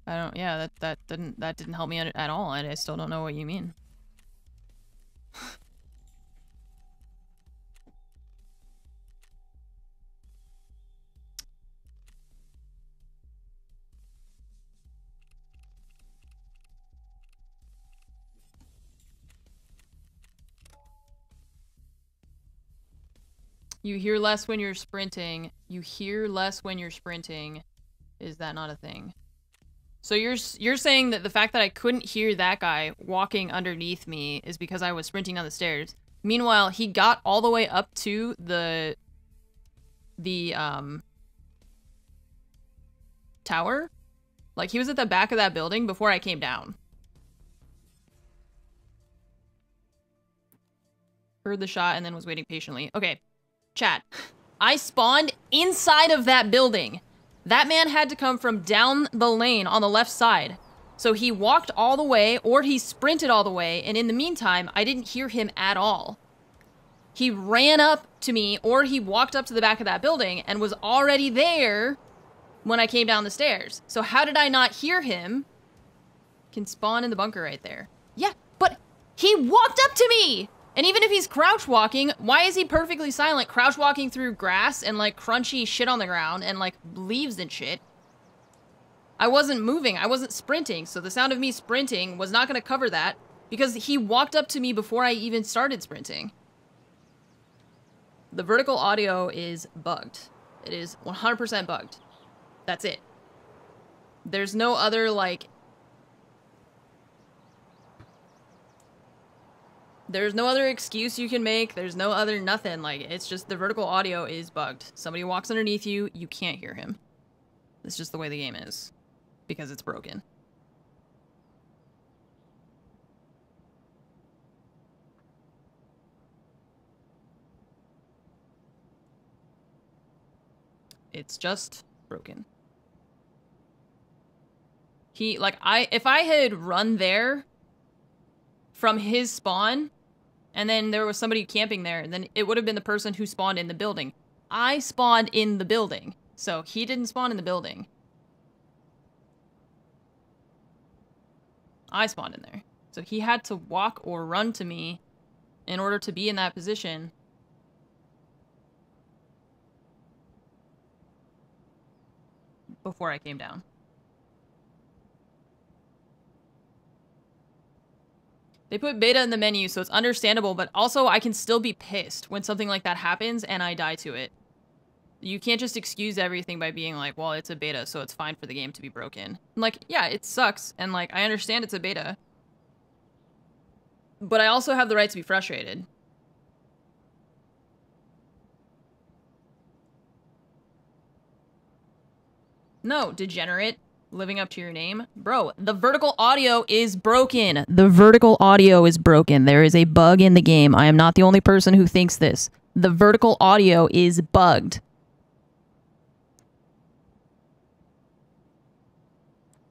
I don't. Yeah, that that didn't that didn't help me at, at all. and I still don't know what you mean. You hear less when you're sprinting. You hear less when you're sprinting. Is that not a thing? So you're you're saying that the fact that I couldn't hear that guy walking underneath me is because I was sprinting down the stairs. Meanwhile, he got all the way up to the the um tower. Like he was at the back of that building before I came down. Heard the shot and then was waiting patiently. Okay. Chat. I spawned inside of that building. That man had to come from down the lane on the left side. So he walked all the way, or he sprinted all the way, and in the meantime, I didn't hear him at all. He ran up to me, or he walked up to the back of that building and was already there when I came down the stairs. So how did I not hear him? Can spawn in the bunker right there. Yeah, but he walked up to me! And even if he's crouch walking, why is he perfectly silent, crouch walking through grass and like crunchy shit on the ground and like leaves and shit? I wasn't moving, I wasn't sprinting, so the sound of me sprinting was not gonna cover that because he walked up to me before I even started sprinting. The vertical audio is bugged. It is 100% bugged. That's it. There's no other like There's no other excuse you can make. There's no other nothing. Like, it's just the vertical audio is bugged. Somebody walks underneath you, you can't hear him. It's just the way the game is. Because it's broken. It's just broken. He, like, I, if I had run there from his spawn, and then there was somebody camping there, then it would have been the person who spawned in the building. I spawned in the building, so he didn't spawn in the building. I spawned in there. So he had to walk or run to me in order to be in that position. Before I came down. They put beta in the menu, so it's understandable, but also I can still be pissed when something like that happens and I die to it. You can't just excuse everything by being like, well, it's a beta, so it's fine for the game to be broken. I'm like, yeah, it sucks, and like, I understand it's a beta. But I also have the right to be frustrated. No, degenerate living up to your name. Bro, the vertical audio is broken. The vertical audio is broken. There is a bug in the game. I am not the only person who thinks this. The vertical audio is bugged.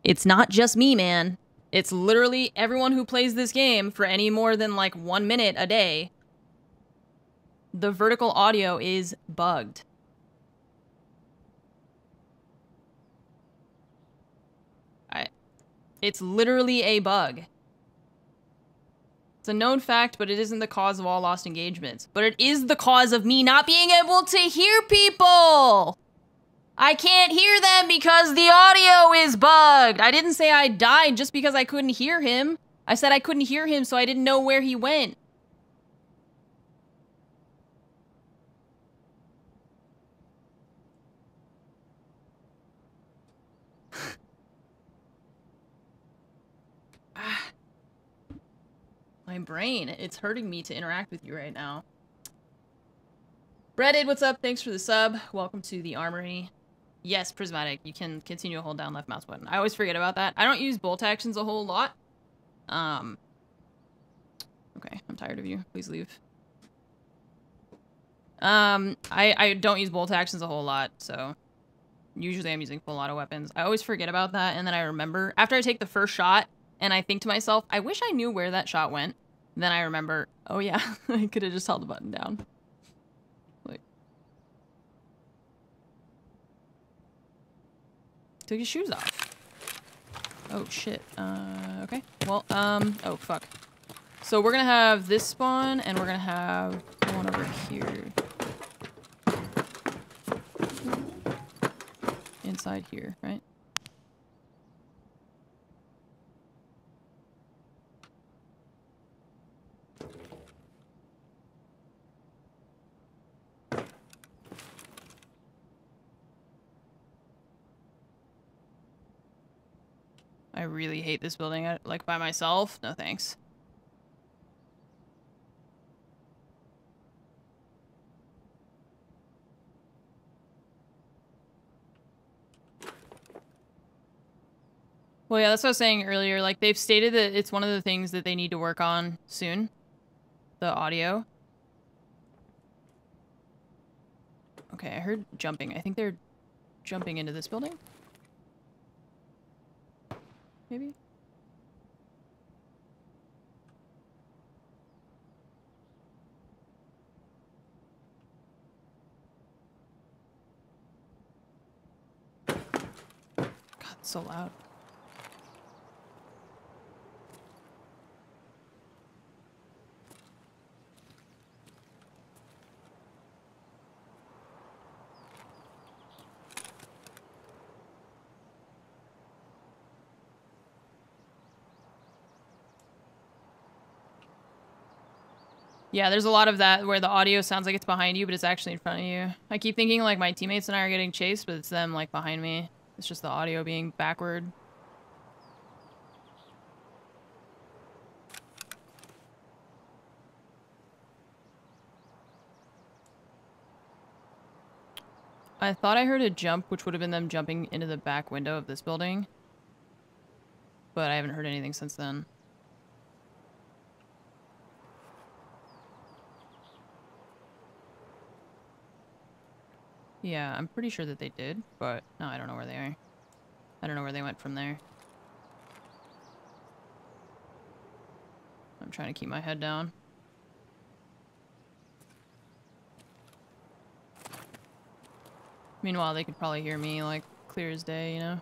It's not just me, man. It's literally everyone who plays this game for any more than like one minute a day. The vertical audio is bugged. It's literally a bug. It's a known fact, but it isn't the cause of all lost engagements. But it is the cause of me not being able to hear people! I can't hear them because the audio is bugged! I didn't say I died just because I couldn't hear him. I said I couldn't hear him, so I didn't know where he went. My brain, it's hurting me to interact with you right now. Breaded, what's up? Thanks for the sub. Welcome to the armory. Yes, prismatic. You can continue to hold down left mouse button. I always forget about that. I don't use bolt actions a whole lot. Um. Okay, I'm tired of you. Please leave. Um, I, I don't use bolt actions a whole lot, so usually I'm using full auto weapons. I always forget about that, and then I remember after I take the first shot, and I think to myself, I wish I knew where that shot went. Then I remember, oh yeah, I could have just held the button down. Like, took his shoes off. Oh shit. Uh, okay. Well, um, oh fuck. So we're gonna have this spawn, and we're gonna have one over here. Inside here, right? I really hate this building, uh, like, by myself. No thanks. Well, yeah, that's what I was saying earlier. Like, they've stated that it's one of the things that they need to work on soon. The audio. Okay, I heard jumping. I think they're jumping into this building. Maybe? God, so loud. Yeah, there's a lot of that where the audio sounds like it's behind you, but it's actually in front of you. I keep thinking like my teammates and I are getting chased, but it's them like behind me. It's just the audio being backward. I thought I heard a jump, which would have been them jumping into the back window of this building. But I haven't heard anything since then. Yeah, I'm pretty sure that they did, but no, I don't know where they are. I don't know where they went from there. I'm trying to keep my head down. Meanwhile, they could probably hear me, like, clear as day, you know?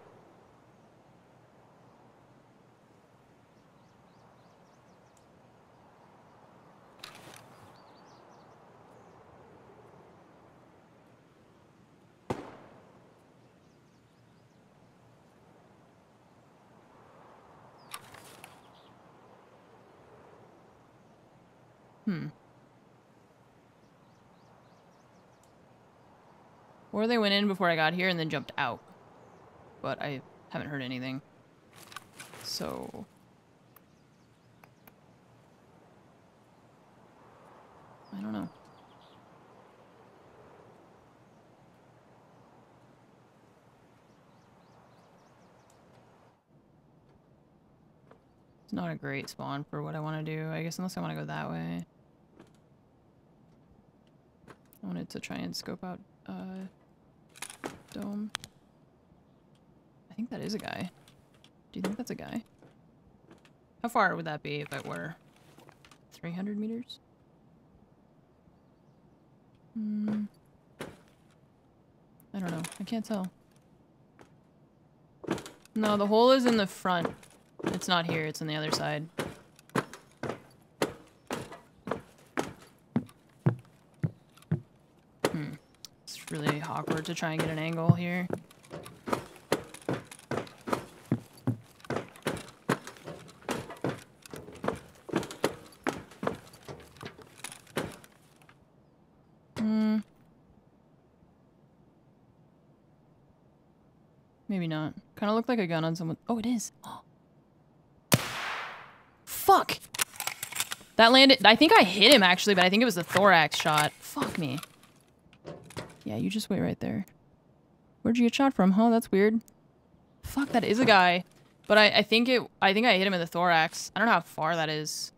Hmm. Or they went in before I got here and then jumped out. But I haven't heard anything. So... I don't know. It's not a great spawn for what I want to do, I guess, unless I want to go that way. I wanted to try and scope out uh, dome. I think that is a guy. Do you think that's a guy? How far would that be if it were 300 meters? Hmm. I don't know. I can't tell. No, the hole is in the front. It's not here. It's on the other side. Hmm. It's really awkward to try and get an angle here. Hmm. Maybe not. Kind of looked like a gun on someone. Oh, it is. Fuck! That landed- I think I hit him actually, but I think it was the thorax shot. Fuck me. Yeah, you just wait right there. Where'd you get shot from? Huh, that's weird. Fuck, that is a guy. But I, I think it- I think I hit him in the thorax. I don't know how far that is.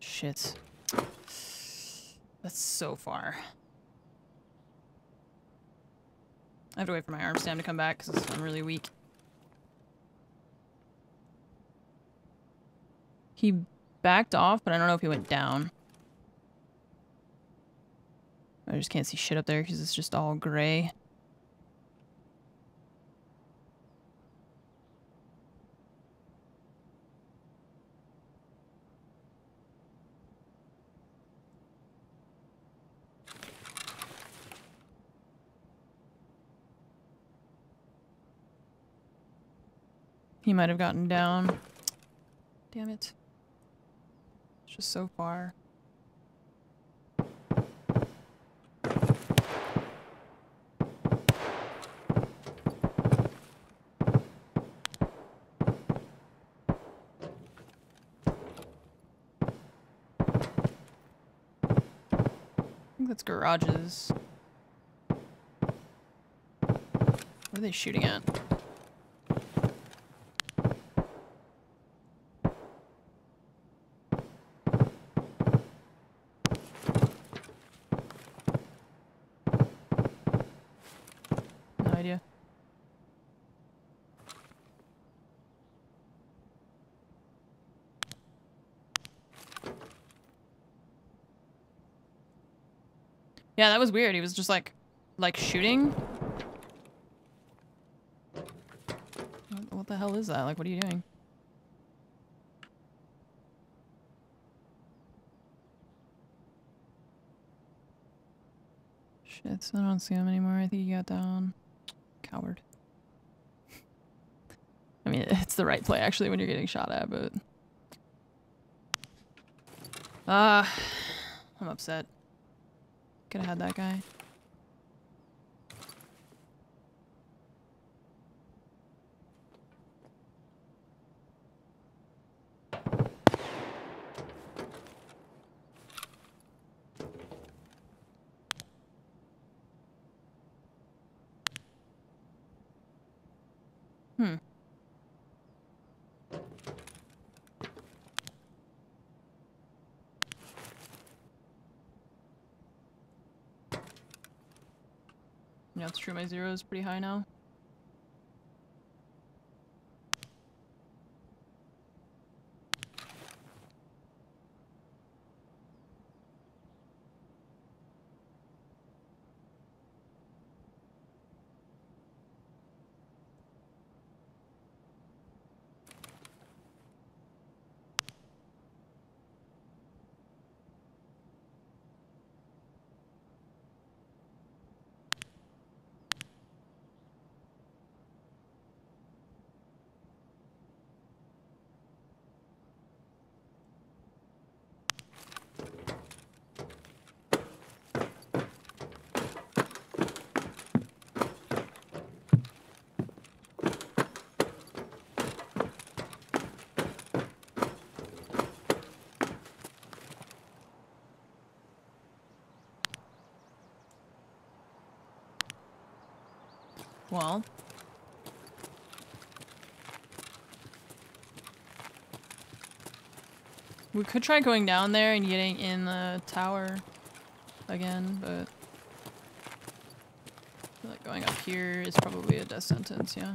shit. That's so far. I have to wait for my arm stam to come back because I'm really weak. He backed off, but I don't know if he went down. I just can't see shit up there because it's just all gray. He might have gotten down. Damn it. Just so far. I think that's garages. What are they shooting at? No idea. Yeah, that was weird. He was just like, like shooting. What, the hell is that? Like, what are you doing? Shit, I don't see him anymore. I think he got down. Coward. I mean, it's the right play actually when you're getting shot at, but. Ah, I'm upset. Could have had that guy. True. My zero is pretty high now. Well. We could try going down there and getting in the tower again, but like going up here is probably a death sentence, yeah.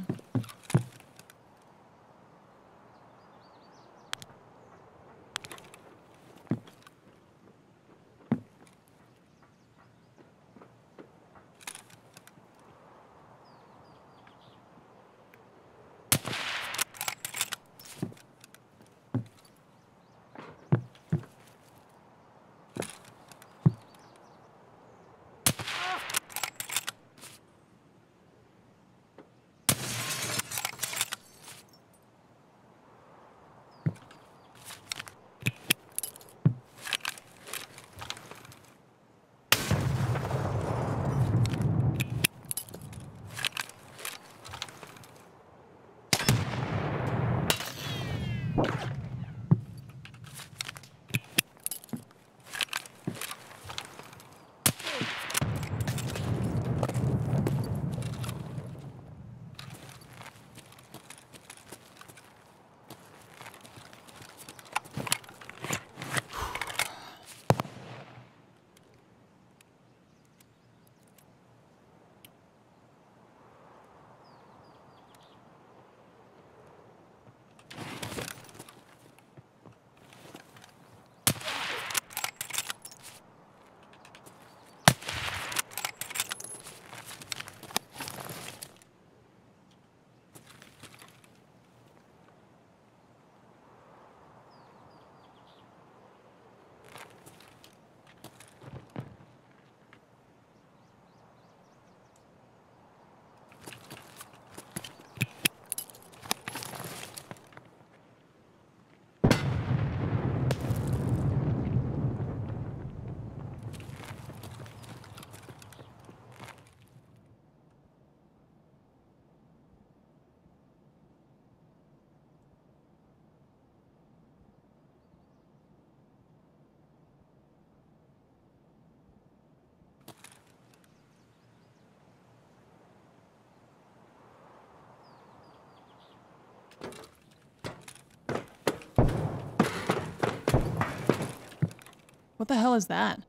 What the hell is that?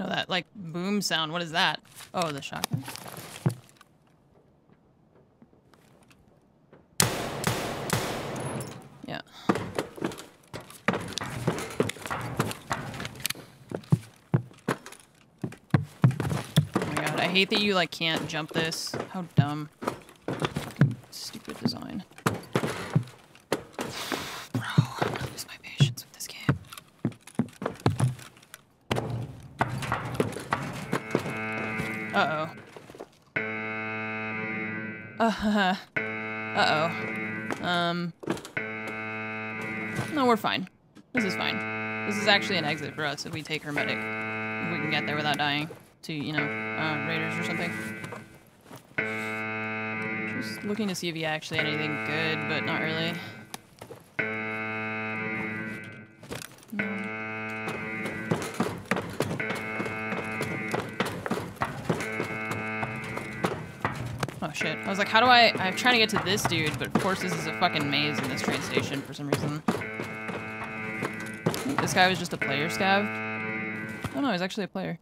No, that like boom sound. What is that? Oh, the shotgun. Yeah. Oh my god, I hate that you like can't jump this. How dumb. Stupid design. Bro, gonna lose my patience with this game. Uh oh. Uh Uh oh. Um. No, we're fine. This is fine. This is actually an exit for us if we take Hermetic. If we can get there without dying to, you know, uh, raiders or something. Just looking to see if he actually had anything good, but not really. Oh shit. I was like, how do I... I'm trying to get to this dude, but of course this is a fucking maze in this train station for some reason. This guy was just a player scav. Oh no, he's actually a player.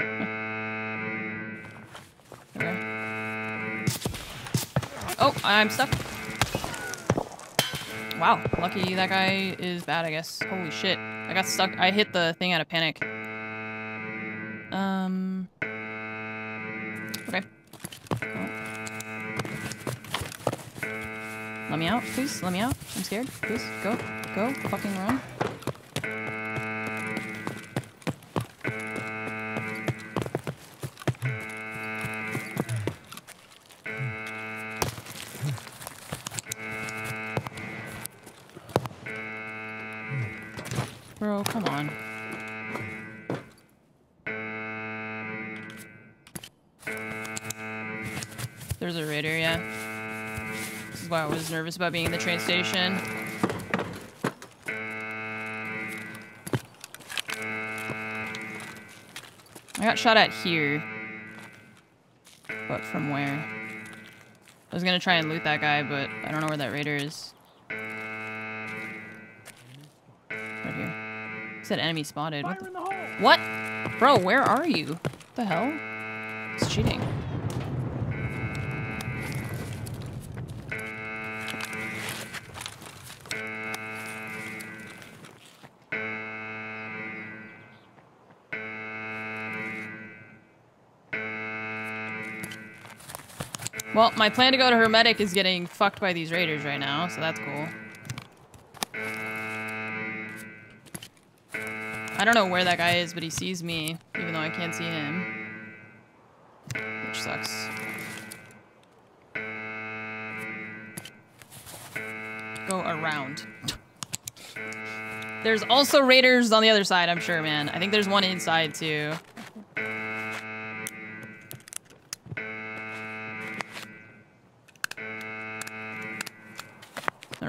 Okay. Oh, I'm stuck. Wow, lucky that guy is bad, I guess. Holy shit. I got stuck. I hit the thing out of panic. Um... Okay. Let me out, please. Let me out. I'm scared. Please, go. Go. Fucking run. Nervous about being in the train station. I got shot at here. But from where? I was gonna try and loot that guy, but I don't know where that raider is. Right here. It said enemy spotted. What, the- what? Bro, where are you? What the hell? It's cheating. Well, my plan to go to Hermetic is getting fucked by these raiders right now, so that's cool. I don't know where that guy is, but he sees me, even though I can't see him. Which sucks. Go around. There's also raiders on the other side, I'm sure, man. I think there's one inside, too.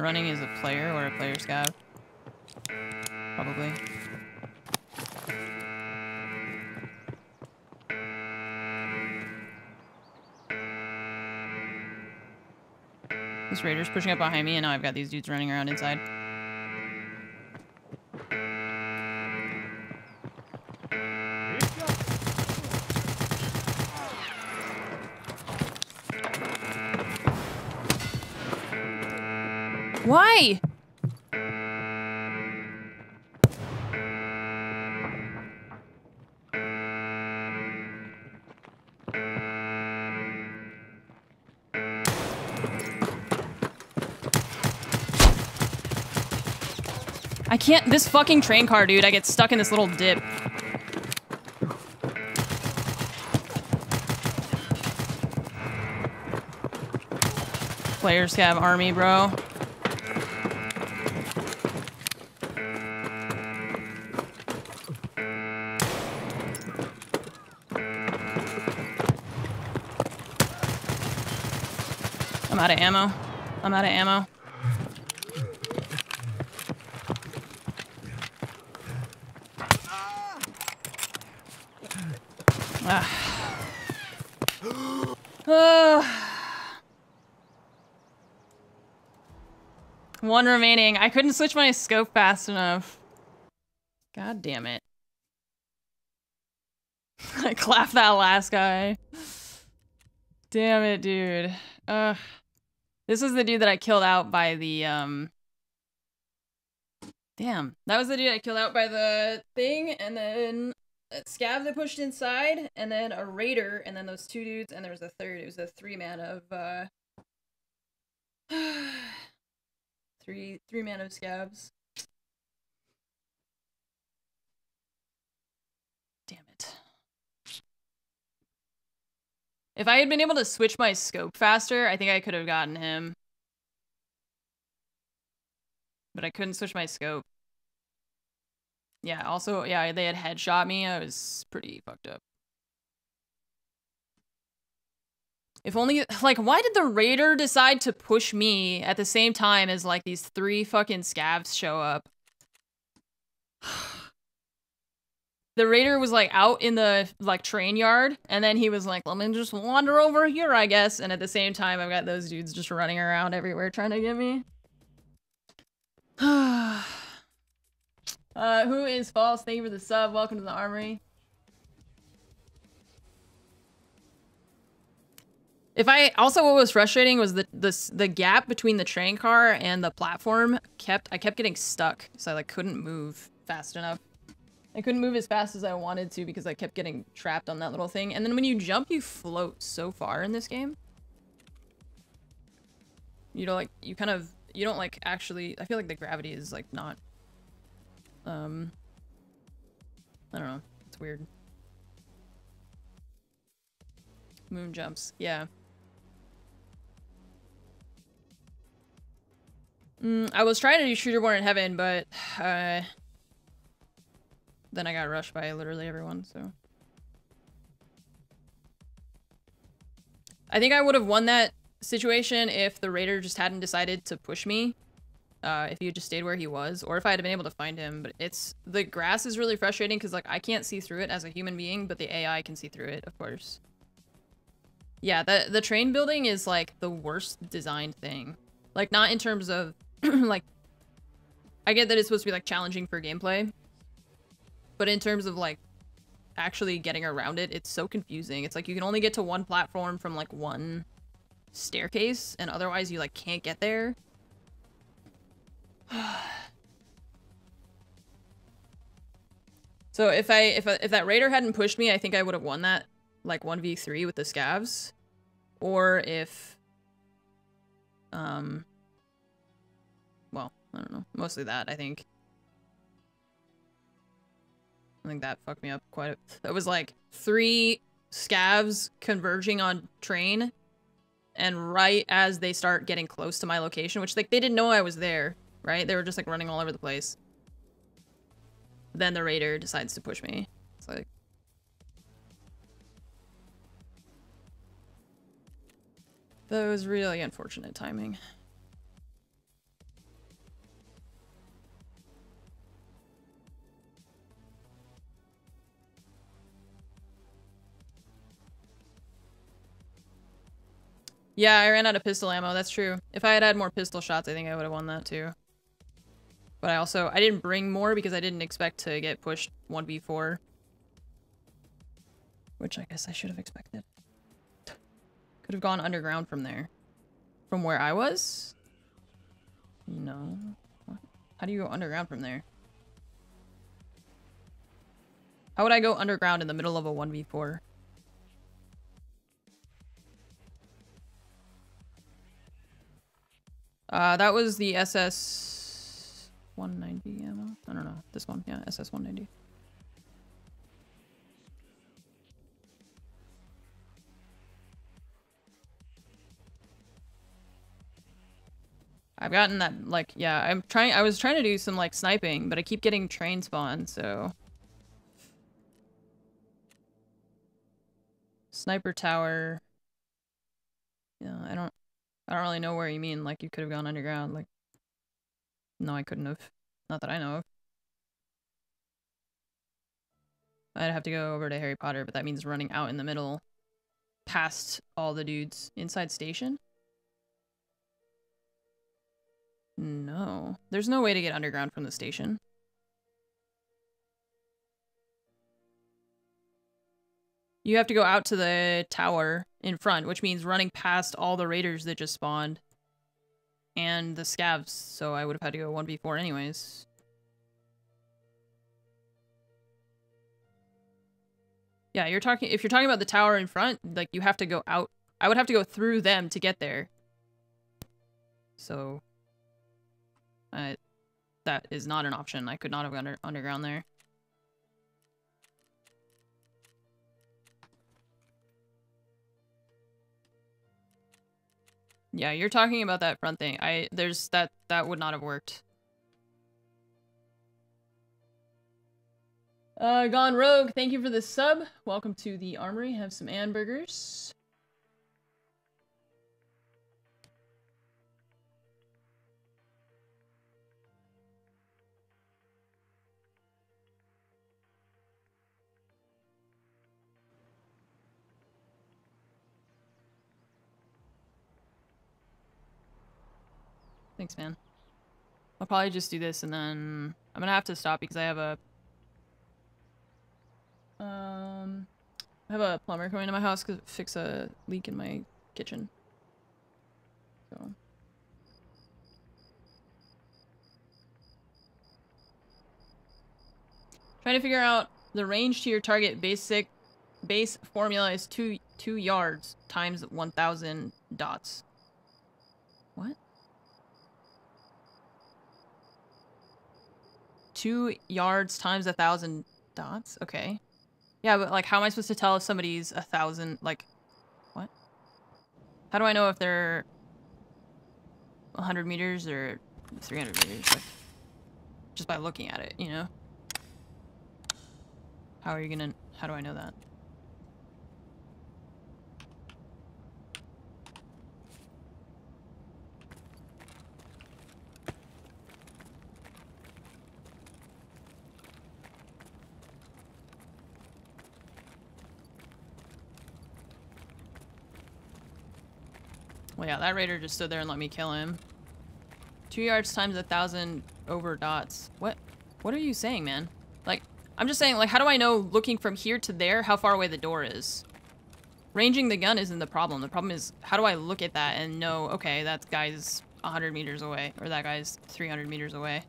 Running is a player or a player scav. Probably. This raider's pushing up behind me and now I've got these dudes running around inside. Why? I can't- this fucking train car, dude. I get stuck in this little dip. Players have army, bro. out of ammo. I'm out of ammo. Ah. Oh. One remaining. I couldn't switch my scope fast enough. God damn it. I clapped that last guy. Damn it, dude. Ugh. This was the dude that I killed out by the, um... Damn. That was the dude I killed out by the thing, and then a scav that pushed inside, and then a raider, and then those two dudes, and there was a third. It was a three man of, uh... three three man of scavs. Damn it. If I had been able to switch my scope faster, I think I could have gotten him. But I couldn't switch my scope. Yeah, also, yeah, they had headshot me. I was pretty fucked up. If only, like, why did the raider decide to push me at the same time as, like, these three fucking scavs show up? the raider was, like, out in the, like, train yard, and then he was like, let me just wander over here, I guess. And at the same time, I've got those dudes just running around everywhere trying to get me. uh, who is false? Thank you for the sub. Welcome to the armory. If I also what was frustrating was the the the gap between the train car and the platform kept I kept getting stuck, so I like couldn't move fast enough. I couldn't move as fast as I wanted to because I kept getting trapped on that little thing. And then when you jump, you float so far in this game. You know, like you kind of you don't like actually. I feel like the gravity is like not. Um. I don't know. It's weird. Moon jumps. Yeah. Mm, I was trying to do Shooter Born in Heaven, but uh, then I got rushed by literally everyone, so. I think I would have won that situation if the raider just hadn't decided to push me. Uh, if he had just stayed where he was, or if I had been able to find him. But it's the grass is really frustrating because like I can't see through it as a human being, but the AI can see through it, of course. Yeah, the the train building is like the worst designed thing. Like not in terms of like I get that it's supposed to be like challenging for gameplay. But in terms of like actually getting around it, it's so confusing. It's like you can only get to one platform from like one staircase and otherwise you like can't get there. so if I if if that raider hadn't pushed me, I think I would have won that like 1v3 with the scavs or if um well, I don't know. Mostly that, I think. I think that fucked me up quite a- It was like three scavs converging on train and right as they start getting close to my location, which like they didn't know I was there, right? They were just like running all over the place. Then the raider decides to push me. It's like That was really unfortunate timing. Yeah, I ran out of pistol ammo, that's true. If I had had more pistol shots, I think I would have won that too. But I also, I didn't bring more because I didn't expect to get pushed 1v4. Which I guess I should have expected. Could have gone underground from there. From where I was? No. How do you go underground from there? How would I go underground in the middle of a 1v4? Uh, that was the SS 190 ammo. I don't know. This one, yeah, SS 190. I've gotten that, like, yeah, I'm trying, I was trying to do some, like, sniping, but I keep getting train spawn, so. Sniper tower. Yeah, I don't, I don't really know where you mean, like, you could have gone underground, like. No, I couldn't have. Not that I know of. I'd have to go over to Harry Potter, but that means running out in the middle past all the dudes inside station. No. There's no way to get underground from the station. You have to go out to the tower in front, which means running past all the raiders that just spawned. And the scavs, so I would have had to go 1v4 anyways. Yeah, you're talking if you're talking about the tower in front, like you have to go out. I would have to go through them to get there. So uh, that is not an option. I could not have gone under underground there. Yeah, you're talking about that front thing. I there's that that would not have worked. Uh, Gone Rogue, thank you for the sub. Welcome to the armory. Have some hamburgers. Thanks, man. I'll probably just do this and then I'm gonna have to stop because I have a um I have a plumber coming to my house to fix a leak in my kitchen. So trying to figure out the range to your target basic base formula is two two yards times 1000 dots. What? Two yards times a thousand dots? Okay. Yeah, but like how am I supposed to tell if somebody's a thousand like what? How do I know if they're 100 meters or 300 meters? Like, just by looking at it, you know? How are you gonna, how do I know that? Well, yeah, that raider just stood there and let me kill him. Two yards times a thousand over dots. What? What are you saying, man? Like, I'm just saying, like, how do I know looking from here to there how far away the door is? Ranging the gun isn't the problem. The problem is, how do I look at that and know, okay, that guy's 100 meters away, or that guy's 300 meters away?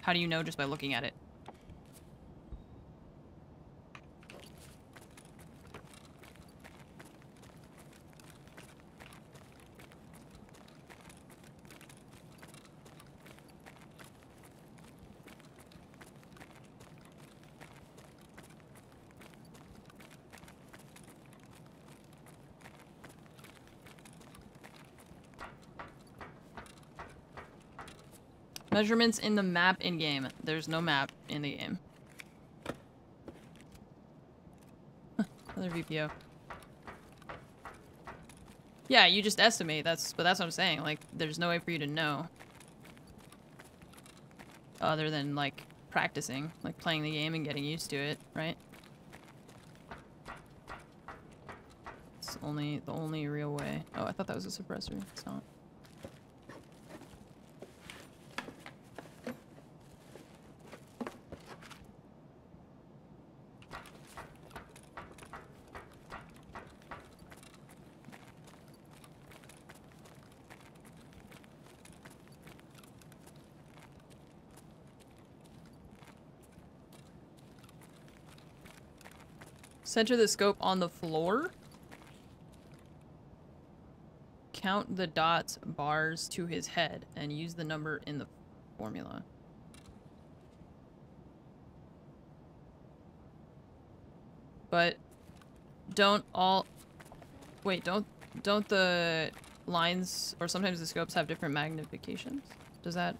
How do you know just by looking at it? Measurements in the map in-game. There's no map in the game. Another VPO. Yeah, you just estimate. That's but that's what I'm saying. Like, there's no way for you to know. Other than like practicing, like playing the game and getting used to it, right? It's only the only real way. Oh, I thought that was a suppressor. It's not. Center the scope on the floor. Count the dots bars to his head and use the number in the formula. But don't all wait, don't don't the lines or sometimes the scopes have different magnifications? Does that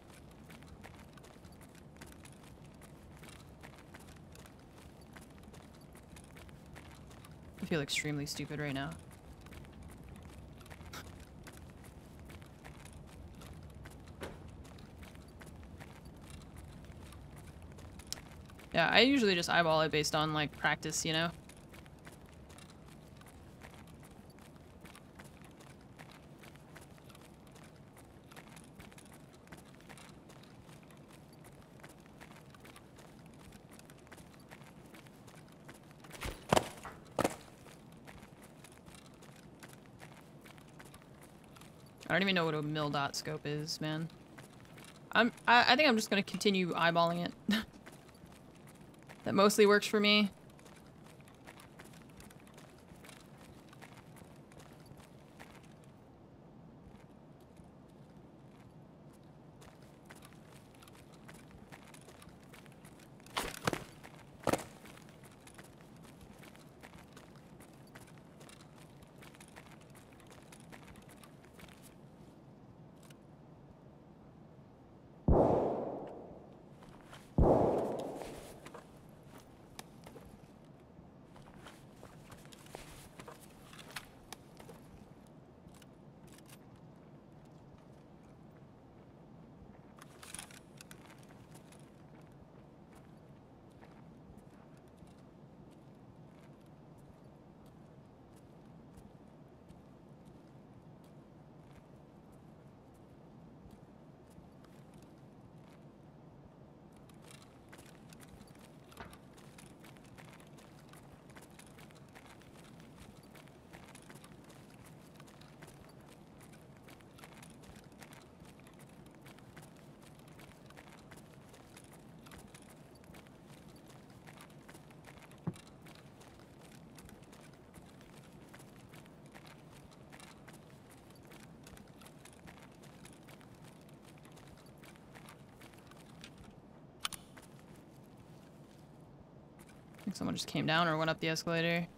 feel extremely stupid right now. yeah, I usually just eyeball it based on like practice, you know? Don't even know what a mil dot scope is, man. I'm I, I think I'm just gonna continue eyeballing it. that mostly works for me. Someone just came down or went up the escalator.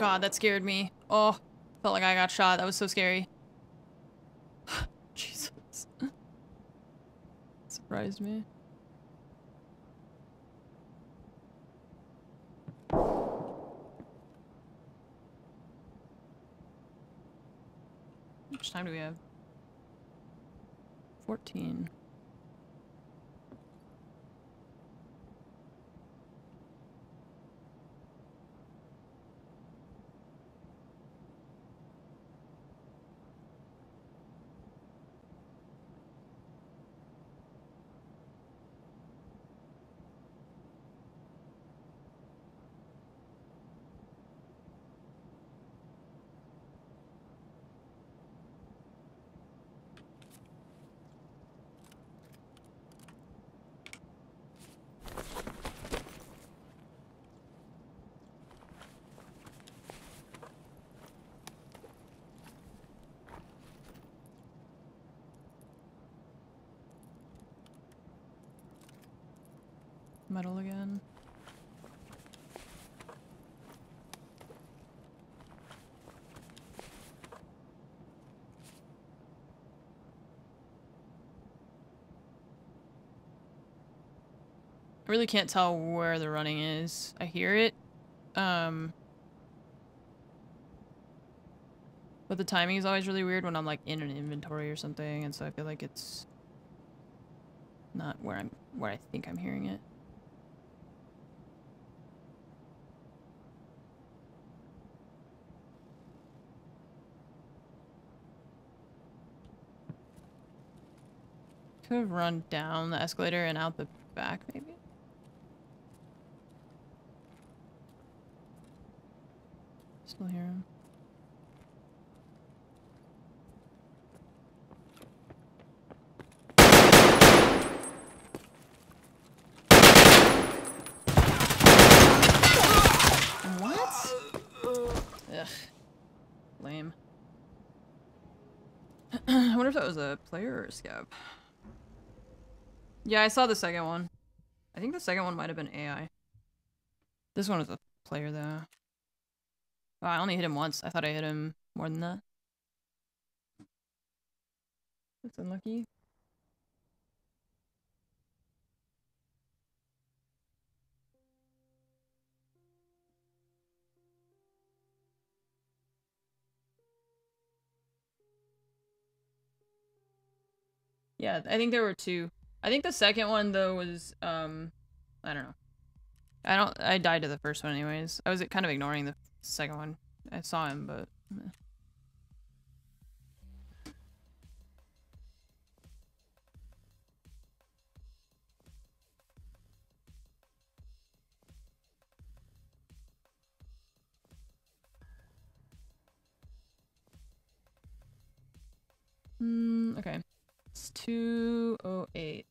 God, that scared me. Oh, felt like I got shot. That was so scary. Jesus. Surprised me. How much time do we have? 14. Metal again. I really can't tell where the running is. I hear it. Um, but the timing is always really weird when I'm like in an inventory or something, and so I feel like it's not where I'm where I think I'm hearing it. could have run down the escalator and out the back, maybe? Still hear him. What? Ugh. Lame. I wonder if that was a player or a scav. Yeah, I saw the second one. I think the second one might have been AI. This one was a player though. Wow, I only hit him once. I thought I hit him more than that. That's unlucky. Yeah, I think there were two. I think the second one though was um I don't know. I don't I died to the first one anyways. I was kind of ignoring the second one. I saw him, but. Hmm, okay. It's 208.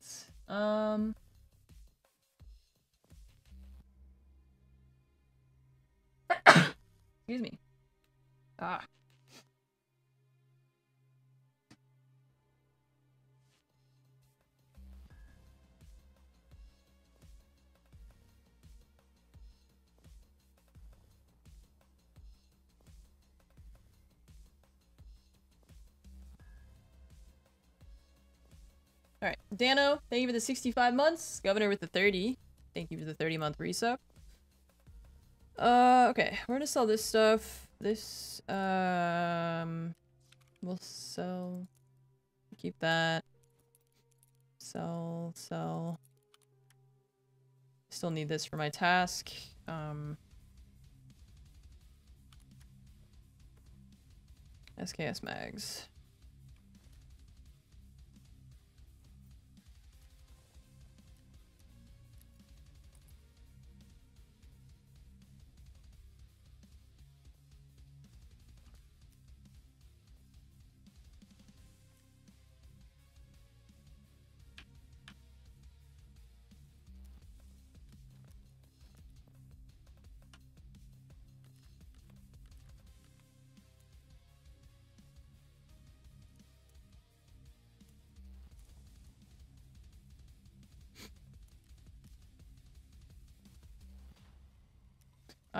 Um Excuse me. Ah. All right, Dano, thank you for the 65 months. Governor with the 30. Thank you for the 30 month resub. Uh, okay, we're gonna sell this stuff. This, um, we'll sell. Keep that. Sell, sell. Still need this for my task. Um, SKS mags.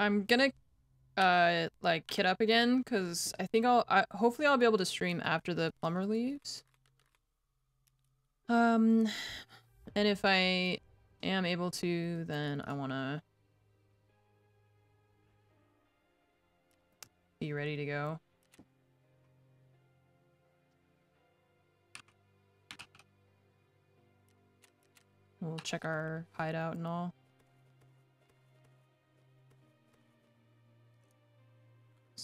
I'm gonna uh like kit up again because I think I'll I, hopefully I'll be able to stream after the plumber leaves. Um, and if I am able to, then I wanna be ready to go. We'll check our hideout and all.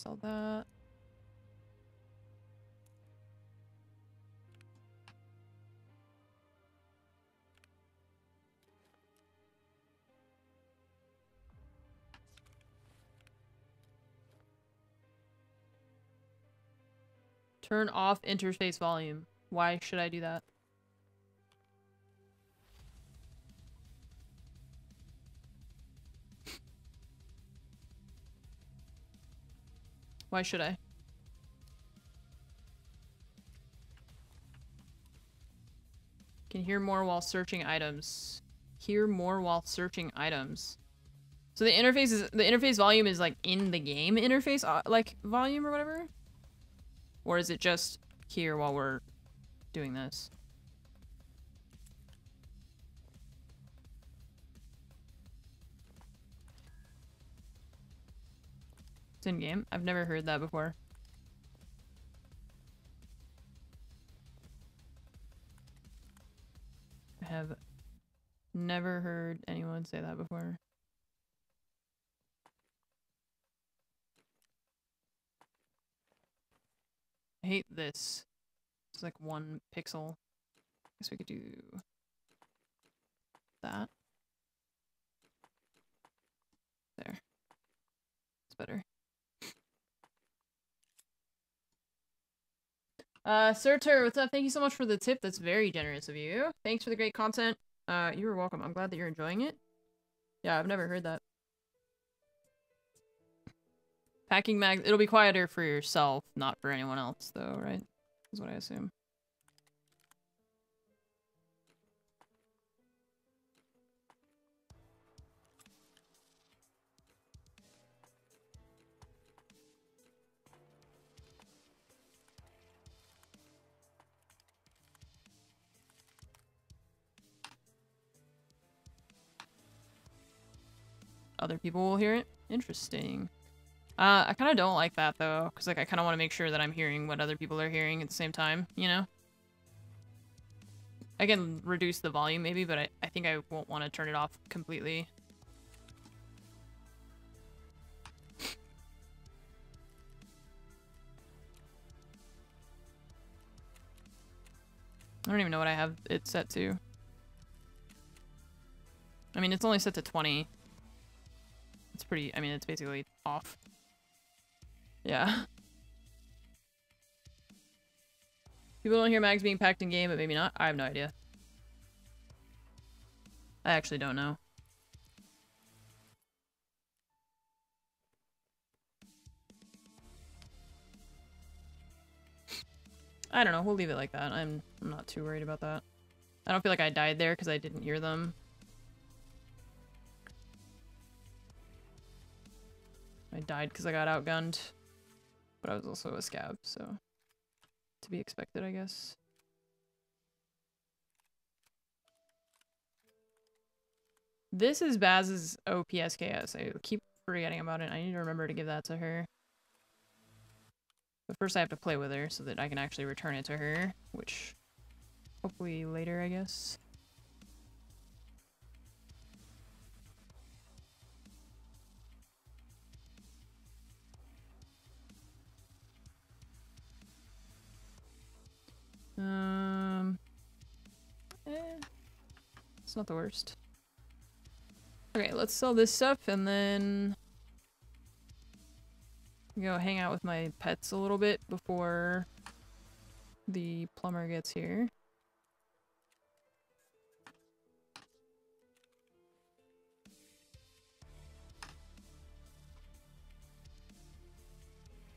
Sell that. Turn off interface volume. Why should I do that? Why should I? Can hear more while searching items. Hear more while searching items. So the interface is the interface volume is like in the game interface uh, like volume or whatever? Or is it just here while we're doing this? It's in game. I've never heard that before. I have never heard anyone say that before. I hate this. It's like one pixel. I guess we could do that. There. It's better. Uh, Sir what's up? Thank you so much for the tip. That's very generous of you. Thanks for the great content. Uh, you are welcome. I'm glad that you're enjoying it. Yeah, I've never heard that. Packing mag- it'll be quieter for yourself, not for anyone else, though, right? Is what I assume. Other people will hear it. Interesting. Uh, I kind of don't like that though, because like I kind of want to make sure that I'm hearing what other people are hearing at the same time, you know? I can reduce the volume maybe, but I, I think I won't want to turn it off completely. I don't even know what I have it set to. I mean, it's only set to 20. It's pretty, I mean, it's basically off. Yeah. People don't hear mags being packed in game, but maybe not. I have no idea. I actually don't know. I don't know. We'll leave it like that. I'm, I'm not too worried about that. I don't feel like I died there because I didn't hear them. I died because I got outgunned. But I was also a scav, so... To be expected, I guess. This is Baz's OPSKS. I keep forgetting about it. I need to remember to give that to her. But first I have to play with her so that I can actually return it to her, which hopefully later, I guess. Um, eh, it's not the worst. Okay, let's sell this stuff and then go hang out with my pets a little bit before the plumber gets here.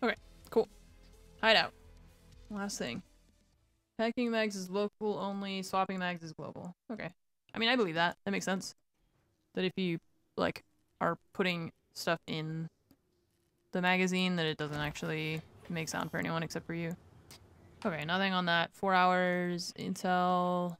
Okay, cool. Hideout. Last thing. Packing mags is local only, swapping mags is global. Okay. I mean, I believe that. That makes sense. That if you, like, are putting stuff in the magazine, that it doesn't actually make sound for anyone except for you. Okay, nothing on that. Four hours, intel.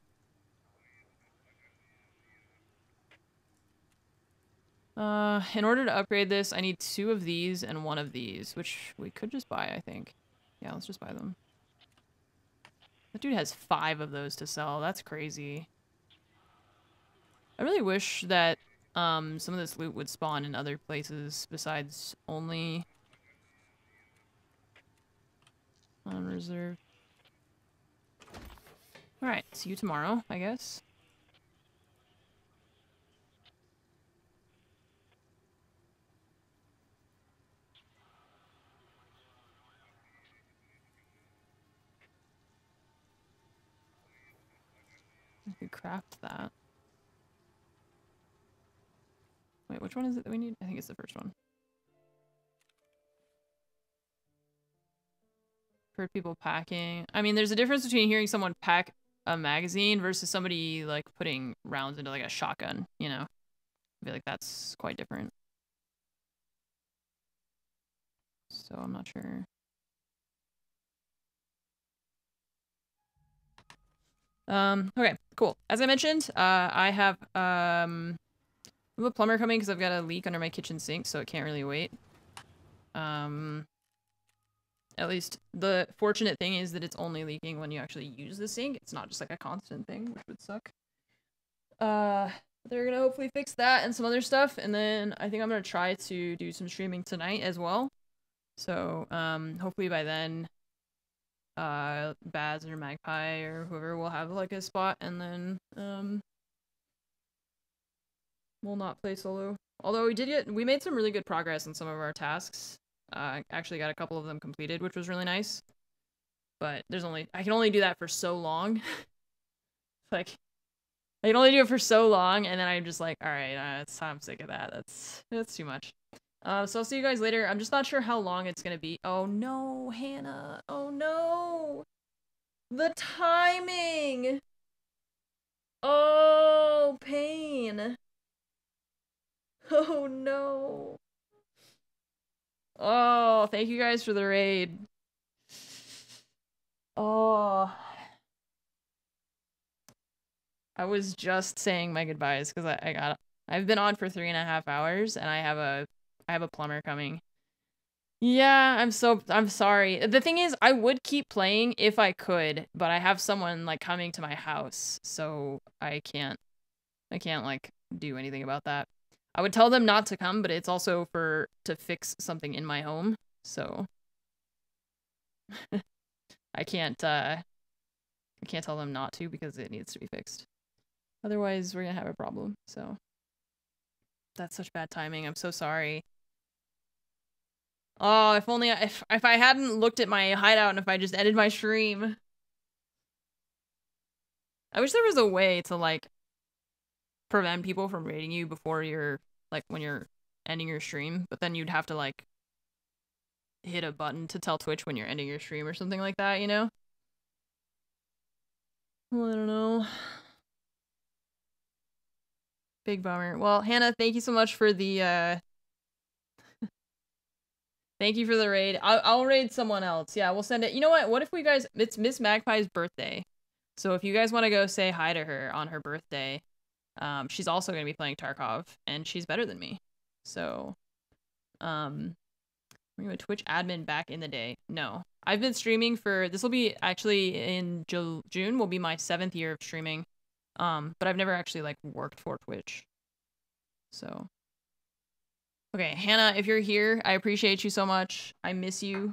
Uh, in order to upgrade this, I need two of these and one of these, which we could just buy, I think. Yeah, let's just buy them. That dude has five of those to sell. That's crazy. I really wish that um, some of this loot would spawn in other places besides only on reserve. Alright, see you tomorrow, I guess. Craft that. Wait, which one is it that we need? I think it's the first one. Heard people packing. I mean, there's a difference between hearing someone pack a magazine versus somebody like putting rounds into like a shotgun, you know? I feel like that's quite different. So I'm not sure. Um, okay, cool. As I mentioned, uh, I have, um, I have a plumber coming because I've got a leak under my kitchen sink, so it can't really wait. Um, at least the fortunate thing is that it's only leaking when you actually use the sink. It's not just like a constant thing, which would suck. Uh, they're gonna hopefully fix that and some other stuff, and then I think I'm gonna try to do some streaming tonight as well. So, um, hopefully by then, uh Baz or Magpie or whoever will have like a spot and then um we'll not play solo. Although we did get we made some really good progress in some of our tasks. Uh actually got a couple of them completed, which was really nice. But there's only I can only do that for so long. like I can only do it for so long and then I'm just like, all right, uh, I'm sick of that. That's that's too much. Uh, so I'll see you guys later. I'm just not sure how long it's gonna be. Oh no, Hannah. Oh no. The timing. Oh, pain. Oh no. Oh, thank you guys for the raid. Oh. I was just saying my goodbyes because I, I got I've been on for three and a half hours, and I have a I have a plumber coming. Yeah, I'm so I'm sorry. The thing is, I would keep playing if I could, but I have someone like coming to my house, so I can't I can't like do anything about that. I would tell them not to come, but it's also for to fix something in my home, so I can't uh I can't tell them not to because it needs to be fixed. Otherwise, we're gonna have a problem. So that's such bad timing. I'm so sorry. Oh, if only I, if if I hadn't looked at my hideout and if I just ended my stream. I wish there was a way to like prevent people from raiding you before you're like when you're ending your stream, but then you'd have to like hit a button to tell Twitch when you're ending your stream or something like that, you know? Well, I don't know. Big bummer. Well, Hannah, thank you so much for the uh Thank you for the raid. I'll, I'll raid someone else. Yeah, we'll send it. You know what? What if we guys it's Miss Magpie's birthday. So if you guys want to go say hi to her on her birthday, um she's also going to be playing Tarkov and she's better than me. So um we're going to Twitch admin back in the day. No. I've been streaming for this will be actually in Ju- June will be my 7th year of streaming. Um but I've never actually like worked for Twitch. So Okay, Hannah, if you're here, I appreciate you so much. I miss you.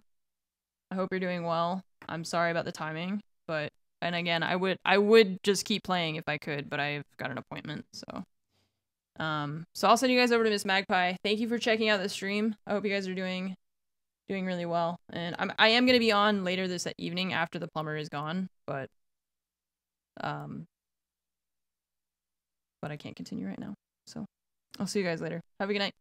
I hope you're doing well. I'm sorry about the timing, but and again, I would I would just keep playing if I could, but I've got an appointment, so um so I'll send you guys over to Miss Magpie. Thank you for checking out the stream. I hope you guys are doing doing really well. And I'm I am going to be on later this evening after the plumber is gone, but um but I can't continue right now. So I'll see you guys later. Have a good night.